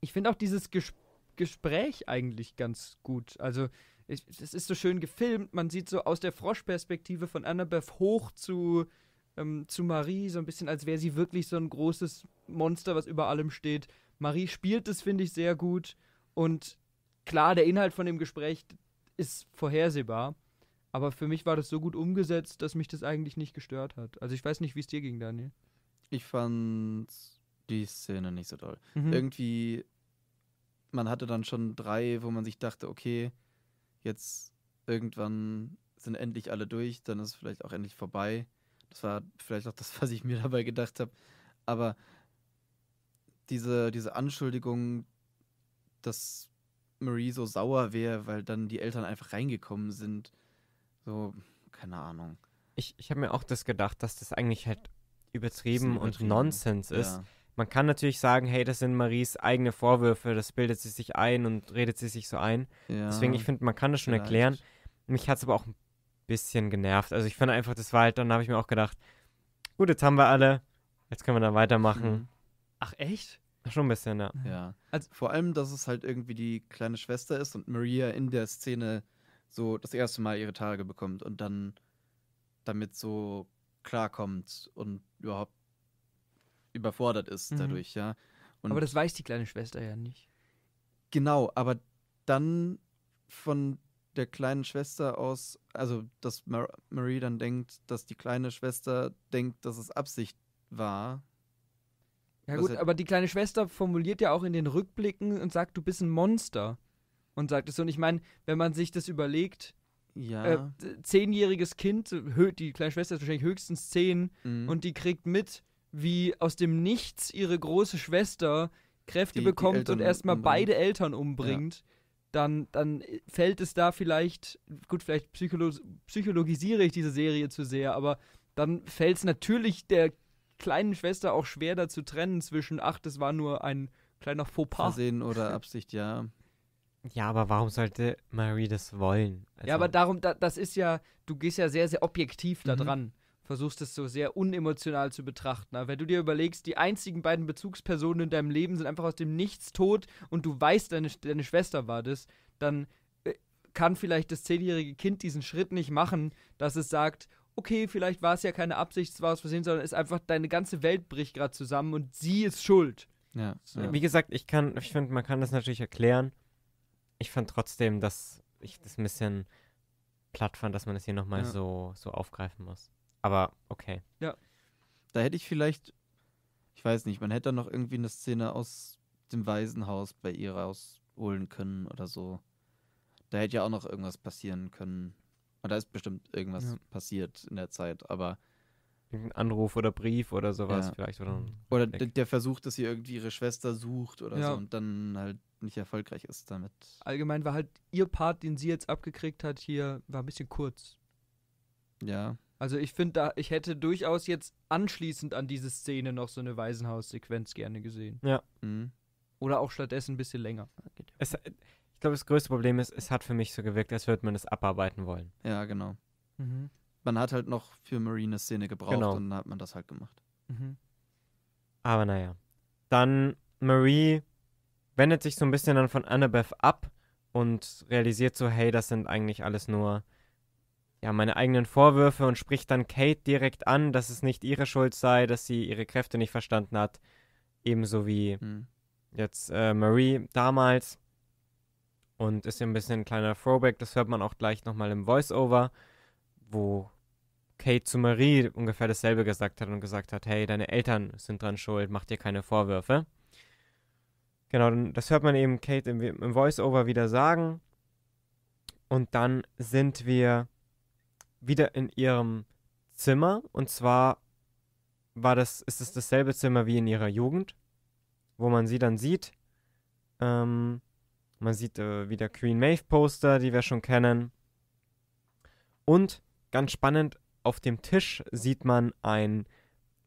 [SPEAKER 2] ich finde auch dieses Ges Gespräch eigentlich ganz gut. Also, ich- es ist so schön gefilmt. Man sieht so aus der Froschperspektive von Annabeth hoch zu, ähm, zu Marie, so ein bisschen, als wäre sie wirklich so ein großes Monster, was über allem steht. Marie spielt es, finde ich, sehr gut. Und klar, der Inhalt von dem Gespräch ist vorhersehbar. Aber für mich war das so gut umgesetzt, dass mich das eigentlich nicht gestört hat. Also ich weiß nicht, wie es dir ging, Daniel.
[SPEAKER 3] Ich fand die Szene nicht so toll.
[SPEAKER 2] Mhm.
[SPEAKER 3] Irgendwie, man hatte dann schon drei, wo man sich dachte, okay, jetzt irgendwann sind endlich alle durch, dann ist es vielleicht auch endlich vorbei. Das war vielleicht auch das, was ich mir dabei gedacht habe. Aber diese, diese Anschuldigung, dass Marie so sauer wäre, weil dann die Eltern einfach reingekommen sind, so, keine Ahnung.
[SPEAKER 1] Ich, ich habe mir auch das gedacht, dass das eigentlich halt übertrieben,
[SPEAKER 3] übertrieben.
[SPEAKER 1] und Nonsens ist.
[SPEAKER 3] Ja.
[SPEAKER 1] Man kann natürlich sagen, hey, das sind Maries eigene Vorwürfe, das bildet sie sich ein und redet sie sich so ein.
[SPEAKER 3] Ja,
[SPEAKER 1] Deswegen, ich finde, man kann das schon
[SPEAKER 3] vielleicht.
[SPEAKER 1] erklären. Mich hat es aber auch ein bisschen genervt. Also ich finde einfach, das war halt, dann habe ich mir auch gedacht, gut, jetzt haben wir alle, jetzt können wir dann weitermachen.
[SPEAKER 3] Mhm.
[SPEAKER 2] Ach, echt?
[SPEAKER 1] Schon ein bisschen, ja.
[SPEAKER 3] Ja.
[SPEAKER 2] Also-
[SPEAKER 3] Vor allem, dass es halt irgendwie die kleine Schwester ist und Maria in der Szene so das erste Mal ihre Tage bekommt und dann damit so klarkommt und überhaupt überfordert ist
[SPEAKER 2] Mhm.
[SPEAKER 3] dadurch, ja. Und
[SPEAKER 2] Aber das weiß die kleine Schwester ja nicht.
[SPEAKER 3] genau, aber dann von der kleinen Schwester aus, also dass Mar Marie dann denkt, dass die kleine Schwester denkt, dass es Absicht war.
[SPEAKER 2] Ja gut,
[SPEAKER 3] er-
[SPEAKER 2] aber die kleine Schwester formuliert ja auch in den Rückblicken und sagt, du bist ein Monster. Und sagt es so. Und ich meine, wenn man sich das überlegt,
[SPEAKER 3] Ja.
[SPEAKER 2] äh, zehnjähriges Kind, die kleine Schwester ist wahrscheinlich höchstens zehn,
[SPEAKER 3] mhm.
[SPEAKER 2] und die kriegt mit, wie aus dem Nichts ihre große Schwester Kräfte
[SPEAKER 3] Die- die
[SPEAKER 2] bekommt
[SPEAKER 3] Eltern
[SPEAKER 2] und erstmal
[SPEAKER 3] umbringt.
[SPEAKER 2] beide Eltern umbringt, dann, dann fällt es da vielleicht, gut, vielleicht psycholo psychologisiere ich diese Serie zu sehr, aber dann fällt es natürlich der kleinen Schwester auch schwer da zu trennen zwischen, ach, das war nur ein kleiner Fauxpas.
[SPEAKER 3] Versehen oder Absicht, ja.
[SPEAKER 1] Ja, aber warum sollte Marie das wollen? Also,
[SPEAKER 2] Ja, aber darum, da, das ist ja, du gehst ja sehr, sehr objektiv da
[SPEAKER 3] Mhm.
[SPEAKER 2] dran. Versuchst es so sehr unemotional zu betrachten. Aber wenn du dir überlegst, die einzigen beiden Bezugspersonen in deinem Leben sind einfach aus dem Nichts tot und du weißt, deine, deine Schwester war das, dann äh, kann vielleicht das zehnjährige Kind diesen Schritt nicht machen, dass es sagt, okay, vielleicht war es ja keine Absicht, es war aus Versehen, sondern es ist einfach, deine ganze Welt bricht gerade zusammen und sie ist schuld.
[SPEAKER 3] Ja.
[SPEAKER 2] So.
[SPEAKER 3] ja.
[SPEAKER 1] Wie gesagt, ich kann, ich finde, man kann das natürlich erklären. Ich fand trotzdem, dass ich das ein bisschen platt fand, dass man das hier nochmal
[SPEAKER 3] Ja.
[SPEAKER 1] so, so aufgreifen muss. Aber okay.
[SPEAKER 3] Da hätte ich vielleicht, ich weiß nicht, man hätte dann noch irgendwie eine Szene aus dem Waisenhaus bei ihr rausholen können oder so. Da hätte ja auch noch irgendwas passieren können. Und da ist bestimmt irgendwas
[SPEAKER 2] Ja.
[SPEAKER 3] passiert in der Zeit, aber.
[SPEAKER 1] Irgendein Anruf oder Brief oder sowas
[SPEAKER 3] Ja.
[SPEAKER 1] vielleicht. Oder ein
[SPEAKER 3] Oder der Versuch, dass sie irgendwie ihre Schwester sucht oder
[SPEAKER 2] Ja.
[SPEAKER 3] so und dann halt nicht erfolgreich ist damit.
[SPEAKER 2] Allgemein war halt ihr Part, den sie jetzt abgekriegt hat, hier, war ein bisschen kurz.
[SPEAKER 3] Ja.
[SPEAKER 2] Also ich finde da, ich hätte durchaus jetzt anschließend an diese Szene noch so eine Waisenhaus-Sequenz gerne gesehen.
[SPEAKER 3] Mhm.
[SPEAKER 2] Oder auch stattdessen ein bisschen länger.
[SPEAKER 1] Es, ich glaube, das größte Problem ist, es hat für mich so gewirkt, als würde man es abarbeiten wollen.
[SPEAKER 3] Ja, genau.
[SPEAKER 2] Mhm.
[SPEAKER 3] Man hat halt noch für Marine eine Szene gebraucht
[SPEAKER 1] Genau.
[SPEAKER 3] und dann hat man das halt gemacht.
[SPEAKER 2] Mhm.
[SPEAKER 1] Aber naja. Dann Marie wendet sich so ein bisschen dann von Annabeth ab und realisiert so, hey, das sind eigentlich alles nur ja, meine eigenen Vorwürfe und spricht dann Kate direkt an, dass es nicht ihre Schuld sei, dass sie ihre Kräfte nicht verstanden hat. Ebenso wie
[SPEAKER 3] Mhm.
[SPEAKER 1] jetzt äh, Marie damals. Und ist ja ein bisschen ein kleiner Throwback, das hört man auch gleich nochmal im Voice-Over, wo Kate zu Marie ungefähr dasselbe gesagt hat und gesagt hat, hey, deine Eltern sind dran schuld, mach dir keine Vorwürfe. Genau, das hört man eben Kate im, im Voice-Over wieder sagen. Und dann sind wir wieder in ihrem Zimmer und zwar war das, ist es dasselbe Zimmer wie in ihrer Jugend, wo man sie dann sieht. Ähm, man sieht äh, wieder Queen Maeve Poster, die wir schon kennen. Und ganz spannend, auf dem Tisch sieht man ein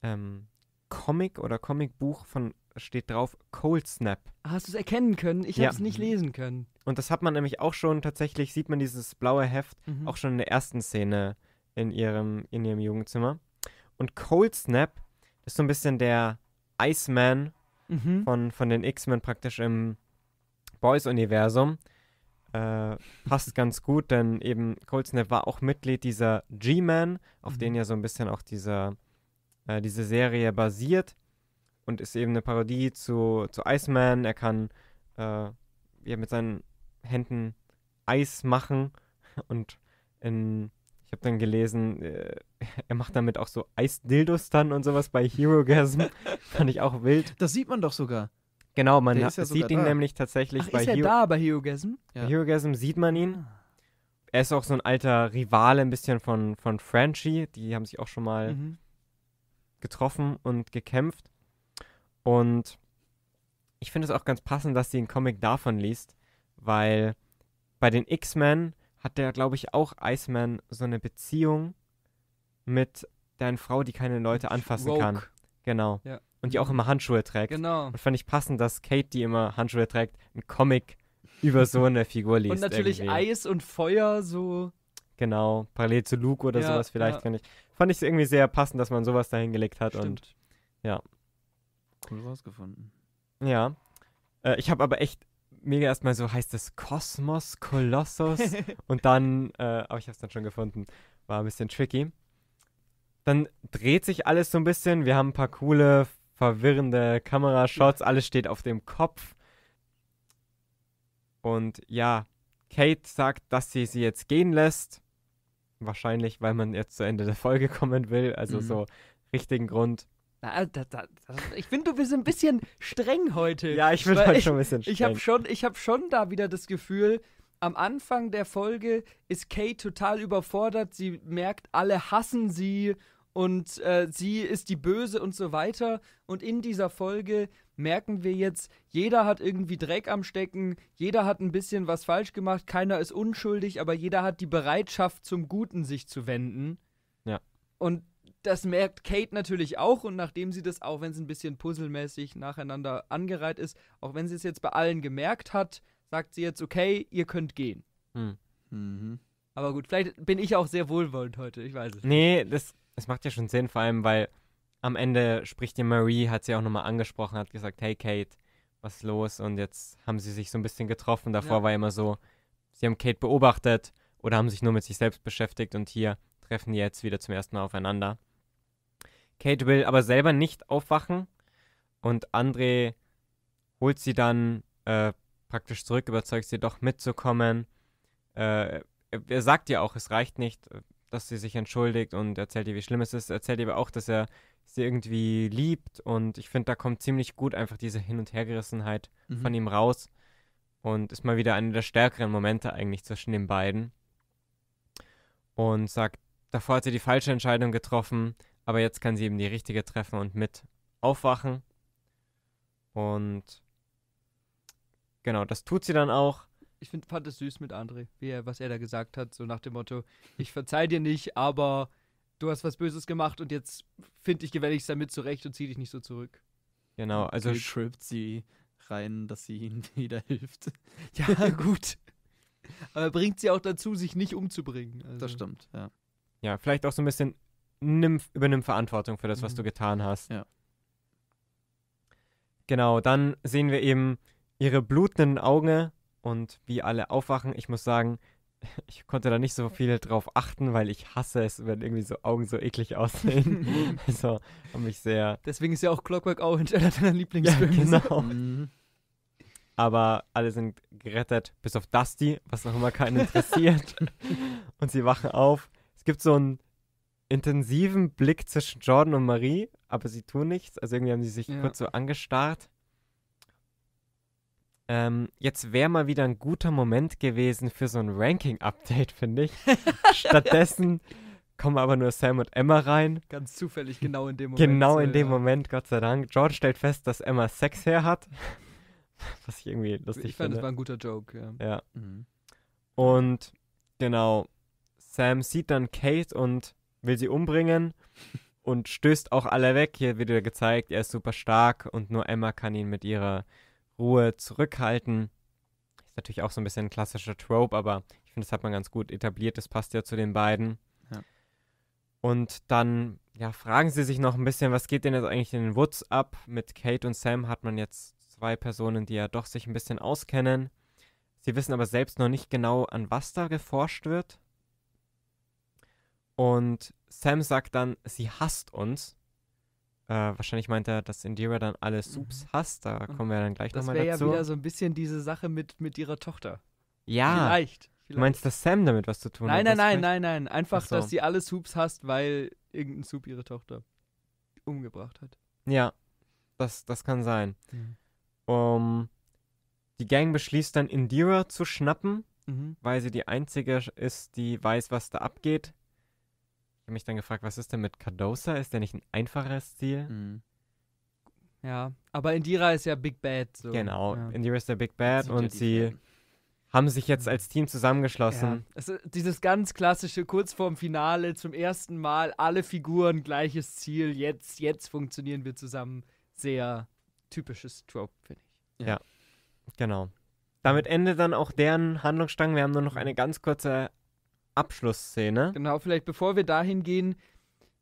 [SPEAKER 1] ähm, Comic oder Comicbuch von, steht drauf, Cold Snap.
[SPEAKER 2] Hast du es erkennen können? Ich
[SPEAKER 1] Ja.
[SPEAKER 2] habe es nicht lesen können.
[SPEAKER 1] Und das hat man nämlich auch schon, tatsächlich sieht man dieses blaue Heft
[SPEAKER 2] Mhm.
[SPEAKER 1] auch schon in der ersten Szene in ihrem, in ihrem Jugendzimmer. Und Cold Snap ist so ein bisschen der Iceman
[SPEAKER 2] Mhm.
[SPEAKER 1] von, von den X-Men praktisch im Boys-Universum. Äh, passt ganz gut, denn eben Cold Snap war auch Mitglied dieser G-Man, auf
[SPEAKER 2] Mhm.
[SPEAKER 1] den ja so ein bisschen auch dieser, äh, diese Serie basiert. Und ist eben eine Parodie zu, zu Iceman. Er kann äh, ja, mit seinen Händen Eis machen. Und in, ich habe dann gelesen, äh, er macht damit auch so Eisdildos dann und sowas bei Herogasm. Fand ich auch wild.
[SPEAKER 3] Das sieht man doch sogar.
[SPEAKER 1] Genau, man
[SPEAKER 3] ja
[SPEAKER 1] sieht ihn
[SPEAKER 3] da.
[SPEAKER 1] nämlich tatsächlich
[SPEAKER 2] Ach,
[SPEAKER 1] bei
[SPEAKER 2] ist er
[SPEAKER 1] Hero
[SPEAKER 2] da bei Herogasm?
[SPEAKER 3] Ja.
[SPEAKER 1] bei Herogasm sieht man ihn.
[SPEAKER 2] Ah.
[SPEAKER 1] Er ist auch so ein alter Rivale ein bisschen von, von Frenchie. Die haben sich auch schon mal
[SPEAKER 2] Mhm.
[SPEAKER 1] getroffen und gekämpft. Und ich finde es auch ganz passend, dass sie einen Comic davon liest, weil bei den X-Men hat der, glaube ich, auch Iceman so eine Beziehung mit der Frau, die keine Leute anfassen
[SPEAKER 2] Rogue.
[SPEAKER 1] kann. Genau.
[SPEAKER 2] Ja.
[SPEAKER 1] Und die auch immer Handschuhe trägt.
[SPEAKER 2] Genau.
[SPEAKER 1] Und fand ich passend, dass Kate, die immer Handschuhe trägt, einen Comic über so eine Figur liest.
[SPEAKER 2] Und natürlich
[SPEAKER 1] irgendwie.
[SPEAKER 2] Eis und Feuer so.
[SPEAKER 1] Genau, parallel zu Luke oder
[SPEAKER 2] Ja,
[SPEAKER 1] sowas vielleicht,
[SPEAKER 2] ja.
[SPEAKER 1] ich. Fand ich irgendwie sehr passend, dass man sowas da hingelegt hat. Und
[SPEAKER 2] Stimmt.
[SPEAKER 3] Cool rausgefunden.
[SPEAKER 1] ja. Äh, ich habe aber echt mega erstmal so, heißt es Kosmos, Kolossus? und dann, äh, aber ich habe es dann schon gefunden. War ein bisschen tricky. Dann dreht sich alles so ein bisschen. Wir haben ein paar coole, verwirrende Kamerashots. Alles steht auf dem Kopf. Und ja, Kate sagt, dass sie sie jetzt gehen lässt. Wahrscheinlich, weil man jetzt zu Ende der Folge kommen will. Also
[SPEAKER 3] Mhm.
[SPEAKER 1] so richtigen Grund.
[SPEAKER 2] Na, da, da, da, ich finde, du bist ein bisschen streng heute.
[SPEAKER 1] Ja, ich bin halt
[SPEAKER 2] ich-
[SPEAKER 1] schon ein bisschen
[SPEAKER 2] Ich habe
[SPEAKER 1] streng.
[SPEAKER 2] schon, ich hab schon da wieder das Gefühl, am Anfang der Folge ist Kate total überfordert. Sie merkt, alle hassen sie und äh, sie ist die Böse und so weiter. Und in dieser Folge merken wir jetzt, jeder hat irgendwie Dreck am Stecken, jeder hat ein bisschen was falsch gemacht, keiner ist unschuldig, aber jeder hat die Bereitschaft, zum Guten sich zu wenden.
[SPEAKER 1] Ja.
[SPEAKER 2] Und das merkt Kate natürlich auch und nachdem sie das, auch wenn es ein bisschen puzzelmäßig nacheinander angereiht ist, auch wenn sie es jetzt bei allen gemerkt hat, sagt sie jetzt, okay, ihr könnt gehen.
[SPEAKER 1] Hm.
[SPEAKER 3] Mhm.
[SPEAKER 2] Aber gut, vielleicht bin ich auch sehr wohlwollend heute, ich weiß es nicht.
[SPEAKER 1] Nee, das, das macht ja schon Sinn, vor allem, weil am Ende spricht die Marie, hat sie auch nochmal angesprochen, hat gesagt, hey Kate, was ist los? Und jetzt haben sie sich so ein bisschen getroffen. Davor
[SPEAKER 2] Ja.
[SPEAKER 1] war immer so, sie haben Kate beobachtet oder haben sich nur mit sich selbst beschäftigt und hier treffen die jetzt wieder zum ersten Mal aufeinander. Kate will aber selber nicht aufwachen und André holt sie dann äh, praktisch zurück, überzeugt sie doch mitzukommen. Äh, er, sagt ihr auch, es reicht nicht, dass sie sich entschuldigt und erzählt ihr, wie schlimm es ist. Erzählt ihr aber auch, dass er sie irgendwie liebt und ich finde, da kommt ziemlich gut einfach diese Hin- und Hergerissenheit
[SPEAKER 3] Mhm.
[SPEAKER 1] von ihm raus und ist mal wieder einer der stärkeren Momente eigentlich zwischen den beiden. Und sagt, davor hat sie die falsche Entscheidung getroffen, aber jetzt kann sie eben die richtige treffen und mit aufwachen. Und genau, das tut sie dann auch.
[SPEAKER 2] Ich find, fand es süß mit André, wie er, was er da gesagt hat, so nach dem Motto, ich verzeih dir nicht, aber du hast was Böses gemacht und jetzt finde ich gewältigst damit zurecht und zieh dich nicht so zurück.
[SPEAKER 1] Genau, also
[SPEAKER 3] Kate trippt sie rein, dass sie ihnen wieder hilft.
[SPEAKER 2] Ja, gut. Aber bringt sie auch dazu, sich nicht umzubringen. Also.
[SPEAKER 3] Das stimmt, ja.
[SPEAKER 1] ja, vielleicht auch so ein bisschen nimm, übernimm Verantwortung für das, was
[SPEAKER 2] Mhm.
[SPEAKER 1] du getan hast.
[SPEAKER 3] Ja.
[SPEAKER 1] Genau, dann sehen wir eben ihre blutenden Augen und wie alle aufwachen. Ich muss sagen, ich konnte da nicht so viel drauf achten, weil ich hasse es, wenn irgendwie so Augen so eklig aussehen. also, haben mich sehr.
[SPEAKER 2] Deswegen ist ja auch Clockwork Orange einer deiner
[SPEAKER 1] Ja,
[SPEAKER 2] Lieblingsfilme.
[SPEAKER 1] genau.
[SPEAKER 3] Mhm.
[SPEAKER 1] Aber alle sind gerettet, bis auf Dusty, was auch immer keinen interessiert. und sie wachen auf. Es gibt so einen intensiven Blick zwischen Jordan und Marie, aber sie tun nichts. Also irgendwie haben sie sich
[SPEAKER 2] Ja.
[SPEAKER 1] kurz so angestarrt. Ähm, jetzt wäre mal wieder ein guter Moment gewesen für so ein Ranking-Update, finde ich. Stattdessen kommen aber nur Sam und Emma rein.
[SPEAKER 2] Ganz zufällig, genau in dem Moment.
[SPEAKER 1] Genau in dem
[SPEAKER 2] ja.
[SPEAKER 1] Moment, Gott sei Dank. George stellt fest, dass Emma Sex her hat. Was ich irgendwie lustig
[SPEAKER 2] Ich fand,
[SPEAKER 1] finde.
[SPEAKER 2] das war ein guter Joke, ja.
[SPEAKER 1] ja.
[SPEAKER 3] Mhm.
[SPEAKER 1] Und genau, Sam sieht dann Kate und will sie umbringen und stößt auch alle weg. Hier wird wieder gezeigt, er ist super stark und nur Emma kann ihn mit ihrer Ruhe zurückhalten. Ist natürlich auch so ein bisschen ein klassischer Trope, aber ich finde, das hat man ganz gut etabliert. Das passt ja zu den beiden.
[SPEAKER 3] Ja.
[SPEAKER 1] Und dann ja, fragen sie sich noch ein bisschen, was geht denn jetzt eigentlich in den Woods ab? Mit Kate und Sam hat man jetzt zwei Personen, die ja doch sich ein bisschen auskennen. Sie wissen aber selbst noch nicht genau, an was da geforscht wird. Und Sam sagt dann, sie hasst uns. Äh, wahrscheinlich meint er, dass Indira dann alle Subs hasst. Da
[SPEAKER 2] Und
[SPEAKER 1] kommen wir dann gleich
[SPEAKER 2] Das
[SPEAKER 1] nochmal
[SPEAKER 2] wäre ja
[SPEAKER 1] dazu.
[SPEAKER 2] wieder so ein bisschen diese Sache mit, mit ihrer Tochter.
[SPEAKER 1] ja,
[SPEAKER 2] Vielleicht.
[SPEAKER 1] du meinst, dass Sam damit was zu tun
[SPEAKER 2] Nein,
[SPEAKER 1] hat?
[SPEAKER 2] nein,
[SPEAKER 1] das
[SPEAKER 2] nein, nein, nein. Einfach,
[SPEAKER 1] Ach so.
[SPEAKER 2] dass sie alle Soups hasst, weil irgendein Soup ihre Tochter umgebracht hat.
[SPEAKER 1] Ja, das, das kann sein.
[SPEAKER 2] Mhm.
[SPEAKER 1] Um, die Gang beschließt dann, Indira zu schnappen,
[SPEAKER 2] Mhm.
[SPEAKER 1] weil sie die einzige ist, die weiß, was da abgeht. Ich habe mich dann gefragt, was ist denn mit Cardosa? Ist der nicht ein einfacheres Ziel?
[SPEAKER 3] Mhm.
[SPEAKER 2] Ja, aber Indira ist ja Big Bad. So.
[SPEAKER 1] Genau,
[SPEAKER 2] Ja.
[SPEAKER 1] Indira ist der Big Bad
[SPEAKER 3] ja
[SPEAKER 1] und
[SPEAKER 3] die
[SPEAKER 1] sie
[SPEAKER 3] Fan.
[SPEAKER 1] haben sich jetzt als Team zusammengeschlossen.
[SPEAKER 2] Ja, es ist dieses ganz klassische, kurz vorm Finale, zum ersten Mal, alle Figuren, gleiches Ziel, jetzt, jetzt funktionieren wir zusammen. Sehr typisches Trope, finde ich.
[SPEAKER 1] Genau. Damit endet dann auch deren Handlungsstrang. Wir haben nur noch eine ganz kurze Abschlussszene.
[SPEAKER 2] Genau, vielleicht bevor wir dahin gehen,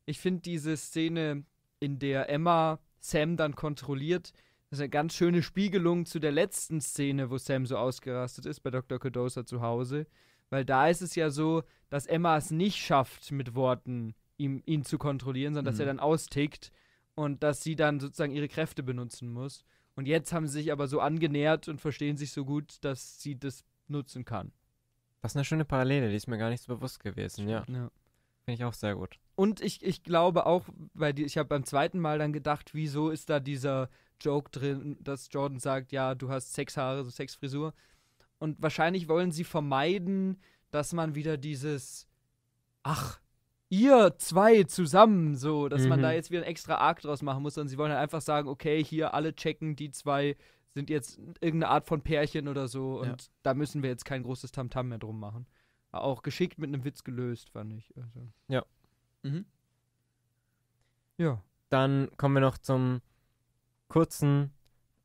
[SPEAKER 2] ich finde diese Szene, in der Emma Sam dann kontrolliert, das ist eine ganz schöne Spiegelung zu der letzten Szene, wo Sam so ausgerastet ist bei Dr. Cardosa zu Hause. Weil da ist es ja so, dass Emma es nicht schafft, mit Worten ihm, ihn zu kontrollieren, sondern dass
[SPEAKER 3] Mhm.
[SPEAKER 2] er dann austickt und dass sie dann sozusagen ihre Kräfte benutzen muss. Und jetzt haben sie sich aber so angenähert und verstehen sich so gut, dass sie das nutzen kann.
[SPEAKER 1] Das ist eine schöne Parallele, die ist mir gar nicht so bewusst gewesen. Ja,
[SPEAKER 2] Ja.
[SPEAKER 1] finde ich auch sehr gut.
[SPEAKER 2] Und ich, ich glaube auch, weil die, ich habe beim zweiten Mal dann gedacht, wieso ist da dieser Joke drin, dass Jordan sagt, ja, du hast Sexhaare, so Sexfrisur. Und wahrscheinlich wollen sie vermeiden, dass man wieder dieses, ach, ihr zwei zusammen, so, dass man
[SPEAKER 1] Mhm.
[SPEAKER 2] da jetzt wieder ein extra Arc draus machen muss, sondern sie wollen halt einfach sagen, okay, hier alle checken, die zwei sind jetzt irgendeine Art von Pärchen oder so und
[SPEAKER 3] Ja.
[SPEAKER 2] da müssen wir jetzt kein großes Tamtam mehr drum machen. Auch geschickt mit einem Witz gelöst, fand ich. Also.
[SPEAKER 3] Mhm.
[SPEAKER 2] Ja.
[SPEAKER 1] Dann kommen wir noch zum kurzen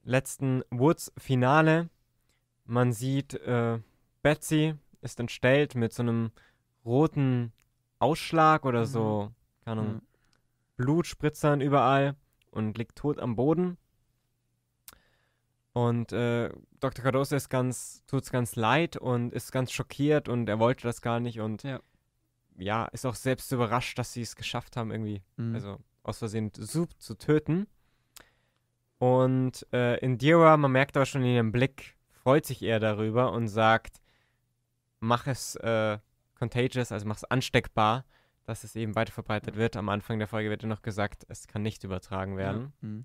[SPEAKER 1] letzten Woods-Finale. Man sieht, äh, Betsy ist entstellt mit so einem roten Ausschlag oder
[SPEAKER 2] Mhm.
[SPEAKER 1] so, keine Ahnung,
[SPEAKER 3] Mhm.
[SPEAKER 1] Blutspritzern überall und liegt tot am Boden. Und äh, Dr. Cardoso ist ganz, tut's ganz leid und ist ganz schockiert und er wollte das gar nicht und
[SPEAKER 2] Ja.
[SPEAKER 1] ja, ist auch selbst überrascht, dass sie es geschafft haben, irgendwie,
[SPEAKER 3] Mhm.
[SPEAKER 1] also aus Versehen Soup zu töten. Und äh, Indira, man merkt aber schon in ihrem Blick, freut sich eher darüber und sagt, mach es äh, contagious, also mach es ansteckbar, dass es eben weiterverbreitet
[SPEAKER 3] Ja.
[SPEAKER 1] wird. Am Anfang der Folge wird ja noch gesagt, es kann nicht übertragen werden.
[SPEAKER 3] Mhm.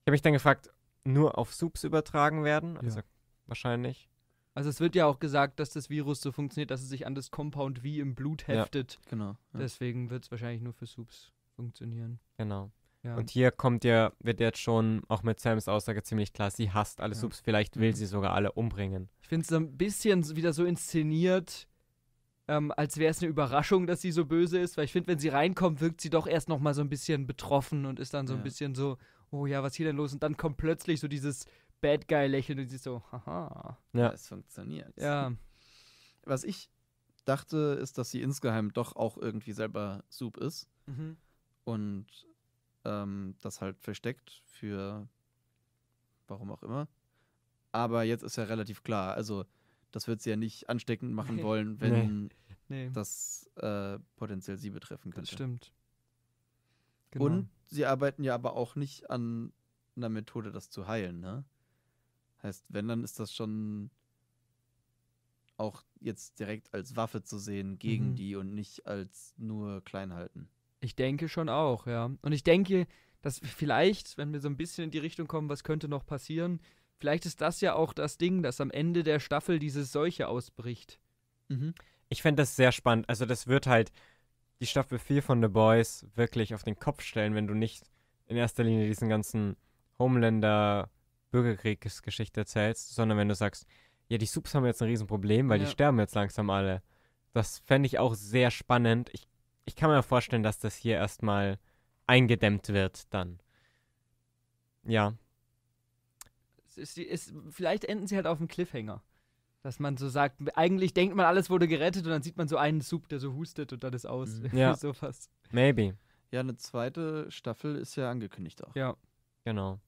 [SPEAKER 1] Ich habe mich dann gefragt, nur auf Soups übertragen werden? Also wahrscheinlich.
[SPEAKER 2] Also es wird ja auch gesagt, dass das Virus so funktioniert, dass es sich an das Compound wie im Blut
[SPEAKER 1] Ja.
[SPEAKER 2] heftet.
[SPEAKER 3] Genau. Ja.
[SPEAKER 2] Deswegen wird es wahrscheinlich nur für Soups funktionieren.
[SPEAKER 1] Genau.
[SPEAKER 2] Ja.
[SPEAKER 1] Und hier kommt ja, wird jetzt schon auch mit Sams Aussage ziemlich klar, sie hasst alle
[SPEAKER 2] Ja.
[SPEAKER 1] Soups, vielleicht will
[SPEAKER 2] Mhm.
[SPEAKER 1] sie sogar alle umbringen.
[SPEAKER 2] ich finde es so ein bisschen wieder so inszeniert, ähm, als wäre es eine Überraschung, dass sie so böse ist. Weil ich finde, wenn sie reinkommt, wirkt sie doch erst noch mal so ein bisschen betroffen und ist dann so ein
[SPEAKER 3] Ja.
[SPEAKER 2] bisschen so, oh ja, was ist hier denn los? Und dann kommt plötzlich so dieses Bad Guy-Lächeln und sie so, haha.
[SPEAKER 1] Ja.
[SPEAKER 3] Es funktioniert.
[SPEAKER 2] Ja,
[SPEAKER 3] Was ich dachte, ist, dass sie insgeheim doch auch irgendwie selber Soup ist
[SPEAKER 2] mhm.
[SPEAKER 3] und ähm, das halt versteckt für warum auch immer. Aber jetzt ist ja relativ klar, also das wird sie ja nicht ansteckend machen wollen, wenn
[SPEAKER 2] nee,
[SPEAKER 3] das äh, potenziell sie betreffen könnte.
[SPEAKER 2] das stimmt. Genau.
[SPEAKER 3] Und sie arbeiten ja aber auch nicht an einer Methode, das zu heilen, ne? Heißt, wenn, dann ist das schon auch jetzt direkt als Waffe zu sehen gegen
[SPEAKER 2] Mhm.
[SPEAKER 3] die und nicht als nur klein halten.
[SPEAKER 2] Ich denke schon auch, ja. Und ich denke, dass vielleicht, wenn wir so ein bisschen in die Richtung kommen, was könnte noch passieren, vielleicht ist das ja auch das Ding, dass am Ende der Staffel diese Seuche ausbricht.
[SPEAKER 1] Ich fände das sehr spannend. Also das wird halt die Staffel 4 von The Boys wirklich auf den Kopf stellen, wenn du nicht in erster Linie diesen ganzen Homelander Bürgerkriegsgeschichte erzählst, sondern wenn du sagst, ja, die Subs haben jetzt ein Riesenproblem, weil
[SPEAKER 2] Ja.
[SPEAKER 1] die sterben jetzt langsam alle. Das fände ich auch sehr spannend. Ich, ich kann mir vorstellen, dass das hier erstmal eingedämmt wird dann. Ja,
[SPEAKER 2] Es ist, ist, vielleicht enden sie halt auf dem Cliffhanger. Dass man so sagt, eigentlich denkt man, alles wurde gerettet und dann sieht man so einen Sub, der so hustet und dann ist aus.
[SPEAKER 3] Mhm.
[SPEAKER 1] Ja.
[SPEAKER 2] Sowas.
[SPEAKER 1] maybe.
[SPEAKER 3] Ja, eine zweite Staffel ist ja angekündigt auch.
[SPEAKER 2] Ja.
[SPEAKER 1] Genau.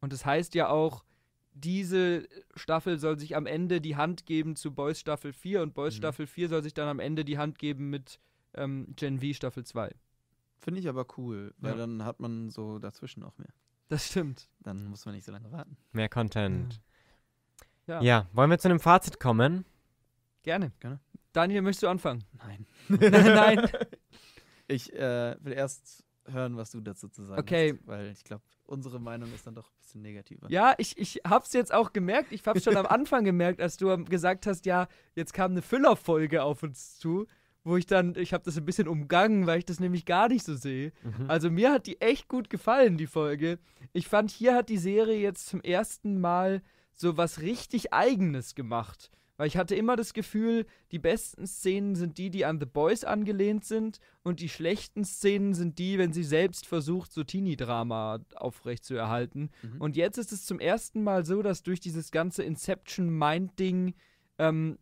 [SPEAKER 2] Und das heißt ja auch, diese Staffel soll sich am Ende die Hand geben zu Boys Staffel 4 und Boys
[SPEAKER 3] Mhm.
[SPEAKER 2] Staffel 4 soll sich dann am Ende die Hand geben mit ähm, Gen V Staffel 2.
[SPEAKER 3] Finde ich aber cool, weil
[SPEAKER 2] Ja.
[SPEAKER 3] dann hat man so dazwischen auch mehr.
[SPEAKER 2] Das stimmt.
[SPEAKER 3] Dann muss man nicht so lange warten.
[SPEAKER 1] Mehr Content.
[SPEAKER 2] Ja,
[SPEAKER 1] Ja, wollen wir zu einem Fazit kommen?
[SPEAKER 2] gerne.
[SPEAKER 3] Gerne.
[SPEAKER 2] Daniel, möchtest du anfangen?
[SPEAKER 3] Nein.
[SPEAKER 2] Nein.
[SPEAKER 3] Ich äh, will erst hören, was du dazu zu sagen
[SPEAKER 2] Okay.
[SPEAKER 3] hast, weil ich glaube, unsere Meinung ist dann doch ein bisschen negativer.
[SPEAKER 2] Ja, ich, ich hab's jetzt auch gemerkt. Ich hab's schon am Anfang gemerkt, als du gesagt hast, ja, jetzt kam eine Füllerfolge auf uns zu, wo ich dann, ich habe das ein bisschen umgangen, weil ich das nämlich gar nicht so sehe.
[SPEAKER 1] Mhm.
[SPEAKER 2] Also mir hat die echt gut gefallen, die Folge. Ich fand, hier hat die Serie jetzt zum ersten Mal so was richtig Eigenes gemacht. Weil ich hatte immer das Gefühl, die besten Szenen sind die, die an The Boys angelehnt sind und die schlechten Szenen sind die, wenn sie selbst versucht, so Teenie-Drama aufrechtzuerhalten.
[SPEAKER 3] Mhm.
[SPEAKER 2] Und jetzt ist es zum ersten Mal so, dass durch dieses ganze Inception-Mind-Ding ähm,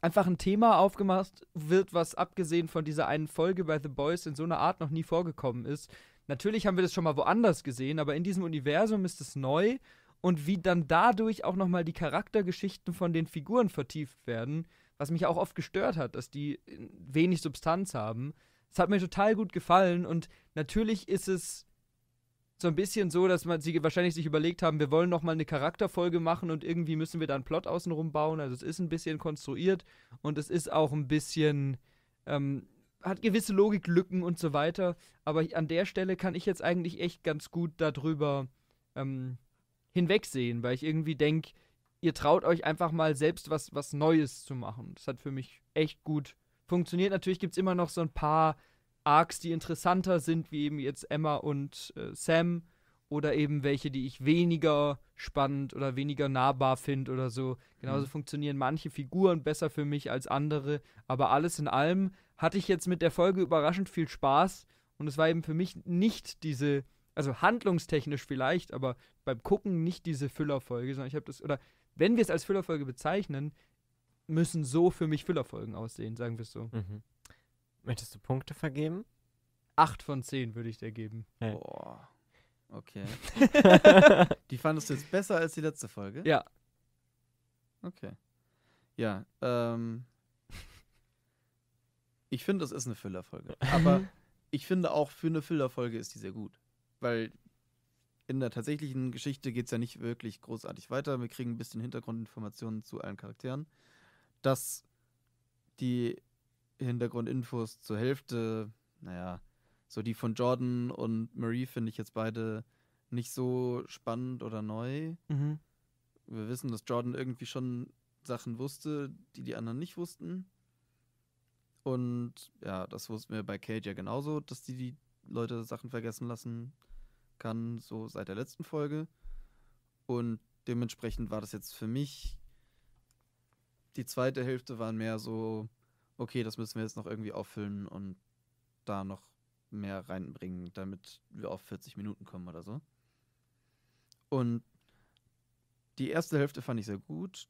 [SPEAKER 2] einfach ein Thema aufgemacht wird, was abgesehen von dieser einen Folge bei The Boys in so einer Art noch nie vorgekommen ist. Natürlich haben wir das schon mal woanders gesehen, aber in diesem Universum ist es neu und wie dann dadurch auch nochmal die Charaktergeschichten von den Figuren vertieft werden, was mich auch oft gestört hat, dass die äh, wenig Substanz haben. Es hat mir total gut gefallen und natürlich ist es so ein bisschen so, dass man sie wahrscheinlich sich überlegt haben, wir wollen noch mal eine Charakterfolge machen und irgendwie müssen wir da einen Plot außenrum bauen. Also es ist ein bisschen konstruiert und es ist auch ein bisschen ähm, hat gewisse Logiklücken und so weiter. Aber an der Stelle kann ich jetzt eigentlich echt ganz gut darüber ähm, hinwegsehen, weil ich irgendwie denke, ihr traut euch einfach mal selbst was, was Neues zu machen. Das hat für mich echt gut funktioniert. Natürlich gibt es immer noch so ein paar Arcs, die interessanter sind, wie eben jetzt Emma und äh, Sam. Oder eben welche, die ich weniger spannend oder weniger nahbar finde oder so. Genauso
[SPEAKER 3] Mhm.
[SPEAKER 2] funktionieren manche Figuren besser für mich als andere. Aber alles in allem hatte ich jetzt mit der Folge überraschend viel Spaß. Und es war eben für mich nicht diese, also handlungstechnisch vielleicht, aber beim Gucken nicht diese Füllerfolge, sondern ich habe das, oder wenn wir es als Füllerfolge bezeichnen, müssen so für mich Füllerfolgen aussehen, sagen wir es so.
[SPEAKER 1] Mhm. Möchtest du Punkte vergeben?
[SPEAKER 2] Acht von zehn würde ich dir geben.
[SPEAKER 1] Ja.
[SPEAKER 3] Boah. Okay. Die fandest du jetzt besser als die letzte Folge?
[SPEAKER 2] Ja.
[SPEAKER 3] Okay. Ja, ähm. Ich finde, es ist eine Füllerfolge. Aber ich finde auch, für eine Füllerfolge ist die sehr gut. Weil in der tatsächlichen Geschichte geht es ja nicht wirklich großartig weiter. Wir kriegen ein bisschen Hintergrundinformationen zu allen Charakteren. Dass die Hintergrundinfos zur Hälfte, naja, so die von Jordan und Marie finde ich jetzt beide nicht so spannend oder neu.
[SPEAKER 2] Mhm.
[SPEAKER 3] Wir wissen, dass Jordan irgendwie schon Sachen wusste, die die anderen nicht wussten. Und ja, das wussten wir bei Kate ja genauso, dass die die Leute Sachen vergessen lassen kann, so seit der letzten Folge. Und dementsprechend war das jetzt für mich, die zweite Hälfte waren mehr so, okay, das müssen wir jetzt noch irgendwie auffüllen und da noch mehr reinbringen, damit wir auf 40 Minuten kommen oder so. Und die erste Hälfte fand ich sehr gut.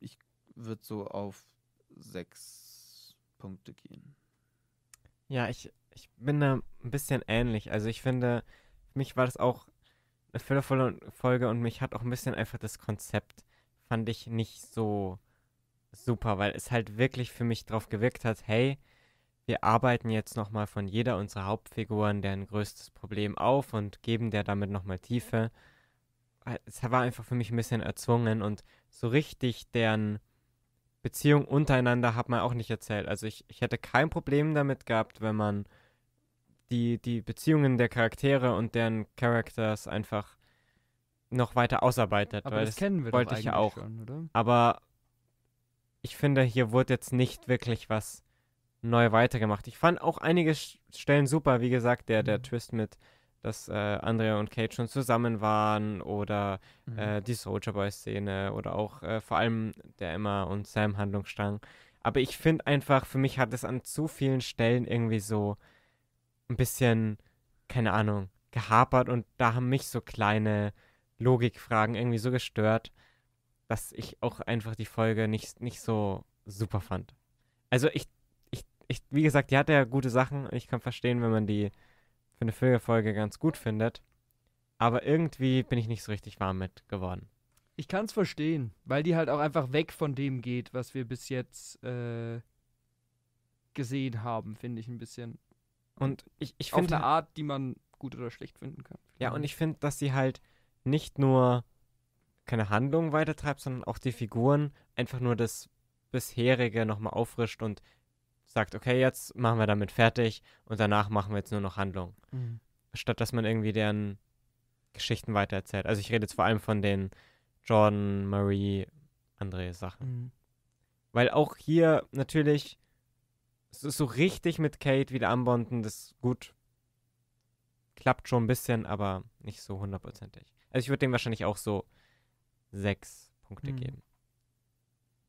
[SPEAKER 3] Ich würde so auf sechs Punkte gehen.
[SPEAKER 1] Ja, ich, ich bin da ein bisschen ähnlich. Also ich finde, mich war das auch eine füllervolle Folge und mich hat auch ein bisschen einfach das Konzept, fand ich nicht so super, weil es halt wirklich für mich drauf gewirkt hat, hey, wir arbeiten jetzt nochmal von jeder unserer Hauptfiguren deren größtes Problem auf und geben der damit nochmal Tiefe. Es war einfach für mich ein bisschen erzwungen und so richtig deren Beziehung untereinander hat man auch nicht erzählt. Also ich, ich hätte kein Problem damit gehabt, wenn man die, die Beziehungen der Charaktere und deren Characters einfach noch weiter ausarbeitet.
[SPEAKER 2] Aber
[SPEAKER 1] weil
[SPEAKER 2] das kennen wir doch
[SPEAKER 1] wollte
[SPEAKER 2] eigentlich
[SPEAKER 1] ich ja auch.
[SPEAKER 2] schon, oder?
[SPEAKER 1] Aber ich finde, hier wurde jetzt nicht wirklich was neu weitergemacht. Ich fand auch einige Stellen super, wie gesagt, der, der
[SPEAKER 2] Mhm.
[SPEAKER 1] Twist mit, dass äh, Andrea und Kate schon zusammen waren oder
[SPEAKER 3] Mhm.
[SPEAKER 1] äh, die Soldier Boy Szene oder auch äh, vor allem der Emma und Sam Handlungsstrang. Aber ich finde einfach, für mich hat es an zu vielen Stellen irgendwie so ein bisschen, keine Ahnung, gehapert und da haben mich so kleine Logikfragen irgendwie so gestört, dass ich auch einfach die Folge nicht, nicht so super fand. Also ich, ich, ich, wie gesagt, die hatte ja gute Sachen. Ich kann verstehen, wenn man die für eine Folge ganz gut findet. Aber irgendwie bin ich nicht so richtig warm mit geworden.
[SPEAKER 2] Ich kann es verstehen, weil die halt auch einfach weg von dem geht, was wir bis jetzt äh, gesehen haben, finde ich ein bisschen.
[SPEAKER 1] Und ich, ich
[SPEAKER 2] Auf
[SPEAKER 1] finde
[SPEAKER 2] eine Art, die man gut oder schlecht finden kann.
[SPEAKER 1] Ja, und ich finde, dass sie halt nicht nur keine Handlung weitertreibt, sondern auch die Figuren einfach nur das bisherige nochmal auffrischt und sagt, okay, jetzt machen wir damit fertig und danach machen wir jetzt nur noch Handlung.
[SPEAKER 2] Mhm.
[SPEAKER 1] Statt dass man irgendwie deren Geschichten weitererzählt. Also ich rede jetzt vor allem von den Jordan, Marie, andere Sachen.
[SPEAKER 2] Mhm.
[SPEAKER 1] Weil auch hier natürlich ist so richtig mit Kate wieder anbonden, das ist gut. Klappt schon ein bisschen, aber nicht so hundertprozentig. Also ich würde dem wahrscheinlich auch so sechs Punkte
[SPEAKER 2] Mhm.
[SPEAKER 1] geben.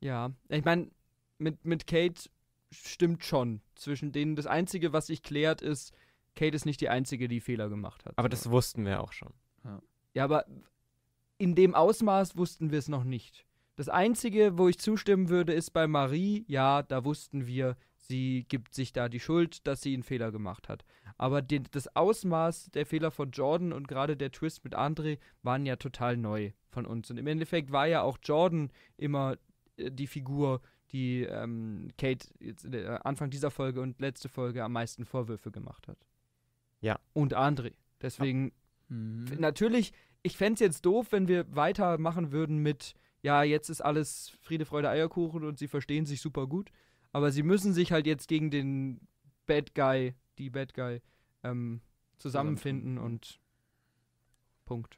[SPEAKER 2] Ja, ich meine, mit, mit Kate stimmt schon. Zwischen denen das Einzige, was sich klärt, ist, Kate ist nicht die Einzige, die Fehler gemacht hat.
[SPEAKER 1] Aber das wussten wir auch schon.
[SPEAKER 2] Ja, aber in dem Ausmaß wussten wir es noch nicht. Das Einzige, wo ich zustimmen würde, ist bei Marie, ja, da wussten wir, sie gibt sich da die Schuld, dass sie einen Fehler gemacht hat. Aber den, das Ausmaß der Fehler von Jordan und gerade der Twist mit André waren ja total neu von uns. Und im Endeffekt war ja auch Jordan immer äh, die Figur, die ähm, Kate jetzt der, Anfang dieser Folge und letzte Folge am meisten Vorwürfe gemacht hat.
[SPEAKER 1] Ja.
[SPEAKER 2] Und André. Deswegen
[SPEAKER 3] Mhm.
[SPEAKER 2] Natürlich, ich fände es jetzt doof, wenn wir weitermachen würden mit, ja, jetzt ist alles Friede, Freude, Eierkuchen und sie verstehen sich super gut. Aber sie müssen sich halt jetzt gegen den Bad Guy, die Bad Guy, ähm, zusammenfinden und Punkt.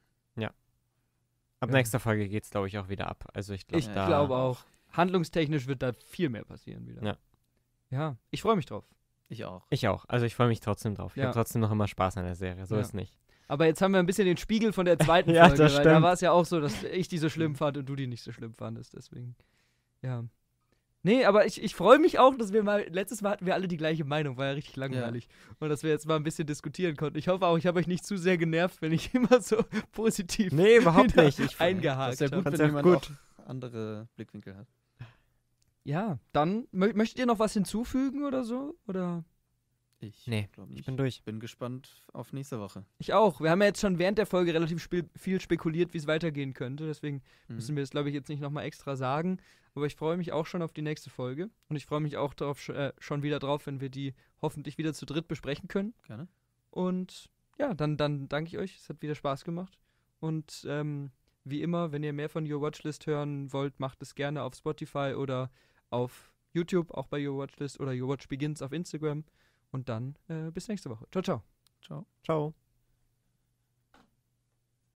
[SPEAKER 1] Ab
[SPEAKER 2] Ja.
[SPEAKER 1] nächster Folge geht es, glaube ich, auch wieder ab. Also ich glaube,
[SPEAKER 2] Ich
[SPEAKER 1] da.
[SPEAKER 2] glaube auch. Handlungstechnisch wird da viel mehr passieren wieder.
[SPEAKER 1] Ja.
[SPEAKER 2] Ja, ich freue mich drauf.
[SPEAKER 3] Ich auch.
[SPEAKER 1] Ich auch. Also ich freue mich trotzdem drauf. Ich
[SPEAKER 2] Ja.
[SPEAKER 1] habe trotzdem noch immer Spaß an der Serie. So
[SPEAKER 2] Ja.
[SPEAKER 1] ist nicht.
[SPEAKER 2] Aber jetzt haben wir ein bisschen den Spiegel von der zweiten
[SPEAKER 1] Ja,
[SPEAKER 2] Folge,
[SPEAKER 1] das
[SPEAKER 2] weil da war es ja auch so, dass ich die so schlimm fand und du die nicht so schlimm fandest. Deswegen, ja. Nee, aber ich, ich freue mich auch, dass wir mal, letztes Mal hatten wir alle die gleiche Meinung, war ja richtig langweilig. Und dass wir jetzt mal ein bisschen diskutieren konnten. Ich hoffe auch, ich habe euch nicht zu sehr genervt, wenn ich immer so positiv
[SPEAKER 1] Nee, überhaupt nicht. Ich,
[SPEAKER 2] eingehakt
[SPEAKER 3] Das ist ja gut,
[SPEAKER 2] habe.
[SPEAKER 1] Fand's
[SPEAKER 3] wenn
[SPEAKER 1] ja
[SPEAKER 3] jemand
[SPEAKER 1] gut.
[SPEAKER 3] auch andere Blickwinkel hat.
[SPEAKER 2] Ja, dann mö möchtet ihr noch was hinzufügen oder so? Oder?
[SPEAKER 3] Ich
[SPEAKER 1] Nee, ich bin durch.
[SPEAKER 3] bin gespannt auf nächste Woche.
[SPEAKER 2] Ich auch. Wir haben ja jetzt schon während der Folge relativ spe viel spekuliert, wie es weitergehen könnte. Deswegen
[SPEAKER 3] Mhm.
[SPEAKER 2] müssen wir es, glaube ich, jetzt nicht nochmal extra sagen. Aber ich freue mich auch schon auf die nächste Folge. Und ich freue mich auch darauf, sch- äh, schon wieder drauf, wenn wir die hoffentlich wieder zu dritt besprechen können.
[SPEAKER 3] Gerne.
[SPEAKER 2] Und ja, dann, dann danke ich euch. Es hat wieder Spaß gemacht. Und ähm, wie immer, wenn ihr mehr von Your Watchlist hören wollt, macht es gerne auf Spotify oder auf YouTube, auch bei Your Watchlist oder Your Watch Begins auf Instagram. Und dann äh, bis nächste Woche. Ciao, ciao.
[SPEAKER 3] Ciao.
[SPEAKER 1] Ciao.